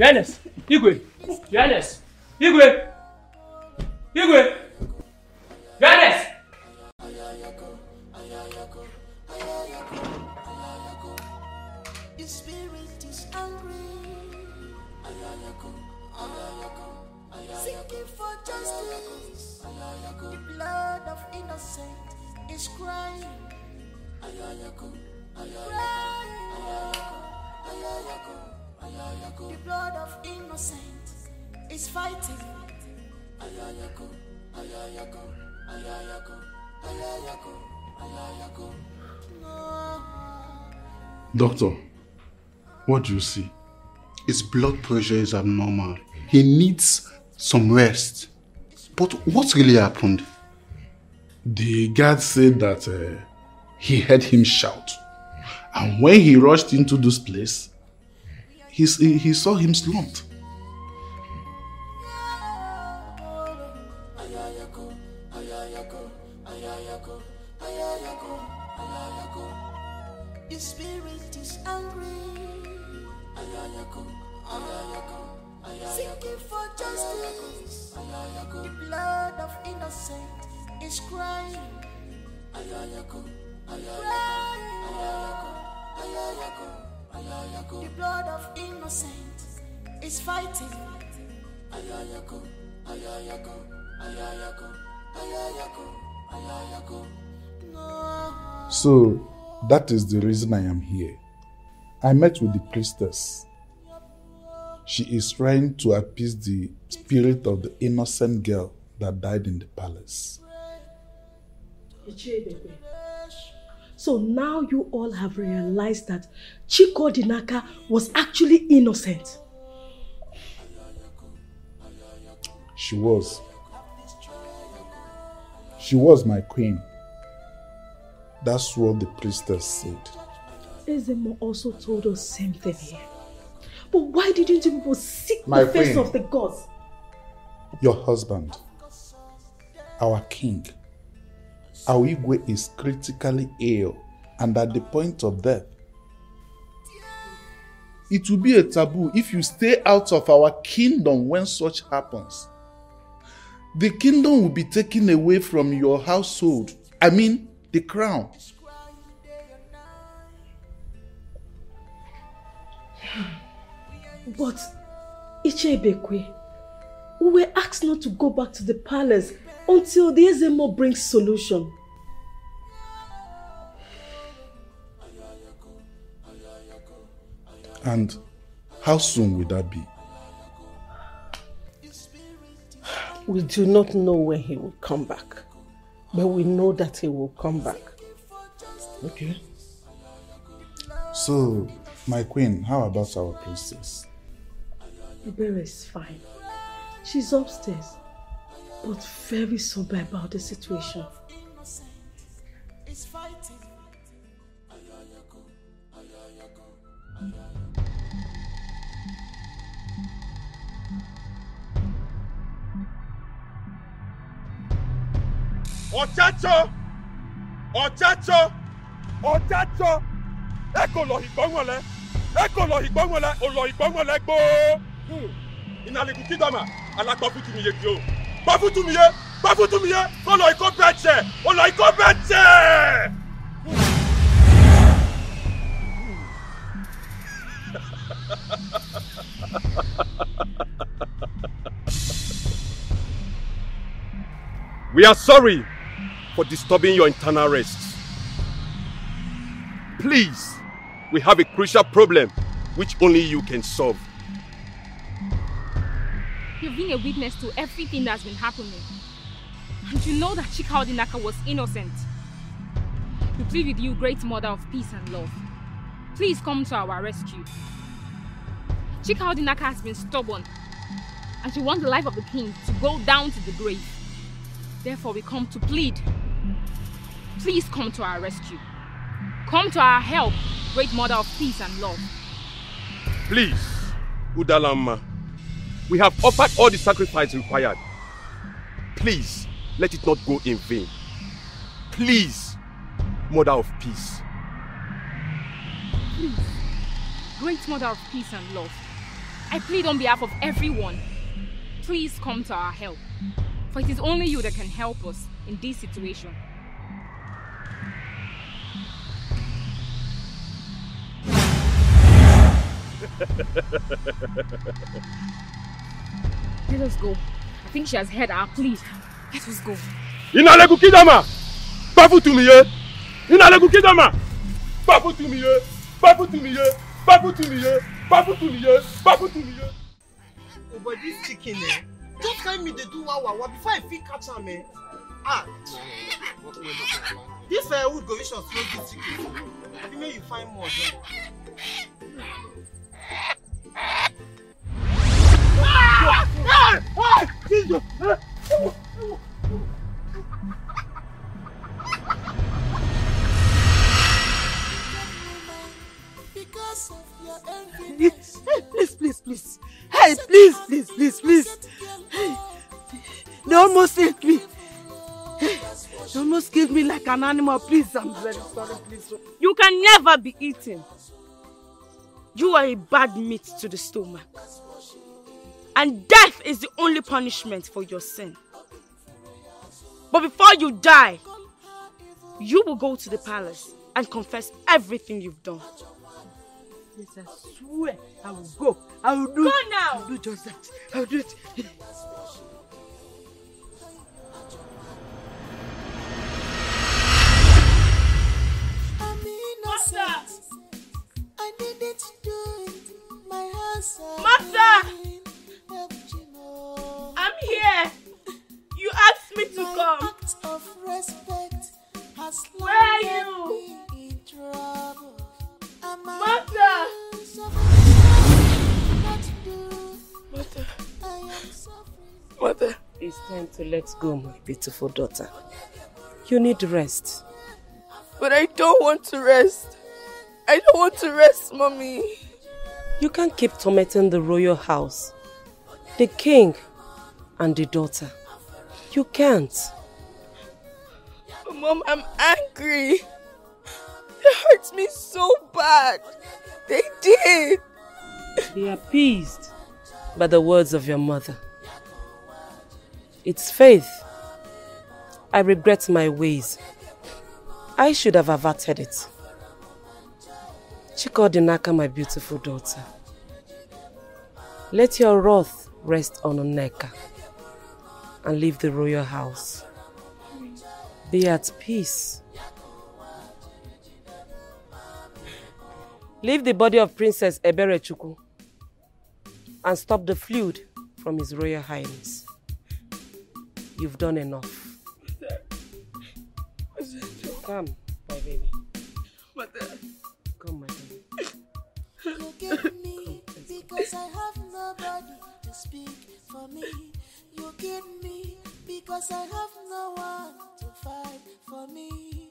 Speaker 14: Yohanes! Yohanes! Igwe! Yohanes! Igwe! Igwe!
Speaker 16: Doctor, what do you see? His blood pressure is abnormal. He needs some rest. But what really happened? The guard said that uh, he heard him shout. And when he rushed into this place, he, he he saw him slumped. That is the reason I am here. I met with the priestess. She is trying to appease the spirit of the innocent girl that died in the palace.
Speaker 22: So now you all have realized that Chika Odinaka was actually innocent.
Speaker 16: She was. She was my queen. That's what the priestess said.
Speaker 22: Ezemo also told us same thing here. But why didn't you people seek
Speaker 16: My
Speaker 22: the face
Speaker 16: queen.
Speaker 22: of the gods?
Speaker 16: Your husband, our king, Awigwe is critically ill and at the point of death. It will be a taboo if you stay out of our kingdom when such happens. The kingdom will be taken away from your household. I mean, the crown.
Speaker 22: But Ichebekwe, we were asked not to go back to the palace until the Ezemo brings solution.
Speaker 16: And how soon will that be?
Speaker 15: We do not know when he will come back, but we know that he will come back.
Speaker 16: Okay. So, my queen, how about our princess?
Speaker 23: Ebere is fine. She's upstairs, but very sober about the situation.
Speaker 14: It's fighting.
Speaker 32: ọ̀chachọ ọ̀chachọ ọ̀chachọ ẹ kò lọ ìgbọ́nwọ̀lẹ́! Ẹ kò lọ ìgbọ́nwọ̀lẹ́! Ò lọ ìgbọ́nwọ̀lẹ́ gbòó ìnàlẹ́kùn kídọ̀mà alágbọ́fùtùmíye kí o. Gbọ́fùtùmíye gbọ́fùtùmíye kò lọ ikọ́ bẹ́ẹ̀tsẹ̀ ò lọ ikọ́ bẹ́ẹ̀tsẹ̀. We are sorry for disturbing your internal rest. Please, we have a crucial problem which only you can solve.
Speaker 27: You've been a witness to everything that's been happening. And you know that Chika Odinaka was innocent. We plead with you, great mother of peace and love. Please come to our rescue. Chika Odinaka has been stubborn. And she wants the life of the king to go down to the grave. Therefore, we come to plead. Please come to our rescue. Come to our help, great mother of peace and love.
Speaker 32: Please, Udalama, we have offered all the sacrifice required. Please, let it not go in vain. Please, Mother of Peace.
Speaker 27: Please, great mother of peace and love, I plead on behalf of everyone. Please come to our help. For it is only you that can help us in this situation. Let us go. I think she has heard our plea. Let us go.
Speaker 32: Inalegu Kidama! Bafutumiye! Eh? Inalegu Kidama! Bafutumiye! Eh? Bafutumiye! Eh? Bafutumiye! Bafutumiye! Bafutumiye!
Speaker 37: Oh, but this chicken, eh? Just carry me dey do wawa before I fit catch am, eh? Ah! This uh, wood go reach us slow this chicken. Maybe make you find more then.
Speaker 32: Ah! Ah! Ah! Jesus!
Speaker 3: Please, please, please. Hey, please, please, please, please. Hey, they almost ate me. Hey, they almost killed me like an animal. Please, I'm very sorry, please. You can never be eaten. You are a bad meat to the stomach. And death is the only punishment for your sin. But before you die, you will go to the palace and confess everything you've done. Yes, I swear I will go. I will do.
Speaker 23: Go now.
Speaker 3: I will do just that. I will do it.
Speaker 23: Master! I'm here. You asked me to
Speaker 14: My
Speaker 23: come.
Speaker 14: act of respect has
Speaker 23: Where are you?
Speaker 14: me in trouble. Am I
Speaker 23: Master!
Speaker 14: doing something not to do?
Speaker 23: Mother.
Speaker 14: I am suffering.
Speaker 20: Mother. It's time to let go, my beautiful daughter. You need rest.
Speaker 23: But I don't want to rest. I don't want to rest, mommy.
Speaker 20: You can't keep tormenting the royal house, the king, and the daughter. You can't.
Speaker 23: Mom, I'm angry. It hurts me so bad. They did.
Speaker 20: Be appeased by the words of your mother. It's faith. I regret my ways. I should have averted it. Chika Odinaka, my beautiful daughter. Let your wrath rest on Nneka and leave the royal house. Be at peace. Leave the body of Princess Ebere Chukwu and stop the fluid from His Royal Highness. You've done enough. Come, my baby.
Speaker 23: Mother,
Speaker 20: Come, my darling.
Speaker 14: You give me because I have nobody to speak for me. You give me because I have no one to fight for me.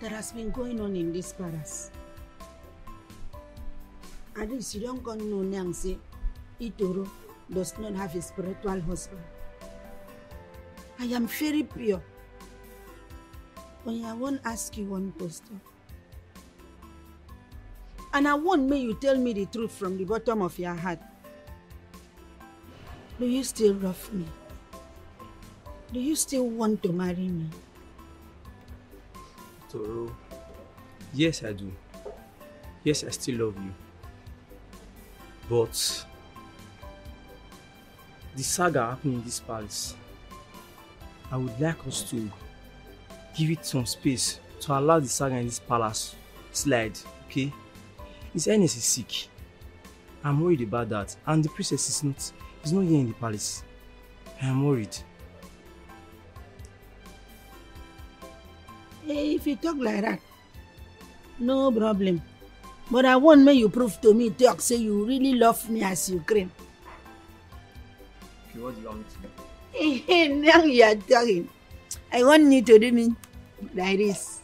Speaker 2: that has been going on in this palace. At least you don't know now say Itoro does not have a spiritual husband. I am very pure. Only I won't ask you one question. And I want may you tell me the truth from the bottom of your heart. Do you still love me? Do you still want to marry me?
Speaker 28: Toro, yes, I do. Yes, I still love you. But the saga happening in this palace, I would like us to give it some space to allow the saga in this palace slide, okay? His Highness is sick. I'm worried about that. And the princess is not is not here in the palace. I am worried.
Speaker 2: If you talk like that, no problem. But I want may you prove to me, talk, say you really love me as you claim.
Speaker 28: Okay, what do you want me to do?
Speaker 2: now you are talking. I want you to do me like this.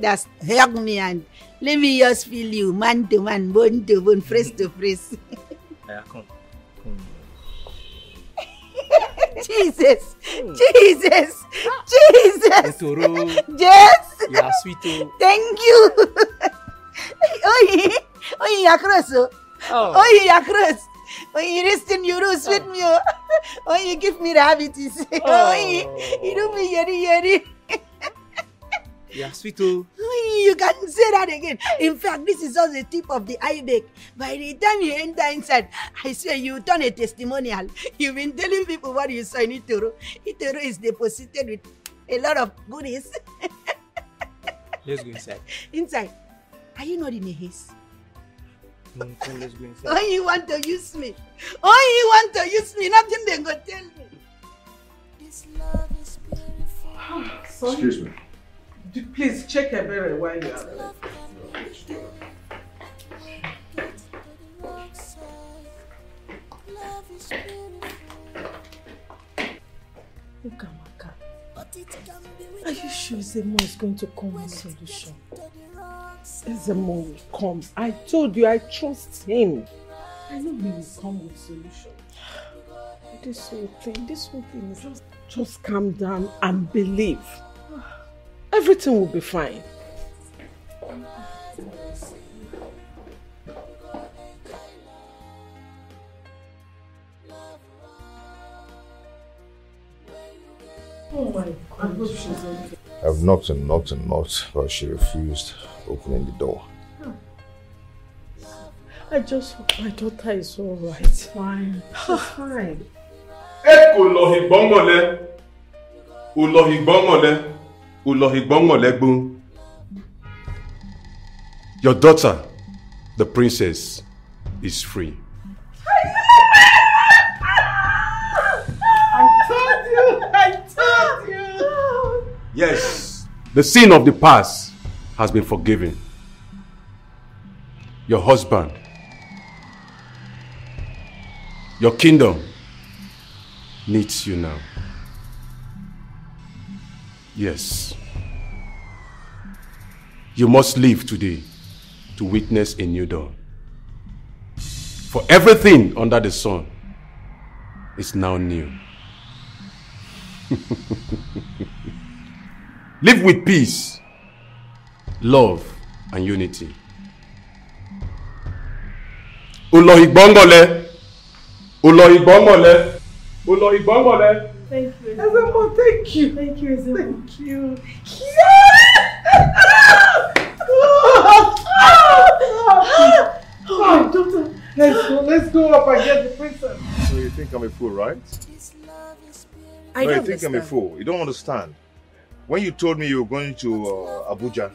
Speaker 2: Just hug me and let me just feel you man to man, bone to bone, face to face.
Speaker 28: Aya, come. Come. Hmm.
Speaker 2: Jesus! Jesus! Jesus!
Speaker 28: Toro,
Speaker 2: Yes!
Speaker 28: you are sweet oh.
Speaker 2: Thank you! Oye, oye, ya cross, oh.
Speaker 28: Oh.
Speaker 2: Oye, ya cross. Oye, you listen, you do sweet me, oh. you give me diabetes. Oh. Oye, you do me yeri yeri.
Speaker 28: You are sweet.
Speaker 2: Oye, you can say that again. In fact, this is just the tip of the iceberg. By the time you enter inside, I swear you turn a testimonial. You've been telling people what you saw in Itoro. Itoro is deposited with a lot of goodies
Speaker 28: Let's go inside.
Speaker 2: inside. Are you not in a haste?
Speaker 28: No, mm, come, let's go inside.
Speaker 2: Oh, you want to use me? Oh, you want to use me? Nothing they go tell me.
Speaker 14: This love is beautiful.
Speaker 15: Excuse
Speaker 19: me.
Speaker 15: Please check Ebere while you are there.
Speaker 14: Love is beautiful.
Speaker 20: Ukamaka,
Speaker 14: But it can be
Speaker 20: are you sure Zemo is going to come with solution?
Speaker 15: Ezemo will come. I told you I trust him. I know he will come with solution. This whole thing, this whole thing is just, just calm down and believe. Everything will be fine. Oh my God. I hope she's okay.
Speaker 24: I've knocked and knocked and knocked, but she refused opening the door.
Speaker 15: I just hope my daughter is all right. Fine. She's ah. fine.
Speaker 32: ẹ kò lọ ìgbọ́mọ̀lẹ́ ò lọ ìgbọ́mọ̀lẹ́ Your daughter, the princess, is free.
Speaker 15: I told you! I told you!
Speaker 32: Yes, the sin of the past has been forgiven. Your husband, your kingdom needs you now. Yes. You must leave today to witness a new dawn. For everything under the sun is now new. Live with peace, love, and unity. Ulo igbongole. Ulo igbongole. Ulo igbongole.
Speaker 15: Thank you. Ezemo, thank you. Thank you, Ezemo. Thank you. Yes!
Speaker 3: Let's go, let's go up and get the princess.
Speaker 11: So you think I'm a fool, right?
Speaker 23: I
Speaker 11: no, you think. I'm a fool. You don't understand. When you told me you were going to uh, Abuja,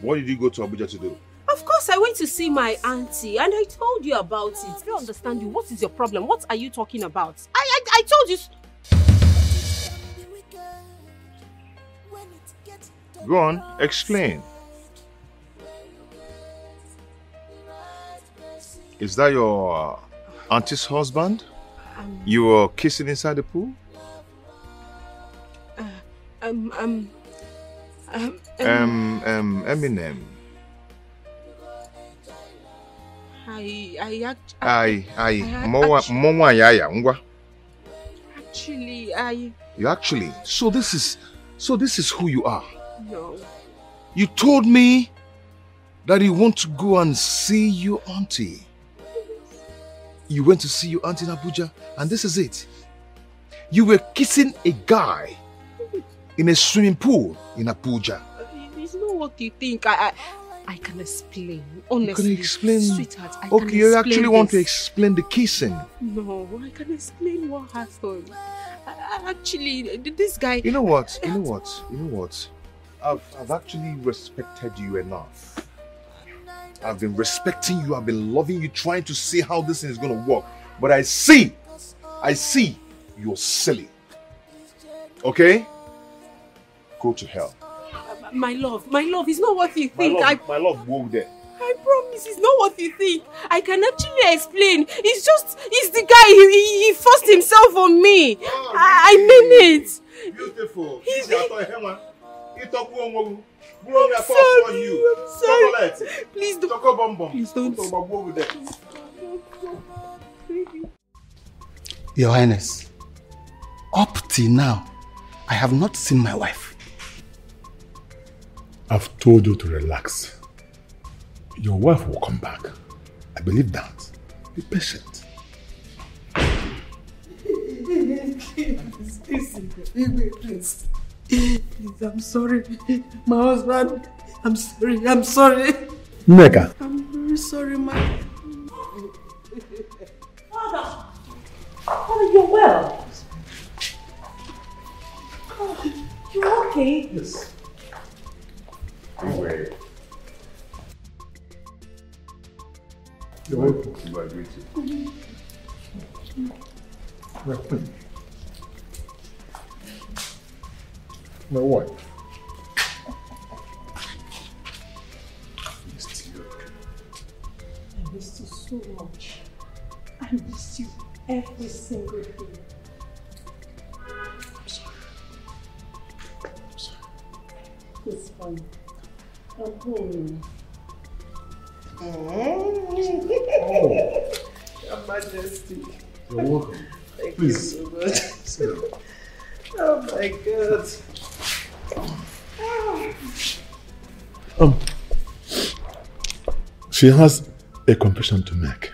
Speaker 11: what did you go to Abuja to do?
Speaker 23: Of course, I went to see my auntie and I told you about it. I don't understand you. What is your problem? What are you talking about? I, I, I told you
Speaker 11: Go on, explain. Is that your uh, auntie's husband?
Speaker 23: Um,
Speaker 11: You were kissing inside the pool?
Speaker 23: um, um, um,
Speaker 11: Um, um, Eminem.
Speaker 23: I, I, act-
Speaker 11: Aye, aye.
Speaker 23: I
Speaker 11: Mwa
Speaker 23: actu-
Speaker 11: mwa yaya, ngwa.
Speaker 23: Actually, I,
Speaker 11: You actually. So this is, so this is who you are.
Speaker 23: no.
Speaker 11: You told me that you want to go and see your auntie. You went to see your auntie in Abuja, and this is it. You were kissing a guy in a swimming pool in Abuja.
Speaker 23: It's not what you think. I, I, I can explain. Honestly,
Speaker 11: you can explain.
Speaker 23: sweetheart. I can
Speaker 11: okay, you actually want to explain the kissing.
Speaker 23: No, I can explain what happened. I, I, actually, this guy.
Speaker 11: You know what? You know what? You know what? I've, I've actually respected you enough. I've been respecting you. I've been loving you, trying to see how this thing is going to work. But I see, I see you're silly. Okay? Go to hell.
Speaker 23: My love, my love, it's not what you think.
Speaker 11: My love,
Speaker 23: I,
Speaker 11: my love, whoa there.
Speaker 23: I promise, it's not what you think. I can actually explain. It's just, it's the guy. He, he, he forced himself on me. I, I mean it.
Speaker 11: Beautiful.
Speaker 23: He's
Speaker 11: I'm
Speaker 23: sorry.
Speaker 11: you.
Speaker 23: I'm sorry.
Speaker 11: Chocolate.
Speaker 23: Please don't.
Speaker 11: Choco bum bum.
Speaker 23: Please don't.
Speaker 3: Your Highness, up till now, I have not seen my wife.
Speaker 19: I've told you to relax. Your wife will come back. I believe that. Be patient.
Speaker 22: please, please, please, please, I'm sorry. My husband, I'm sorry, I'm sorry.
Speaker 19: Nneka,
Speaker 22: I'm very sorry, my.
Speaker 5: Father! Father, you're well. Oh, you're okay?
Speaker 19: Yes. You're welcome.
Speaker 11: You are greeted.
Speaker 19: Queen. My wife.
Speaker 15: I missed you so much. I missed you every single day.
Speaker 19: I'm sorry. I'm sorry.
Speaker 15: It's fine. I'm.
Speaker 19: Oh.
Speaker 22: Your Majesty.
Speaker 19: You're welcome.
Speaker 22: Thank
Speaker 19: Please.
Speaker 22: you so much. Oh my god.
Speaker 19: Um, she has a confession to make.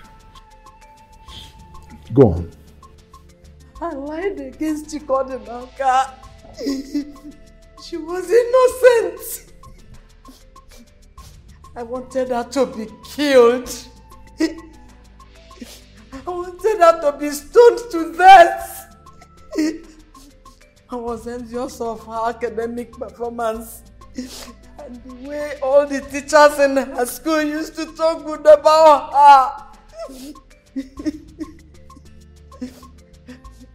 Speaker 19: Go on.
Speaker 22: I lied against Chikodemanka. She was innocent. I wanted her to be killed. I wanted her to be stoned to death. I was envious of her academic performance and the way all the teachers in her school used to talk good about her.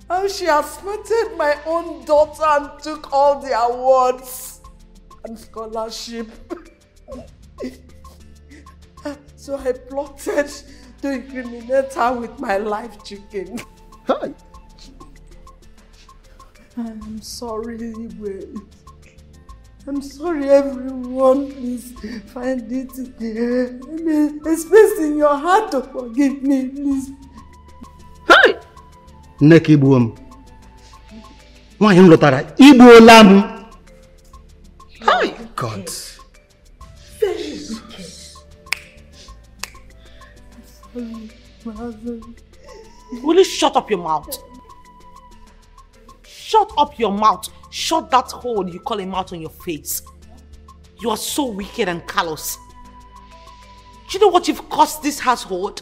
Speaker 22: How she assaulted my own daughter and took all the awards and scholarship. So I plotted to incriminate her with my live chicken.
Speaker 19: Hi.
Speaker 22: I'm sorry, Igwe. I'm sorry, everyone. Please find it uh, a space in your heart to forgive me, please.
Speaker 3: Nneka igbuo m. Nwaanyị m lụtara igbuola m. Hi, God.
Speaker 22: My husband.
Speaker 5: Will you shut up your mouth? Shut up your mouth. Shut that hole you call a mouth on your face. You are so wicked and callous. Do you know what you've cost this household?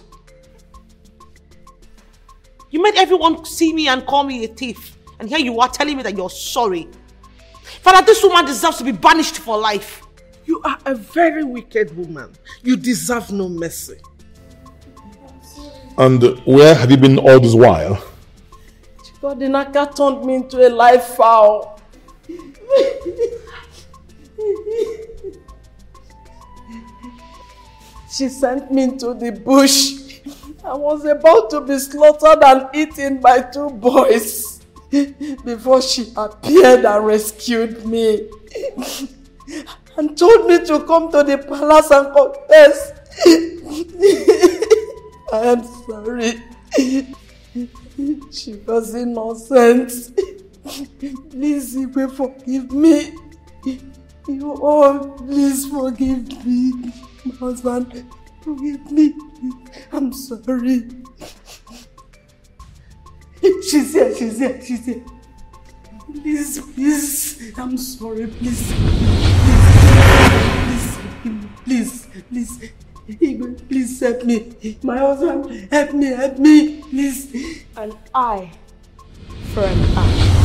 Speaker 5: You made everyone see me and call me a thief. And here you are telling me that you're sorry. Father, this woman deserves to be banished for life.
Speaker 15: You are a very wicked woman. You deserve no mercy.
Speaker 19: And where have you been all this while?
Speaker 22: Godinaka turned me into a live fowl. she sent me into the bush. I was about to be slaughtered and eaten by two boys before she appeared and rescued me and told me to come to the palace and confess. I am sorry. She was innocent. Please, Igwe, forgive me. You all, please forgive me. My husband, forgive me. I'm sorry. She's here, she's here, she's here. Please, please, I'm sorry, please. Please, please, please, please. Igwe, please help me. My husband, help me, help me, please.
Speaker 38: And I, friend I.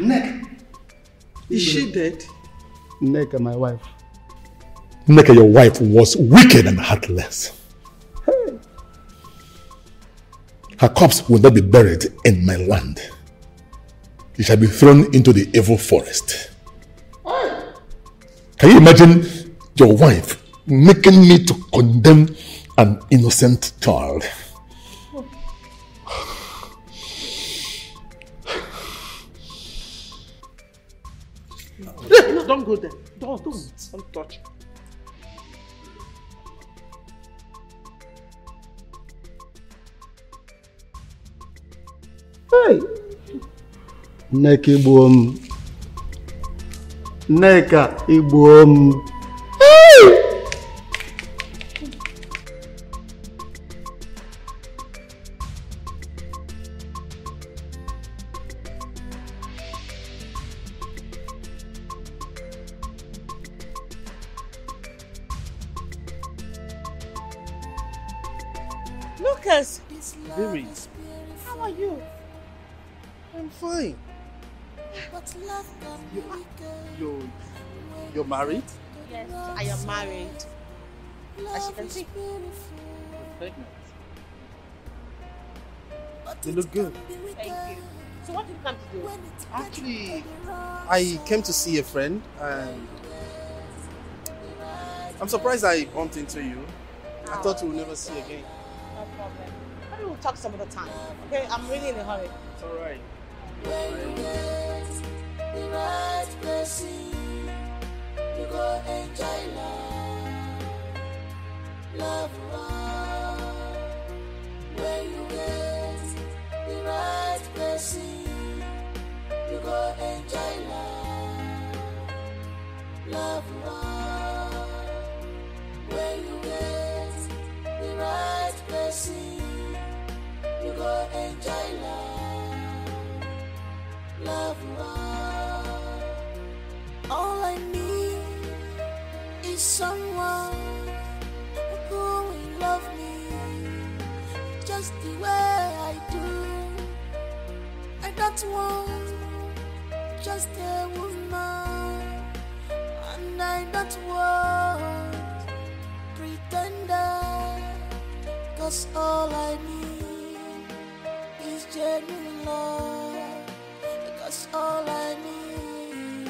Speaker 15: Neck. Is she dead?
Speaker 21: Nneka, my wife.
Speaker 19: Nneka, your wife was wicked and heartless. Her corpse will not be buried in my land. It shall be thrown into the evil forest. Can you imagine your wife making me to condemn an innocent child?
Speaker 15: No, don't go there. Don't, don't, don't touch.
Speaker 21: Nneka igbuo m. Nneka igbuo m.
Speaker 5: You
Speaker 15: look good.
Speaker 5: Thank you. So what did you come to do?
Speaker 15: Actually, I came to see a friend and I'm surprised I bumped into you. I ah. thought we'll never see again.
Speaker 5: No problem. Maybe we'll talk some other time. Okay, I'm really in a hurry.
Speaker 15: It's alright.
Speaker 14: Right you go enjoy love. Love love. The right person, you go enjoy love. Love love. When you get the right person, you go enjoy love. Love love. All I need is someone who will love me just the way I do. I don't want just a woman, and I got one pretender. Cause all I need is genuine love. Cause all I need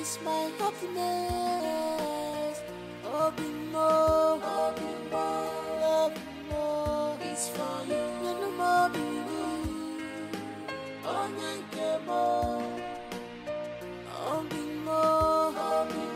Speaker 14: is my happiness. Oh, be more, oh, be more, love more It's for you. When the more Alguien quemó, alguien más.